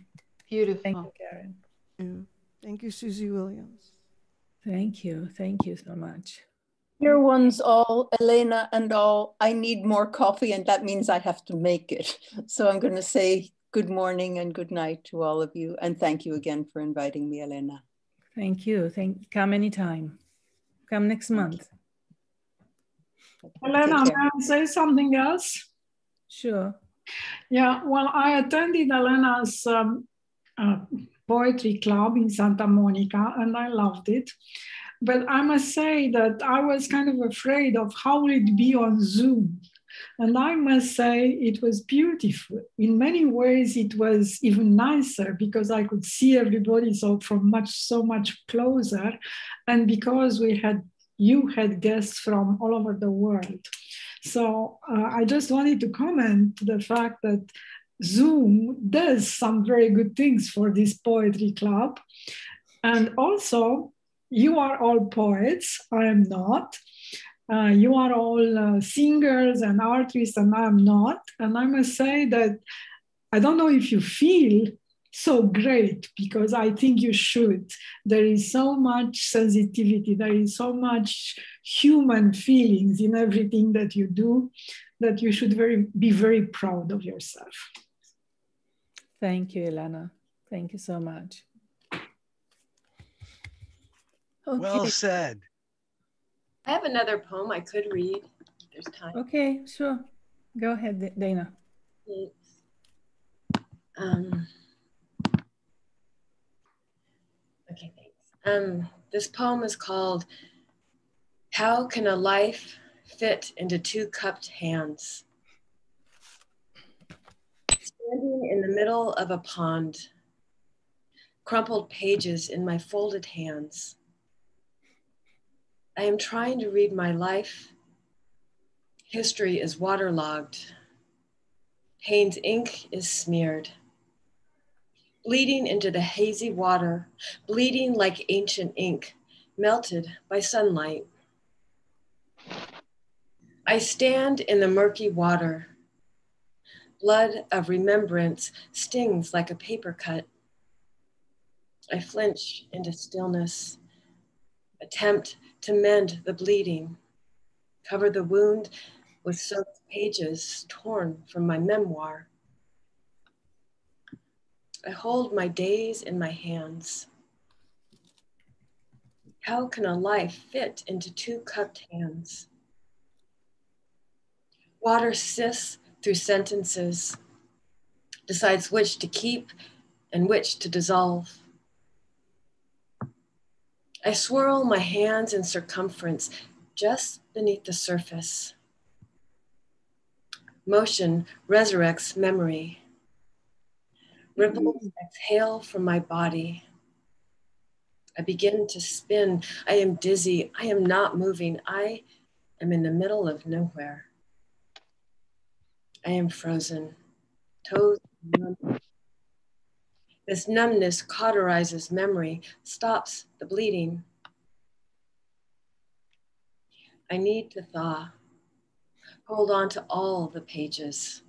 Speaker 5: Beautiful.
Speaker 1: Thank you, Karin.
Speaker 2: Yeah. Thank you, Susie Williams.
Speaker 1: Thank you. Thank you so much.
Speaker 14: Dear ones all, Elena and all, I need more coffee and that means I have to make it. So I'm going to say good morning and good night to all of you. And thank you again for inviting me, Elena.
Speaker 1: Thank you. Thank come anytime. Come next month.
Speaker 30: Elena,
Speaker 14: Take
Speaker 30: may I say something else?
Speaker 1: Sure.
Speaker 30: Yeah, well, I attended Elena's um, uh, poetry club in Santa Monica and I loved it. But I must say that I was kind of afraid of how will it be on Zoom. And I must say it was beautiful. In many ways, it was even nicer because I could see everybody so from much, so much closer. And because we had, you had guests from all over the world. So uh, I just wanted to comment the fact that Zoom does some very good things for this poetry club. And also, you are all poets, I am not. Uh, you are all uh, singers and artists, and I'm not. And I must say that I don't know if you feel so great because I think you should. There is so much sensitivity, there is so much human feelings in everything that you do that you should very, be very proud of yourself.
Speaker 1: Thank you, Elena. Thank you so much. Okay.
Speaker 20: Well said.
Speaker 24: I have another poem I could read. if There's time.
Speaker 1: Okay, sure. Go ahead, Dayna.
Speaker 24: Thanks. Um, okay, thanks. Um, this poem is called How Can a Life Fit into Two Cupped Hands? Standing in the middle of a pond, crumpled pages in my folded hands. I am trying to read my life. History is waterlogged. Payne's ink is smeared. Bleeding into the hazy water, bleeding like ancient ink, melted by sunlight. I stand in the murky water. Blood of remembrance stings like a paper cut. I flinch into stillness, attempt to mend the bleeding, cover the wound with soaked pages torn from my memoir. I hold my days in my hands. How can a life fit into two cupped hands? Water sifts through sentences, decides which to keep and which to dissolve. I swirl my hands in circumference just beneath the surface. Motion resurrects memory. Ripples mm-hmm. exhale from my body. I begin to spin. I am dizzy. I am not moving. I am in the middle of nowhere. I am frozen, toes numb. This numbness cauterizes memory, stops the bleeding. I need to thaw, hold on to all the pages,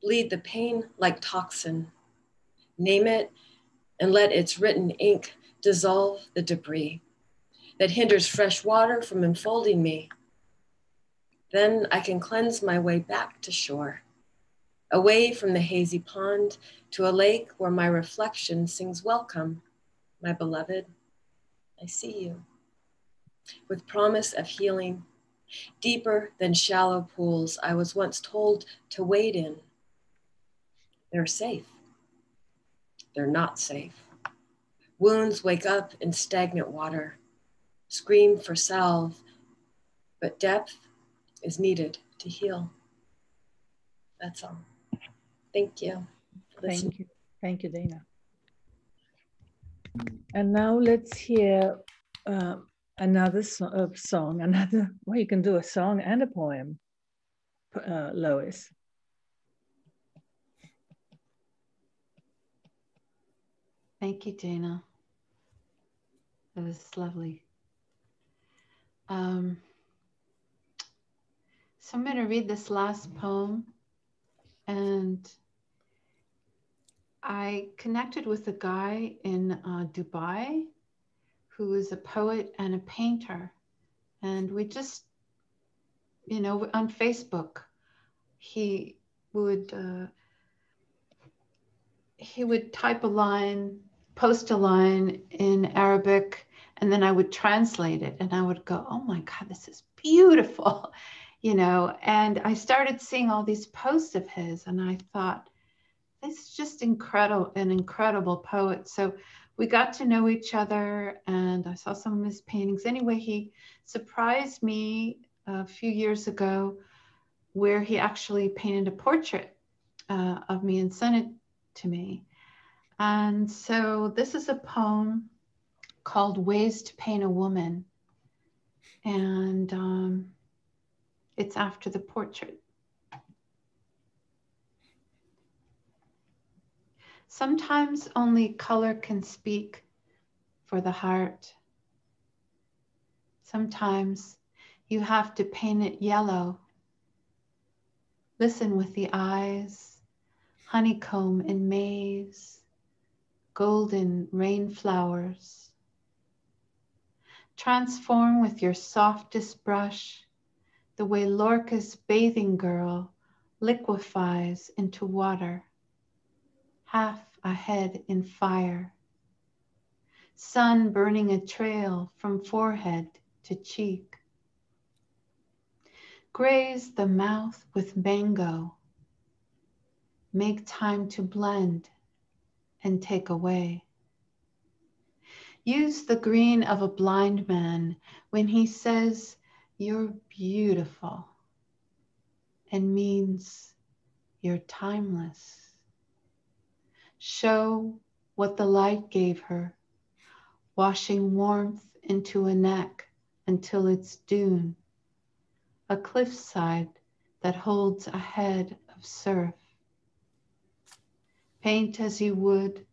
Speaker 24: bleed the pain like toxin, name it, and let its written ink dissolve the debris that hinders fresh water from enfolding me. Then I can cleanse my way back to shore, away from the hazy pond to a lake where my reflection sings welcome, my beloved. I see you. With promise of healing, deeper than shallow pools I was once told to wade in. They're safe. They're not safe. Wounds wake up in stagnant water, scream for salve, but depth is needed to heal. That's all. Thank you.
Speaker 1: Thank you. Thank you, Dayna. And now let's hear uh, another so uh, song, another, well, you can do a song and a poem, uh, Lois.
Speaker 5: Thank you, Dayna. That was lovely. Um, so I'm going to read this last poem. And I connected with a guy in uh, Dubai who is a poet and a painter. And we just, you know, on Facebook, he would. Uh, he would type a line, post a line in Arabic, and then I would translate it and I would go, oh my God, this is beautiful, you know. And I started seeing all these posts of his, and I thought, this is just incredible, an incredible poet. So we got to know each other, and I saw some of his paintings. Anyway, he surprised me a few years ago where he actually painted a portrait uh, of me and sent it to me. And so this is a poem called Ways to Paint a Woman. And um, it's after the portrait. Sometimes only color can speak for the heart. Sometimes you have to paint it yellow. Listen with the eyes, honeycomb in maze, golden rain flowers. Transform with your softest brush the way Lorca's bathing girl liquefies into water, half a head in fire. Sun burning a trail from forehead to cheek. Graze the mouth with mango. Make time to blend and take away. Use the green of a blind man when he says, You're beautiful, and means you're timeless. Show what the light gave her, washing warmth into a neck until it's dune, a cliffside that holds a head of surf. Paint as you would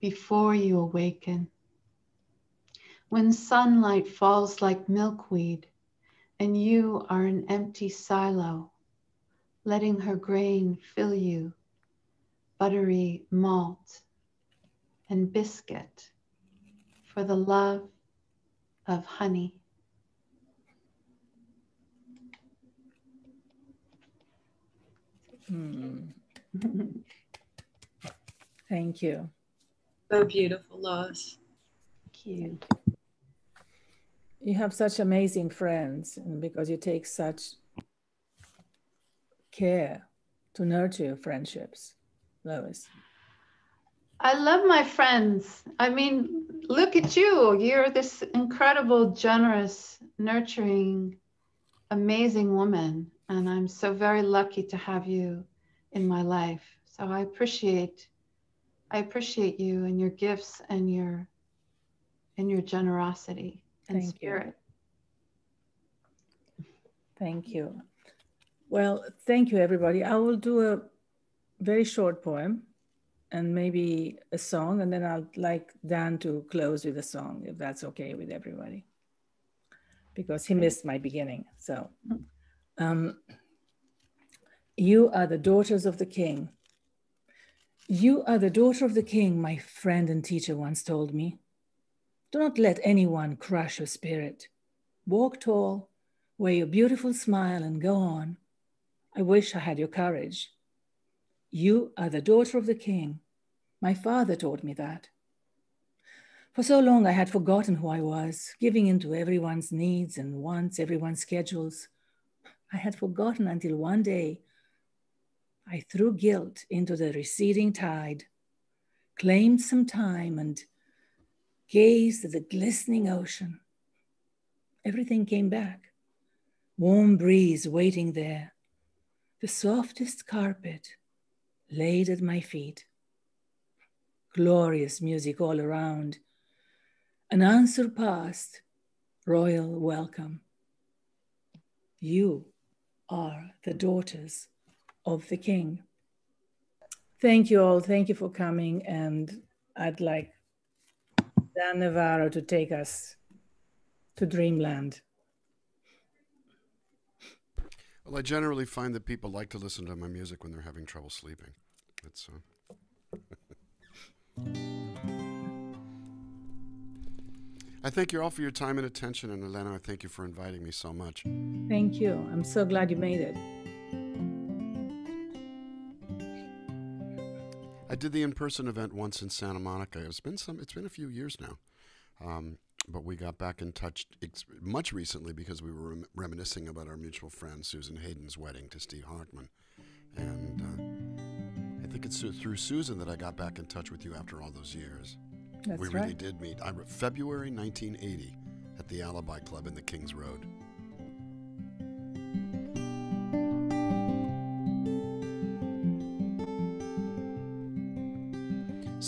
Speaker 5: before you awaken. When sunlight falls like milkweed and you are an empty silo, letting her grain fill you, buttery malt and biscuit for the love of honey.
Speaker 1: Hmm. Thank you.
Speaker 24: So beautiful, Lois.
Speaker 5: Thank you.
Speaker 1: You have such amazing friends, and because you take such care to nurture your friendships, Lois.
Speaker 5: I love my friends. I mean, look at you. You're this incredible, generous, nurturing, amazing woman. And I'm so very lucky to have you in my life. So I appreciate I appreciate you and your gifts and your and your generosity and
Speaker 1: Thank you. Thank you. Well, thank you, everybody. I will do a very short poem and maybe a song, and then I'd like Dan to close with a song, if that's okay with everybody, because he missed my beginning. So, um, you are the daughters of the king. You are the daughter of the king, my friend and teacher once told me. Do not let anyone crush your spirit. Walk tall, wear your beautiful smile, and go on. I wish I had your courage. You are the daughter of the king. My father taught me that. For so long, I had forgotten who I was, giving in to everyone's needs and wants, everyone's schedules. I had forgotten until one day I threw guilt into the receding tide, claimed some time, and gazed at the glistening ocean. Everything came back. Warm breeze waiting there, the softest carpet laid at my feet. Glorious music all around, an unsurpassed royal welcome. You are the daughters of the king. Thank you all. Thank you for coming. And I'd like Dan Navarro to take us to Dreamland.
Speaker 12: Well, I generally find that people like to listen to my music when they're having trouble sleeping. It's. Uh... I thank you all for your time and attention, and Elena, I thank you for inviting me so much.
Speaker 1: Thank you. I'm so glad you made it.
Speaker 12: I did the in-person event once in Santa Monica. It's been some. It's been a few years now, um, but we got back in touch much recently because we were rem- reminiscing about our mutual friend Susan Hayden's wedding to Steve Hartman, and uh, I think it's through- Susan that I got back in touch with you after all those years.
Speaker 1: That's
Speaker 12: we really did meet. I, re- February 1980 at the Alibi Club in the Kings Road.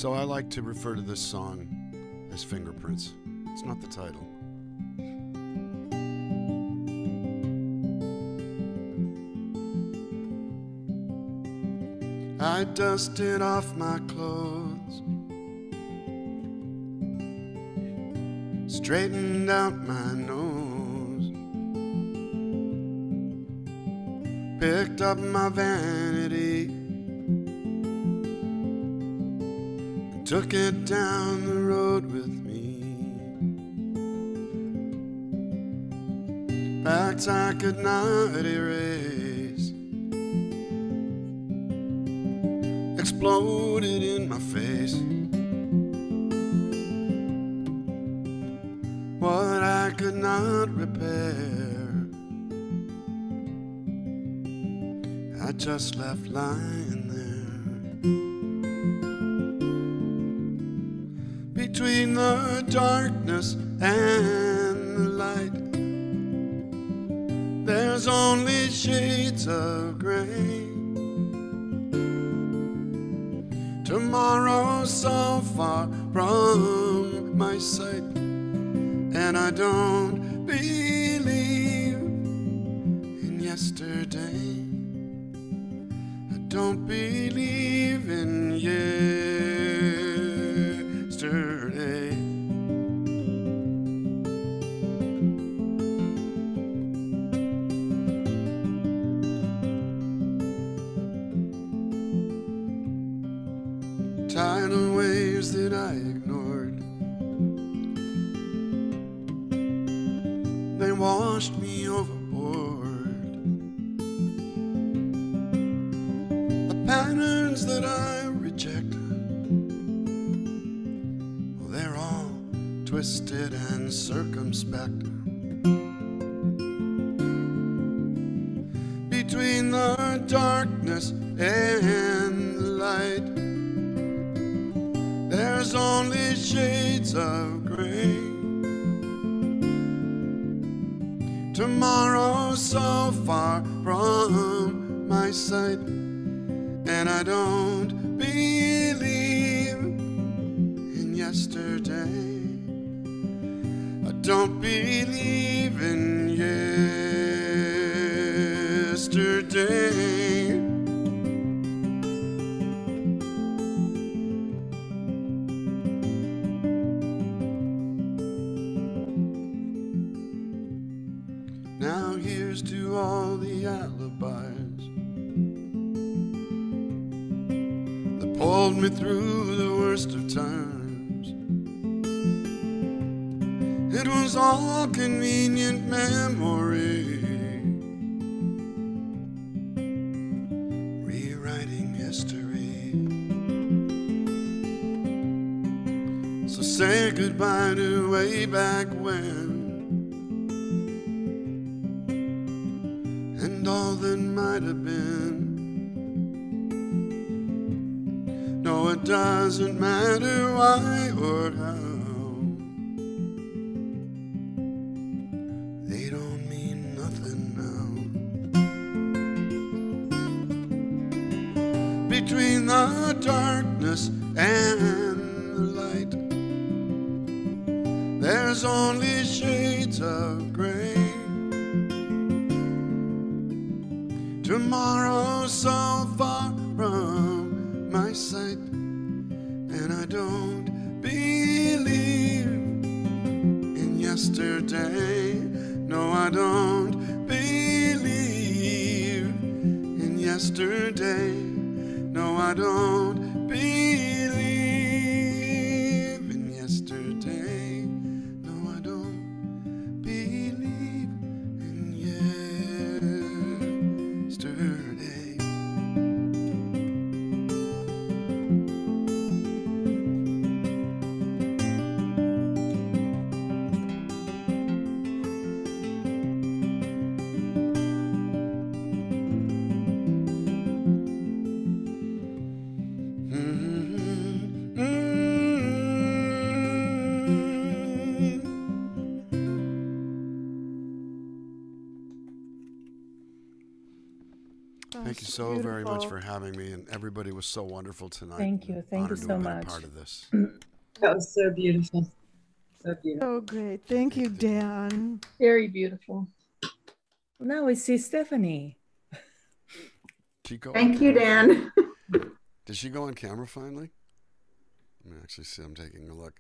Speaker 12: So I like to refer to this song as Fingerprints. It's not the title. I dusted off my clothes, straightened out my nose, picked up my vanity, took it down the road with me. Facts I could not erase exploded in my face. What I could not repair, I just left lying the Thank you
Speaker 2: That's
Speaker 12: so very much for having me, and everybody was so wonderful tonight.
Speaker 1: Thank you. Thank you
Speaker 12: Honored to
Speaker 1: so
Speaker 12: have been a
Speaker 1: much.
Speaker 12: part of this.
Speaker 24: That was so beautiful. So beautiful.
Speaker 2: Oh, great. Thank you, Dan.
Speaker 28: Very beautiful.
Speaker 1: Now we see Stephanie.
Speaker 12: Chico.
Speaker 5: Thank you, Dan.
Speaker 12: Did she go on camera finally? Let me actually see. I'm taking a look.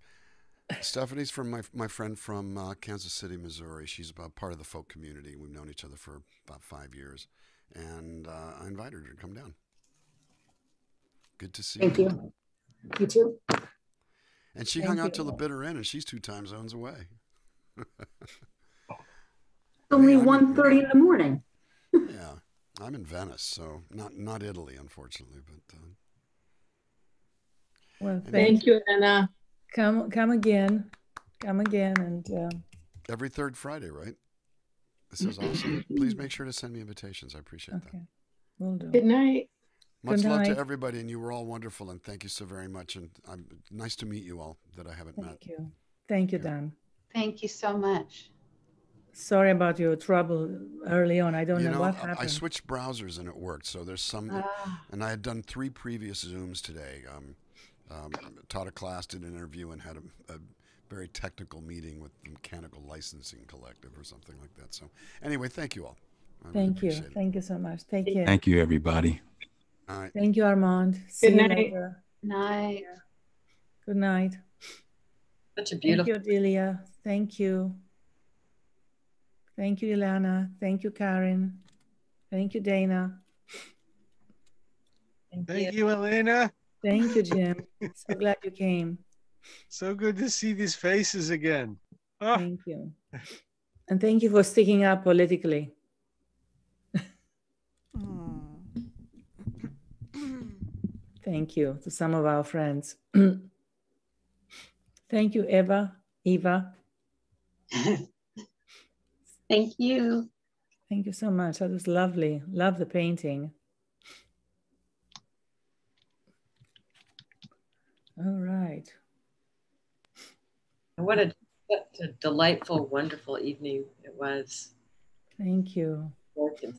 Speaker 12: Stephanie's from my my friend from uh, Kansas City, Missouri. She's about part of the folk community. We've known each other for about five years, and uh, I invited her to come down. Good to see you.
Speaker 31: Thank you. You too.
Speaker 12: And she
Speaker 31: Thank
Speaker 12: hung out
Speaker 31: you.
Speaker 12: till the bitter end, and she's two time zones away.
Speaker 31: Only 1.30 in the morning.
Speaker 12: yeah, I'm in Venice, so not not Italy, unfortunately, but. Uh,
Speaker 1: Well, thank,
Speaker 28: Thank you, Anna.
Speaker 1: Come, come again, come again, and uh,
Speaker 12: Every third Friday, right? This is awesome. Please make sure to send me invitations. I appreciate that.
Speaker 1: we'll do.
Speaker 28: Good night.
Speaker 12: Much
Speaker 1: Good
Speaker 12: love
Speaker 1: night.
Speaker 12: to everybody, and you were all wonderful, and thank you so very much. And I'm nice to meet you all that I haven't met.
Speaker 1: Thank you, thank you, Dan.
Speaker 5: Thank you so much.
Speaker 1: Sorry about your trouble early on. I don't
Speaker 12: you
Speaker 1: know,
Speaker 12: know,
Speaker 1: what
Speaker 12: I- I switched browsers and it worked. So there's some,
Speaker 5: Ah.
Speaker 12: and I had done three previous Zooms today. Um, um, taught a class, did an interview, and had a, a very technical meeting with the Mechanical Licensing Collective or something like that. So anyway, thank you all. I really
Speaker 1: Thank you, thank you so much. Take care.
Speaker 25: Thank you, everybody.
Speaker 12: All right.
Speaker 1: Thank you, Armond. See
Speaker 28: Good
Speaker 1: you
Speaker 28: night.
Speaker 1: later.
Speaker 5: Night.
Speaker 1: Good night.
Speaker 24: Such a beautiful.
Speaker 1: Thank you, Delia. Thank you. Thank you, Ilana. Thank you, Karin. Thank you, Dayna.
Speaker 20: Thank you, Elena.
Speaker 1: Thank you, Jim. so glad you came.
Speaker 20: So good to see these faces again. Oh,
Speaker 1: Thank you. And thank you for sticking up politically. Hmm. Thank you to some of our friends. Thank you, Eva. Eva.
Speaker 27: Thank you.
Speaker 1: Thank you so much. That was lovely. Love the painting. All right.
Speaker 24: What a, what a delightful, wonderful evening it was.
Speaker 1: Thank you.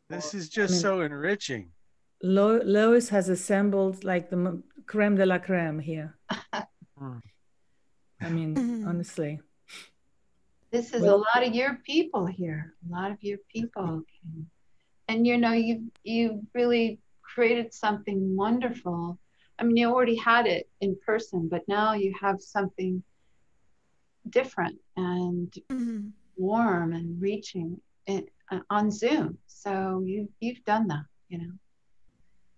Speaker 20: this is just so enriching.
Speaker 1: Lo- Lois has assembled like the m- creme de la creme here. Hmm. I mean, mm-hmm. honestly.
Speaker 5: This is
Speaker 1: Well-
Speaker 5: a lot of your people here. A lot of your people. came. And you know, you you really created something wonderful. I mean, you already had it in person, but now you have something different and warm and reaching it, uh, on Zoom. So you you've done that. You know,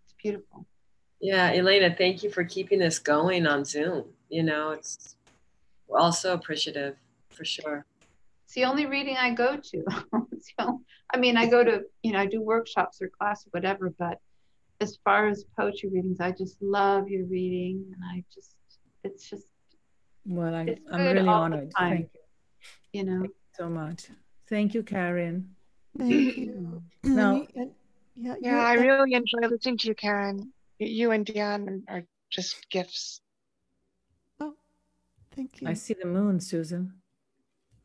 Speaker 5: it's beautiful.
Speaker 24: Yeah, Elena, thank you for keeping this going on Zoom. You know, it's we're all so appreciative for sure.
Speaker 5: It's the only reading I go to. It's the I mean, I go to, you know, I do workshops or class or whatever, but as far as poetry readings, I just love your reading. And I just, it's just,
Speaker 1: Well, I, I'm really honored. Thank you
Speaker 5: you know,
Speaker 1: so much. Thank you, Karin.
Speaker 2: Thank you.
Speaker 1: Now-
Speaker 2: And yeah,
Speaker 32: Yeah, I
Speaker 2: and-
Speaker 32: really enjoy listening to you, Karin. You and Dion are just gifts.
Speaker 2: Oh, thank you.
Speaker 1: I see the moon, Susan.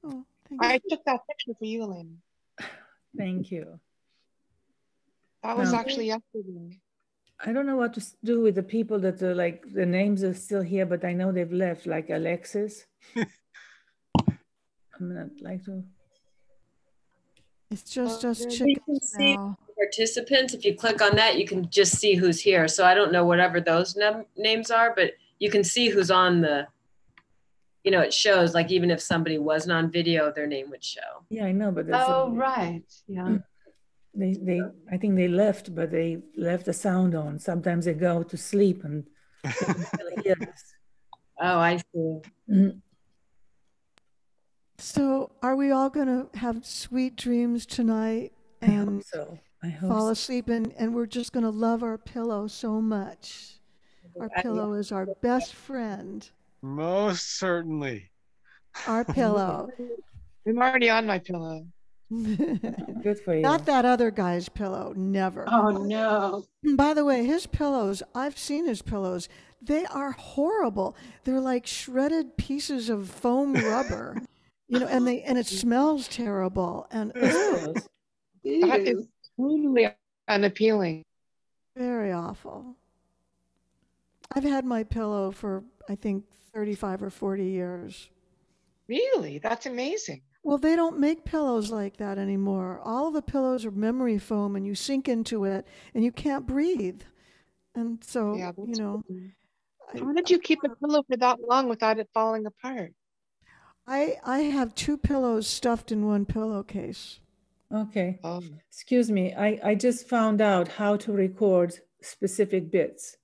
Speaker 2: Oh, thank
Speaker 32: I
Speaker 2: you.
Speaker 32: I took that picture for you, Elena.
Speaker 1: Thank you.
Speaker 32: That was
Speaker 1: No.
Speaker 32: actually yesterday.
Speaker 1: I don't know what to do with the people that are like the names are still here, but I know they've left, like Alexis. I'm not like to.
Speaker 2: It's just um, us
Speaker 24: You can
Speaker 2: chickens
Speaker 24: see
Speaker 2: now.
Speaker 24: participants. If you click on that, you can just see who's here. So I don't know whatever those num- names are, but you can see who's on the. You know, it shows like even if somebody wasn't on video, their name would show.
Speaker 1: Yeah, I know, but that's
Speaker 5: oh, right. Yeah.
Speaker 1: they they I think they left, but they left the sound on. Sometimes they go to sleep and they can still hear us.
Speaker 24: Oh, I see.
Speaker 1: Mm.
Speaker 2: So, are we all going to have sweet dreams tonight
Speaker 1: I hope
Speaker 2: and
Speaker 1: so. I hope
Speaker 2: fall
Speaker 1: so.
Speaker 2: asleep? And, and we're just going to love our pillow so much. Our pillow is our best friend.
Speaker 20: Most certainly.
Speaker 2: Our pillow.
Speaker 32: I'm already on my pillow.
Speaker 1: Good for you.
Speaker 2: Not that other guy's pillow. Never.
Speaker 27: Oh no.
Speaker 2: By the way, his pillows, I've seen his pillows. They are horrible. They're like shredded pieces of foam rubber. You know, and they and it smells terrible. And
Speaker 32: That is totally unappealing.
Speaker 2: very awful. I've had my pillow for I think 35 or 40 years.
Speaker 32: Really? That's amazing.
Speaker 2: Well, they don't make pillows like that anymore. All of the pillows are memory foam and you sink into it and you can't breathe. And so,
Speaker 26: Yeah,
Speaker 2: you
Speaker 26: that's
Speaker 2: know,
Speaker 26: How did you keep a pillow for that long without it falling apart?
Speaker 2: I I have two pillows stuffed in one pillowcase.
Speaker 1: Okay.
Speaker 26: Oh.
Speaker 1: Excuse me, I, I just found out how to record specific bits.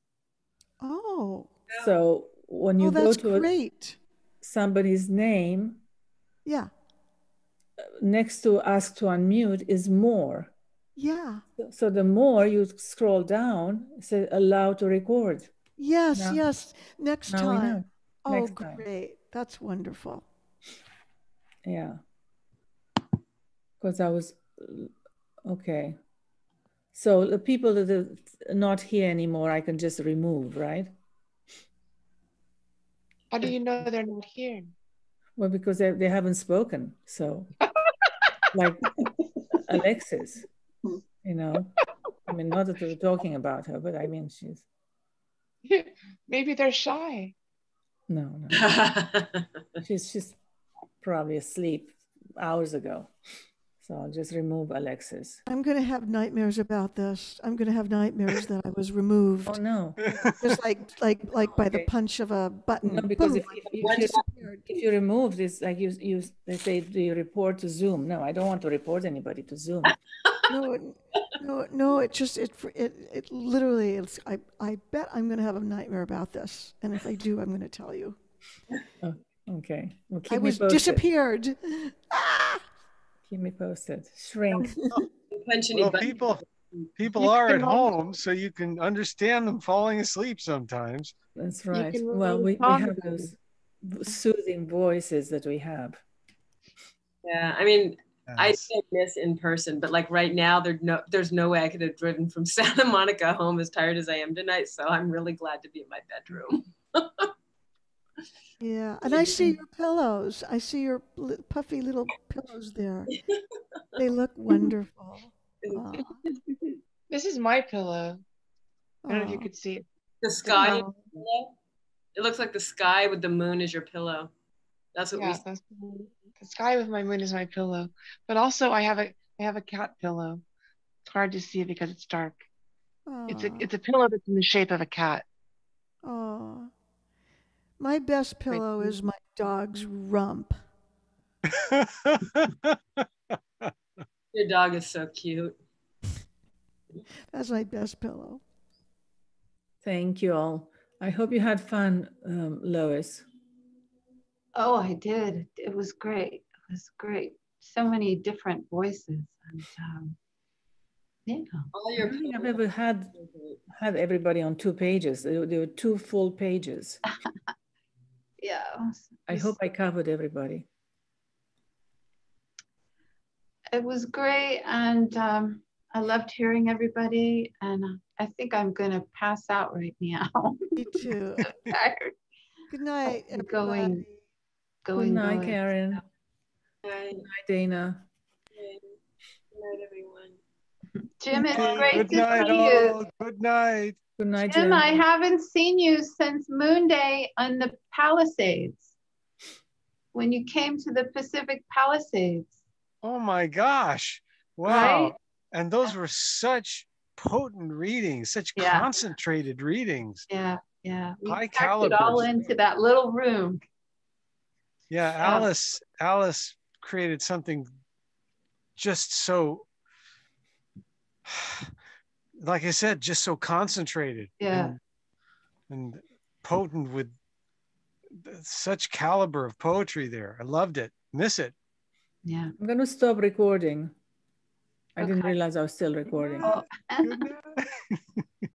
Speaker 2: Oh,
Speaker 1: So when you
Speaker 2: oh,
Speaker 1: go to a-
Speaker 2: great.
Speaker 1: somebody's name,
Speaker 2: Yeah,
Speaker 1: next to ask to unmute is more.
Speaker 2: yeah.
Speaker 1: So the more you scroll down, say allow to record.
Speaker 2: Yes,
Speaker 1: Now-
Speaker 2: yes. Next time. Oh,
Speaker 1: Next time.
Speaker 2: great. That's wonderful.
Speaker 1: Yeah. Because I was, uh, okay. So the people that are not here anymore, I can just remove, right?
Speaker 26: How do you know they're not here?
Speaker 1: Well, because they, they haven't spoken. So, like Alexis, hmm. you know, I mean, not that we're talking about her, but I mean, she's,
Speaker 26: Maybe they're shy.
Speaker 1: no, no. she's, she's probably asleep hours ago. So I'll just remove Alexis.
Speaker 2: I'm going to have nightmares about this. I'm going to have nightmares that I was removed.
Speaker 1: Oh, no.
Speaker 2: Just like like like by the punch of a button.
Speaker 1: No, because
Speaker 2: Boom.
Speaker 1: if, if, if, you, if you remove this, like you, you, they say, do you report to Zoom? No, I don't want to report anybody to Zoom.
Speaker 2: no, it- no, no. It just it it it literally. It's I I bet I'm going to have a nightmare about this, and if I do, I'm going to tell you.
Speaker 1: Oh, okay. Well,
Speaker 2: I was
Speaker 1: posted.
Speaker 2: disappeared.
Speaker 1: Keep me posted. Shrink.
Speaker 20: Well, people people are at home, so you can understand them falling asleep sometimes.
Speaker 1: That's right. Well, we, we have those soothing voices that we have.
Speaker 24: Yeah, I mean, I don't miss in person, but like right now, there's no there's no way I could have driven from Santa Monica home as tired as I am tonight. So I'm really glad to be in my bedroom.
Speaker 2: Yeah, and I see your pillows. I see your puffy little pillows there. They look wonderful. Aw.
Speaker 26: This is my pillow. I don't know if you
Speaker 2: Aw.
Speaker 26: could see it.
Speaker 24: The sky,
Speaker 26: Oh.
Speaker 24: pillow? it looks like the sky with the moon is your pillow. That's what
Speaker 26: Yeah,
Speaker 24: we.
Speaker 26: that's, the sky with my moon is my pillow. But also I have a I have a cat pillow. It's hard to see because it's dark. It's a it's a pillow that's in the shape of a cat.
Speaker 2: Aw. My best pillow is my dog's rump.
Speaker 24: Your dog is so cute.
Speaker 2: That's my best pillow.
Speaker 1: Thank you all. I hope you had fun, um, Lois.
Speaker 5: Oh, I did. It was great. It was great. So many different voices. And um, yeah.
Speaker 24: All
Speaker 1: I don't think I've ever had had everybody on two pages. There were two full pages.
Speaker 5: Yeah. it was-
Speaker 1: I hope I covered everybody.
Speaker 5: It was great. And um, I loved hearing everybody. And uh, I think I'm going to pass out right now.
Speaker 2: Me too. Good night,
Speaker 5: I'm
Speaker 2: everybody.
Speaker 5: going,
Speaker 1: Good night,
Speaker 5: going.
Speaker 1: Karin. Good night, Dayna.
Speaker 24: Good night, everyone.
Speaker 5: Jim, it's great
Speaker 20: good
Speaker 5: to
Speaker 20: night,
Speaker 5: see you.
Speaker 20: all. Good night.
Speaker 1: Good night,
Speaker 5: Jim, I haven't seen you since Moon Day on the Palisades. When you came to the Pacific Palisades.
Speaker 20: Oh my gosh. Wow.
Speaker 5: Right?
Speaker 20: And those were such potent readings, such
Speaker 5: Yeah.
Speaker 20: concentrated readings.
Speaker 5: Yeah, yeah. We
Speaker 20: High
Speaker 5: packed it all into that little room.
Speaker 20: Yeah, Alice Alice created something just so like I said, just so concentrated.
Speaker 5: Yeah.
Speaker 20: And, and potent with such caliber of poetry there. I loved it. Miss it.
Speaker 5: Yeah.
Speaker 1: I'm going to stop recording. I didn't realize I was still recording. Oh.